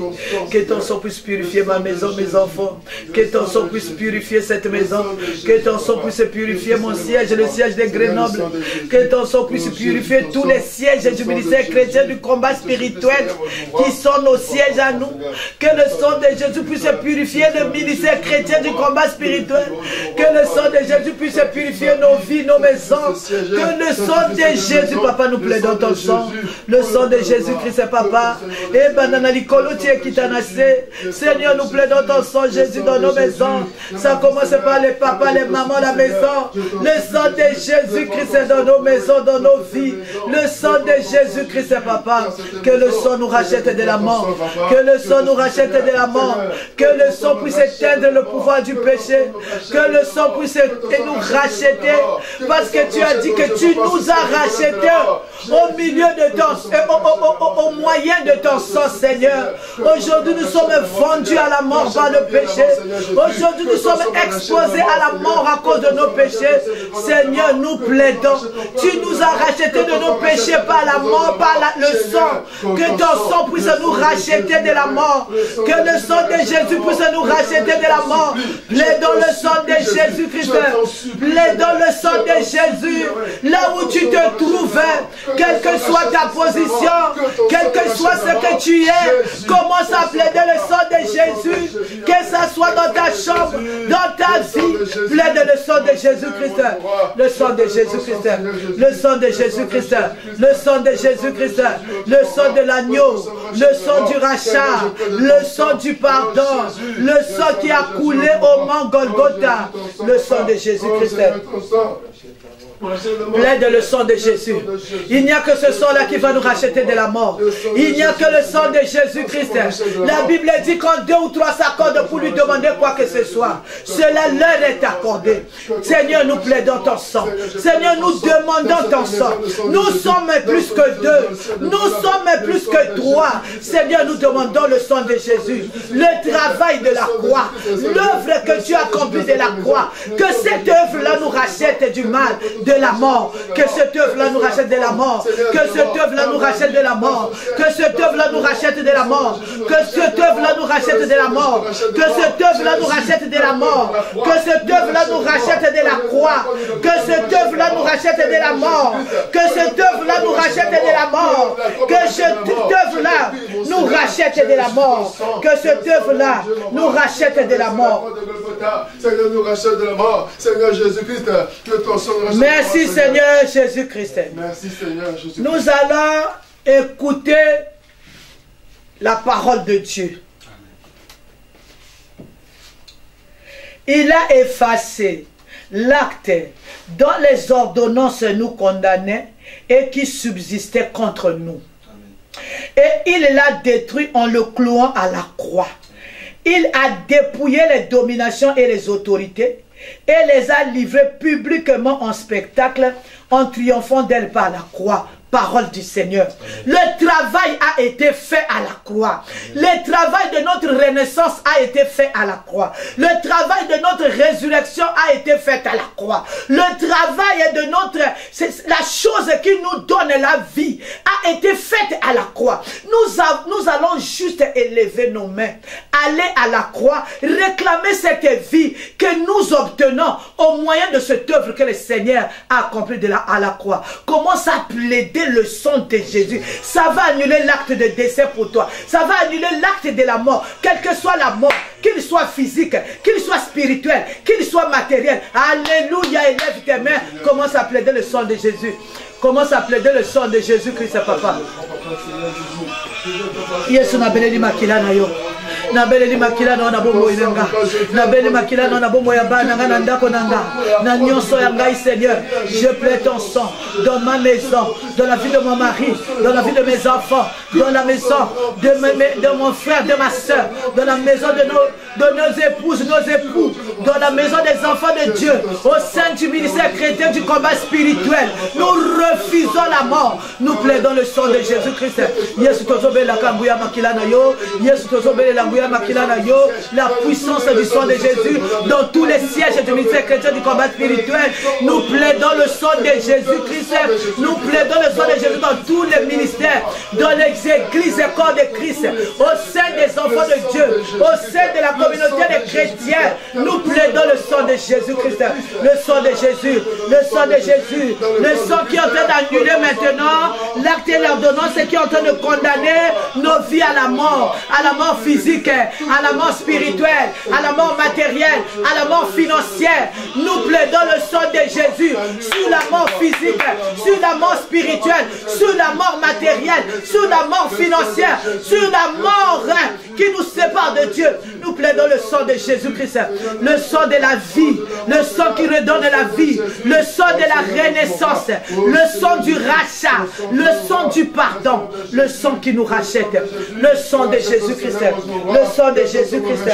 Que ton sang puisse purifier ma maison, mes enfants. Que ton sang puisse purifier cette maison. Que ton sang puisse purifier mon siège, le siège de Grenoble. Que ton sang puisse purifier tous les sièges du ministère chrétien du combat spirituel qui sont nos sièges à nous. Que le sang de Jésus puisse purifier le ministère chrétien du combat spirituel Que le sang de Jésus puisse purifier nos vies, nos maisons. Que le sang de Jésus, papa, nous plaidons ton sang. Le sang de Jésus-Christ, papa. Et banana Seigneur, nous plaidons ton sang, Jésus, dans nos maisons. Ça commence par les papas, les mamans, la maison. Le sang de Jésus-Christ dans nos maisons, dans nos vies. Le sang de Jésus-Christ, papa. Que le sang nous rachète de la mort. Que le sang nous rachète de la mort. Que le sang puisse éteindre le pouvoir du péché. Que le sang puisse nous racheter. Parce que tu as dit que tu nous as rachetés au milieu de ton, au, au, moyen de ton sang, Seigneur. Aujourd'hui, nous sommes vendus à la mort par le péché. Aujourd'hui, nous sommes exposés à la mort à cause de nos péchés. Seigneur, nous plaidons. Tu nous as rachetés de nos péchés par la mort, par le sang. Que ton sang puisse nous racheter de la mort. Que le sang de Jésus puisse nous racheter de la mort. Plaidons sang de Jésus-Christ. Plaidons le sang de Jésus. Là où tu te trouves, quelle que soit ta position, quel que soit ce que tu es, commence à plaider le sang de Jésus. Que ça soit dans ta chambre, dans ta vie. Plaide le sang de Jésus-Christ. Le sang de Jésus-Christ. Le sang de Jésus-Christ. Le sang de Jésus-Christ. Le sang de l'agneau. Le sang du rachat. Le sang du pardon. Le sang qui a coulé au mont Golgotha. Le sang de Jésus-Christ. Plaide le sang de Jésus. Il n'y a que ce sang-là qui va nous racheter de la mort. Il n'y a que le sang de Jésus-Christ. La Bible dit quand deux ou trois s'accordent pour lui demander quoi que ce soit, cela leur est accordé. Seigneur, nous plaidons ton sang. Seigneur, nous demandons ton sang. Nous sommes plus que deux. Nous sommes plus que trois. Seigneur, nous demandons le sang de Jésus. Le travail de la croix. L'œuvre que tu as accomplie de la croix. Que cette œuvre-là nous rachète du mal, de la mort. Que cette œuvre-là nous rachète de la mort. Que cette œuvre-là nous rachète de la mort. Que cette œuvre-là nous rachète de la mort. Que cette œuvre-là nous rachète de la mort. Que cette œuvre-là nous rachète de la mort. Que cette œuvre-là nous rachète de la croix. Que cette œuvre-là nous rachète de la mort. Que cette œuvre-là nous rachète de la mort. Que cette œuvre-là nous rachète de la mort. Que cette œuvre-là nous rachète de la mort. Seigneur, nous rachète de la mort. Seigneur Jésus-Christ, que ton sang Merci Seigneur Jésus-Christ. Merci Seigneur Jésus-Christ. Nous allons écouter la parole de Dieu. Il a effacé l'acte dont les ordonnances nous condamnaient et qui subsistait contre nous. Et il l'a détruit en le clouant à la croix. Il a dépouillé les dominations et les autorités et les a livrées publiquement en spectacle en triomphant d'elle par la croix parole du Seigneur. Le travail a été fait à la croix. Le travail de notre renaissance a été fait à la croix. Le travail de notre résurrection a été fait à la croix. Le travail de notre... La chose qui nous donne la vie a été faite à la croix. Nous, allons juste élever nos mains, aller à la croix, réclamer cette vie que nous obtenons au moyen de cette œuvre que le Seigneur a accomplie de la, à la croix. Commence à plaider le sang de Jésus. Ça va annuler l'acte de décès pour toi. Ça va annuler l'acte de la mort. Quelle que soit la mort, qu'il soit physique, qu'il soit spirituel, qu'il soit matériel. Alléluia, élève tes mains. Commence à plaider le sang de Jésus. Commence à plaider le sang de Jésus-Christ, papa. Yesu na beleli makila yo nabeleli makila na yo na bomoi na nga nabeleli makila na yo na bomoi ya bana na nga na ndako na nga na nyonso ya ngai seigneur je plais ton sang dans ma maison dans la vie de mon mari dans la vie de mes enfants dans la maison de, mes, de mon frère de ma soeur dans la maison de nos, de nos épouses nos époux dans la maison des enfants de Dieu au sein du ministère chrétien du combat spirituel. Nous refusons la mort. Nous plaidons le sang de Jésus-Christ. Yesu tozobelaka nguya makila na yo. Yesu tozobelela la puissance du sang de jésus dans tous les sièges du ministère chrétien du combat spirituel. Nous plaidons le sang de jésus christ nous plaidons le sang de jésus dans tous les ministères dans les églises et corps de christ au sein des enfants de dieu au sein de la communauté des chrétiens, nous plaidons le sang de Jésus-Christ, le sang de Jésus, le sang de Jésus, le sang qui est en train d'annuler maintenant l'acte et l'ordonnance qui est en train de condamner nos vies à la mort, à la mort physique, à la mort spirituelle, à la mort matérielle, à la mort financière. Nous plaidons le sang de Jésus sur la mort physique, sur la mort spirituelle, sur la mort matérielle, sur la mort financière, sur la mort qui nous sépare de Dieu. Nous plaidons le sang de Jésus-Christ, le sang de la vie, le sang qui redonne la vie, le sang de la renaissance, le sang du rachat, le sang du pardon, le sang qui nous rachète, le sang de Jésus-Christ, le sang de Jésus-Christ,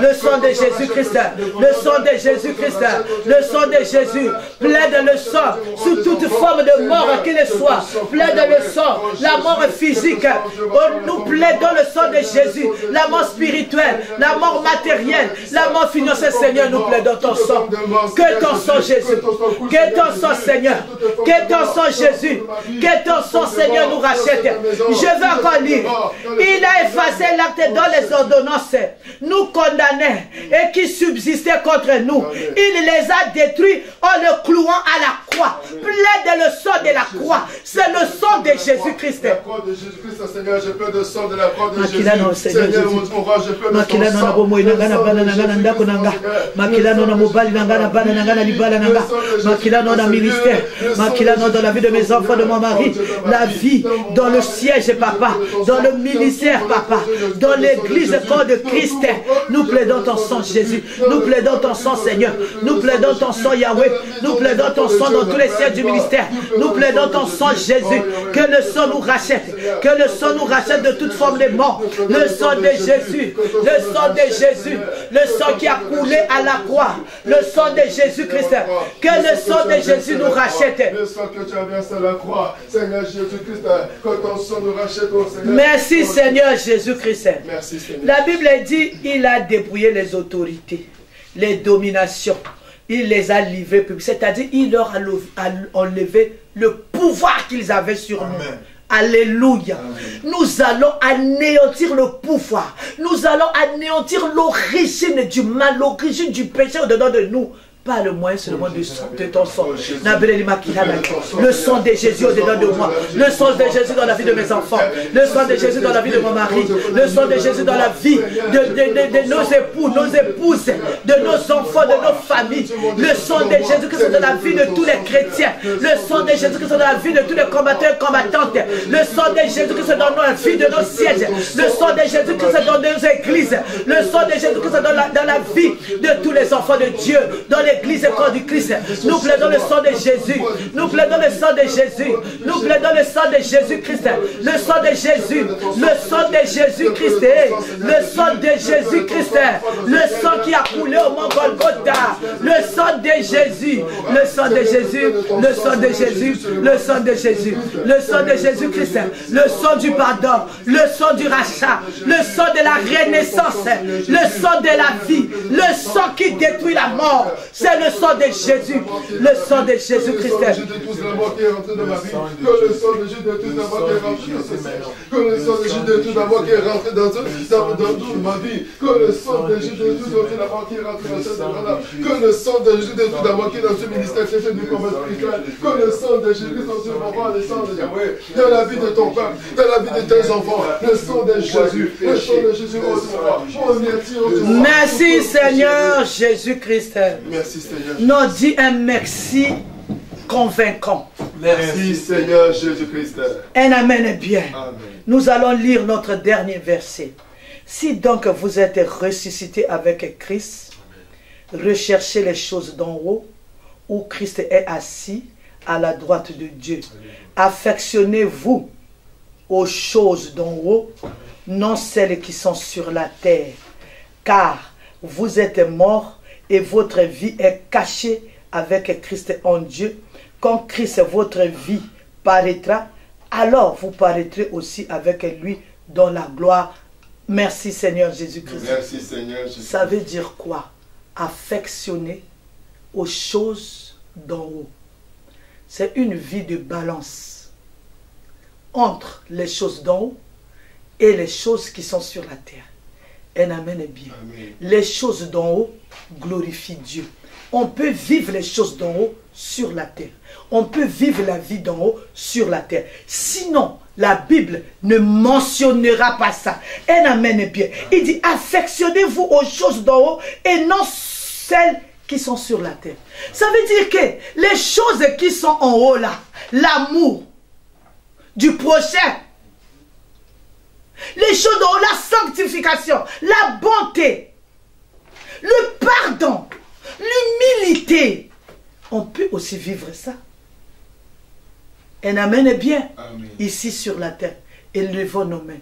le sang de Jésus-Christ, le sang de Jésus-Christ, le sang de Jésus, plaide le sang sous toute forme de mort qu'il soit, plaide le sang, la mort physique, oh, nous plaidons le sang de Jésus, la mort spirituelle, la mort matérielle, la mort financière, Seigneur, nous plaidons ton sang, que ton sang Jésus, que ton sang Seigneur, que ton sang Jésus, que ton sang Seigneur nous rachète. Je veux encore lire, il a effacé l'acte dans les ordonnances, nous condamnait et qui subsistait contre nous. Il les a détruits en le clouant à la croix. Plaide le sang de la croix. C'est le de Jésus-Christ. La croix de Jésus-Christ, Seigneur, je peux le sang de la croix de Jésus. Seigneur, mon roi, je peux le makilano na mobali na ngai na bana na ngai na libala na ngai makilano na ministère makilano dans la vie de mes enfants de mon mari. La vie dans le siège papa. dans le ministère papa. Dans l'église corps de Christ. Nous plaidons ton sang Jésus. nous plaidons ton sang Seigneur. Nous plaidons ton sang Yahweh. Nous plaidons ton sang dans tous les sièges du ministère. Nous plaidons ton sang Jésus que le sang nous rachète que le sang nous rachète de toute forme de mort le sang de Jésus le sang de Jésus le sang qui a coulé à la croix, le sang de Jésus-Christ, que le sang de Jésus nous rachète. Le sang que tu as versé à la croix, Seigneur Jésus-Christ, que ton sang nous rachète, oh. Merci Seigneur Jésus-Christ. La Bible dit, il a dépouillé les autorités, les dominations. Il les a livrées c'est-à-dire il leur a enlevé le pouvoir qu'ils avaient sur nous. Alléluia. Nous allons anéantir le pouvoir. Nous allons anéantir l'origine du mal, l'origine du péché au-dedans de nous pas le moyen seulement de, de ton sang. Le sang de Jésus au-dedans de moi. Le sang de Jésus dans la vie de mes enfants. Le sang de Jésus dans la vie de mon mari. Le sang de Jésus dans la vie de, de, nos époux, nos épouses, de nos enfants, de nos familles. Le sang de Jésus Christ dans la vie de tous les chrétiens. Le sang de Jésus Christ dans la vie de tous les combattants et combattantes. Le sang de Jésus Christ dans la vie de nos sièges. Le sang de Jésus Christ dans nos églises. Le sang de Jésus Christ dans la, dans la vie de tous les enfants de Dieu. Dans les l'église et corps du Christ. Nous plaidons le sang de Jésus. Nous plaidons le sang de Jésus. Nous plaidons le sang de Jésus-Christ. Le sang de Jésus. Le sang de Jésus-Christ. Le sang de Jésus-Christ. Le sang qui a coulé au mont Golgotha. Le sang de Jésus. Le sang de Jésus. Le sang de Jésus. Le sang de Jésus. Le sang de Jésus-Christ. Le sang du pardon. Le sang du rachat. Le sang de la renaissance. Le sang de la vie. Le sang qui détruit la mort. C'est le sang de Jésus. Le sang de Jésus-Christ. Que le sang de Jésus de tout d'abord qui est rentré Que le sang de Jésus de tout d'abord qui est rentré dans, toute ma vie. Que le sang de Jésus de tout d'abord qui est rentré dans cette là Que le sang de Jésus de tout d'abord qui est dans ce ministère du combat spirituel. Que le sang de Jésus dans ce moment, le sang de Yahweh, dans la vie de ton peuple, dans la vie de tes enfants. Le sang de Jésus. Le sang de Jésus. Merci Seigneur Jésus-Christ. Merci Seigneur. Nous dit un merci convaincant. Merci Seigneur Jésus-Christ. Un amen bien. Nous allons lire notre dernier verset. Si donc vous êtes ressuscité avec Christ, recherchez les choses d'en haut, où Christ est assis à la droite de Dieu. Affectionnez-vous aux choses d'en haut, non celles qui sont sur la terre, car vous êtes morts et votre vie est cachée avec Christ en Dieu. Quand Christ, votre vie, paraîtra, alors vous paraîtrez aussi avec lui dans la gloire. Merci Seigneur Jésus-Christ. Merci Seigneur Jésus. Ça veut dire quoi? Affectionner aux choses d'en haut. C'est une vie de balance entre les choses d'en haut et les choses qui sont sur la terre. Un amen est bien. Les choses d'en haut glorifient Dieu. On peut vivre les choses d'en haut sur la terre. On peut vivre la vie d'en haut sur la terre. Sinon, la Bible ne mentionnera pas ça. Un amen est bien. Il dit, affectionnez-vous aux choses d'en haut et non celles qui sont sur la terre. Ça veut dire que les choses qui sont en haut là, l'amour du prochain, les choses d'en haut, la sanctification, la bonté, le pardon, l'humilité, on peut aussi vivre ça. Un amen est bien ici sur la terre. Élevons nos mains.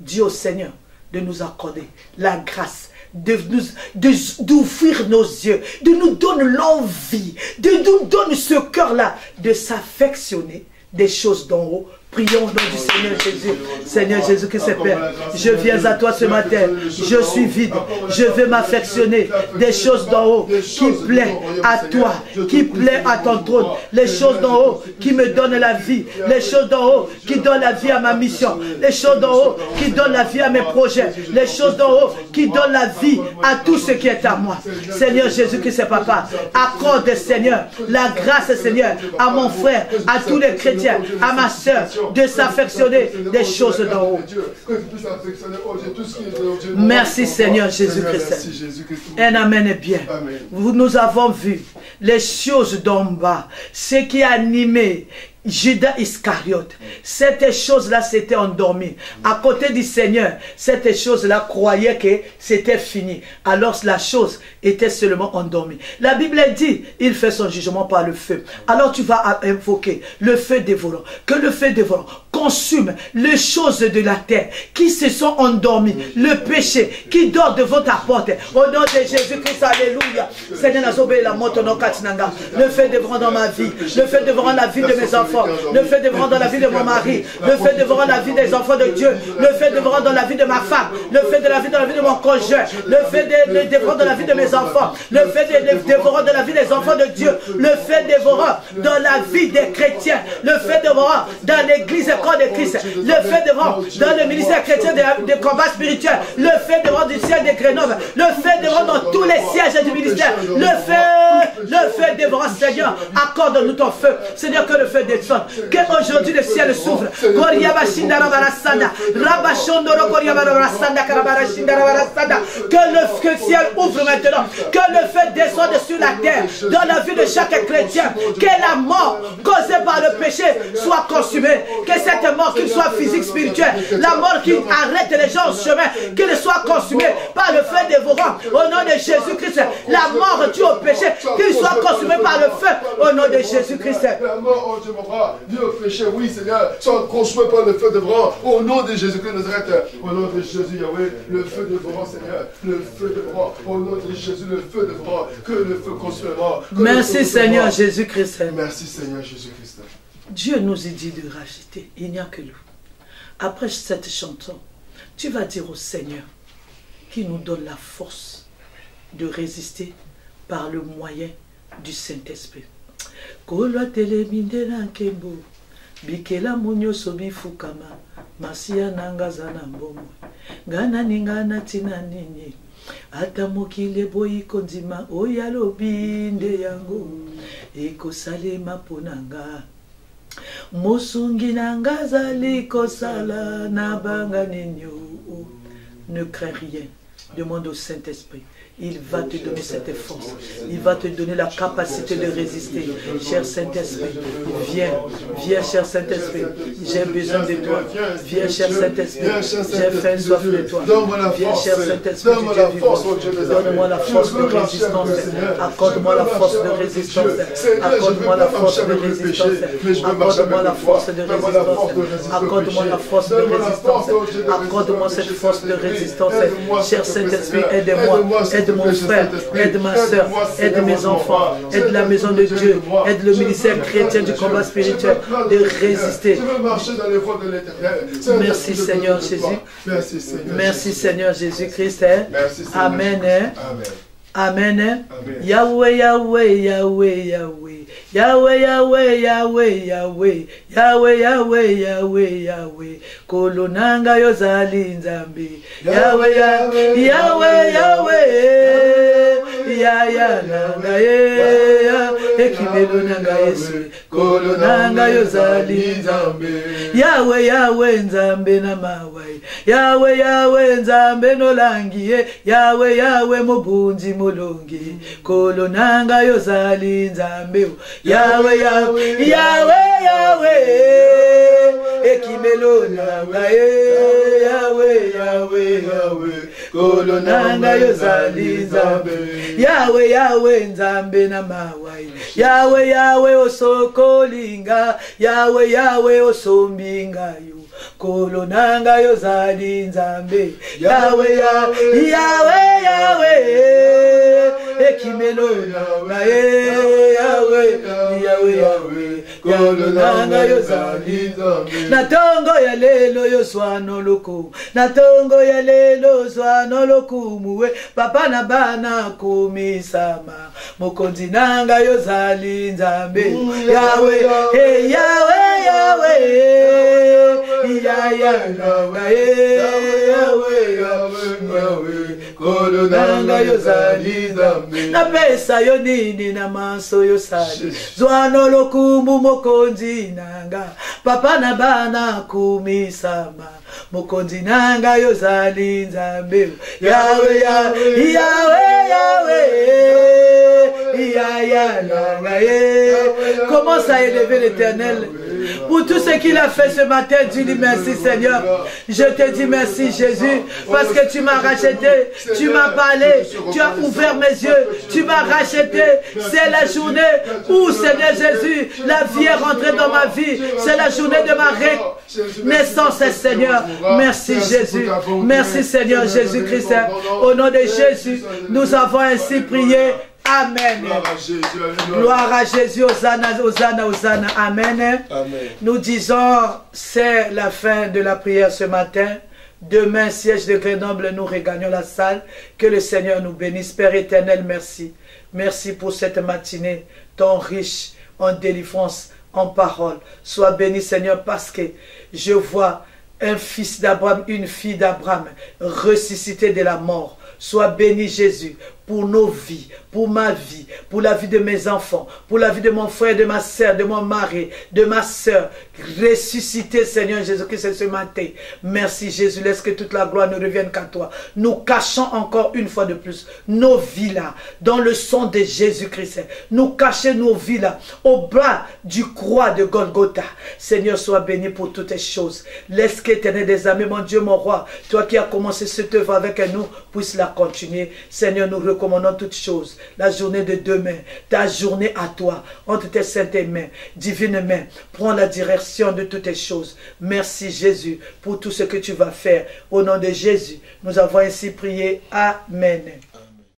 Dieu au Seigneur de nous accorder la grâce d'ouvrir nos yeux, de nous donner l'envie, de nous donner ce cœur-là, de s'affectionner des choses d'en haut Prions au nom du Seigneur Jésus. Seigneur Jésus Christ, Père, je viens à toi ce matin. Je suis vide. Je veux m'affectionner des choses d'en haut qui plaît à toi, qui plaît à ton trône. Les choses d'en haut qui me donnent la vie. Les choses d'en haut qui donnent la vie à ma mission. Les choses d'en haut qui donnent la vie à mes projets. Les choses d'en haut qui donnent la vie à tout ce qui est à moi. Seigneur Jésus Christ, Papa, accorde, Seigneur, la grâce, Seigneur, à mon frère, à tous les chrétiens, à ma soeur, de s'affectionner des choses d'en haut. Merci Seigneur Jésus-Christ. Un amen est bien. Nous avons vu les choses d'en bas, ce qui a animé Judas Iscariote, cette chose-là s'était endormie. À côté du Seigneur, cette chose-là croyait que c'était fini. Alors la chose était seulement endormie. La Bible dit, il fait son jugement par le feu. Alors tu vas invoquer le feu dévorant. Que le feu dévorant consume les choses de la terre qui se sont endormies. Le péché qui dort devant ta porte. Au nom de Jésus-Christ, Alléluia. Seigneur, le feu dévorant dans ma vie. Le feu dévorant la vie de mes enfants le fait de voir dans la vie de mon mari, le fait de voir dans la vie des enfants de Dieu, le fait de voir dans la vie de ma femme, le fait de la vie dans la vie de mon conjoint, le fait de, de voir dans la vie de mes enfants, le fait de, voir dans la vie des enfants de Dieu, le fait de voir dans la vie des chrétiens, le fait de voir dans l'église et corps de Christ, le fait de voir dans le ministère chrétien de, combat spirituel, le fait de voir du ciel de Grenoble, le fait de voir dans tous les sièges du ministère, le fait, le fait de voir, Seigneur, accorde-nous ton feu, Seigneur, que le feu que aujourd'hui le ciel s'ouvre. Que le ciel ouvre maintenant. Que le feu descende sur la terre dans la vie de chaque chrétien. Que la mort causée par le péché soit consumée. Que cette mort, qu'il soit physique, spirituelle, la mort qui arrête les gens au chemin, qu'elle soit consumée par le feu dévorant. Au nom de Jésus-Christ, la mort due au péché, qu'il soit consumée par le feu. Au nom de Jésus-Christ. Dieu péché, oui Seigneur, soit consumé par le feu de vent, au nom de Jésus-Christ Nazareth, au nom de Jésus Yahweh, le feu de vent Seigneur, le feu de vent, au nom de Jésus, le feu de vent, que le feu consumera. Merci Seigneur Jésus-Christ. Merci Seigneur Jésus-Christ. Dieu nous a dit de racheter, il n'y a que nous. Après cette chanson, tu vas dire au Seigneur qui nous donne la force de résister par le moyen du Saint-Esprit. Kolwa teleminde na nkembo. Bikelamu nyonso bifukama. Masiya na nga aza na mbomoi nga nani nga natina nini. Ata mokili eboyi kondima oyo alobi nde yango. Ekosalema mpo na nga. Mosungi na nga azali kosala na banga nini. Ne crains rien. Demande au saint-esprit il va te donner cette force. Il va te donner la capacité de résister. Cher Saint-Esprit, viens, viens, cher Saint-Esprit. J'ai besoin de toi. Viens, cher Saint-Esprit. J'ai faim, soif de toi. Viens, cher Saint-Esprit, Donne-moi la force de résistance. Accorde-moi la force de résistance. Accorde-moi la force de résistance. Accorde-moi la force de résistance. Accorde-moi la force de résistance. Accorde-moi cette force de résistance. Cher Saint-Esprit, aide-moi aide mon frère, aide ma soeur, aide mes enfants, aide la maison de Dieu, aide le ministère chrétien du combat spirituel de résister. Merci Seigneur Jésus. Merci Seigneur Jésus-Christ. Hein. Amen. Hein. Amen. Yahweh, Yahweh, Yahweh, Yahweh. Yahweh, Yahweh, Yahweh, Yahweh. Yahweh, Yahweh, Yahweh, Yahweh. Kolonanga yozali nzambi. Yahweh, Yahweh, Yahweh, Yahweh. Ya ya nanga ekhimelo nanga yesu kolo nanga yozalinzambe yawe yawe nzambe namawai yawe yawe nzambe nolangiye yawe yawe mubunzi mulungi kolo nanga yozalinzambe yawe yawe yawe yawe. Ekhimelo nanga yawe yawe yawe. Kolo nanga yozalinzambe yawe yawe nzambe namawai yawe yawe osokolinga. Yawe yawe osombingayo kolo na ngai ozali nzambe. Yawe yawe yawe ekimelo na ye yawe yawe yawe kolo na ngai ozali nzambe. Na ntongo ya lelo yoswana olukumu na ntongo ya lelo ozwana olukumu we papa na bana komisama mokonzi na ngai ozali nzambe yawe. Yawe yawe. Yaya nanga ye yawe yawe yawe kolo nanga yozali nzambe. Napesa yo nini na maso yosali? Zwano lokumu mokonzi nanga. Papa na bana kumisama. Mokonzi nanga yozali nzambe. Yawe yawe yawe yawe yaya nanga ye. commence à élever l'éternel. pour tout ce qu'il a fait ce matin, merci Seigneur. Je te dis merci Jésus parce que tu m'as racheté, tu m'as parlé, tu as ouvert mes yeux, tu m'as racheté. C'est la journée où Seigneur Jésus, la vie est rentrée dans ma vie. C'est la journée de ma naissance Seigneur. Merci Jésus. Merci Seigneur Jésus-Christ. Au nom de Jésus, nous avons ainsi prié. Amen. Gloire à Jésus. Hosanna, Hosanna, Hosanna. Amen. Nous disons, c'est la fin de la prière ce matin. Demain, siège de Grenoble, nous regagnons la salle. Que le Seigneur nous bénisse. Père éternel, merci. Merci pour cette matinée, ton riche en délivrance, en parole. Sois béni, Seigneur, parce que je vois un fils d'Abraham, une fille d'Abraham ressuscité de la mort. Sois béni, Jésus, pour nos vies, pour ma vie, pour la vie de mes enfants, pour la vie de mon frère, de ma soeur, de mon mari, de ma soeur. Ressuscité, Seigneur Jésus-Christ, ce matin. Merci, Jésus. Laisse que toute la gloire ne revienne qu'à toi. Nous cachons encore une fois de plus nos vies là, dans le sang de Jésus-Christ. Nous cachons nos vies là, au bas du croix de Golgotha. Seigneur, sois béni pour toutes les choses. Laisse que éternel des amis, mon Dieu, mon roi, toi qui as commencé cette œuvre avec nous, puisse la continuer. Seigneur, nous recommandons toutes choses. La journée de demain, ta journée à toi, entre tes saintes mains, divine main, prends la direction de toutes les choses. Merci Jésus pour tout ce que tu vas faire. Au nom de Jésus, nous avons ainsi prié. Amen.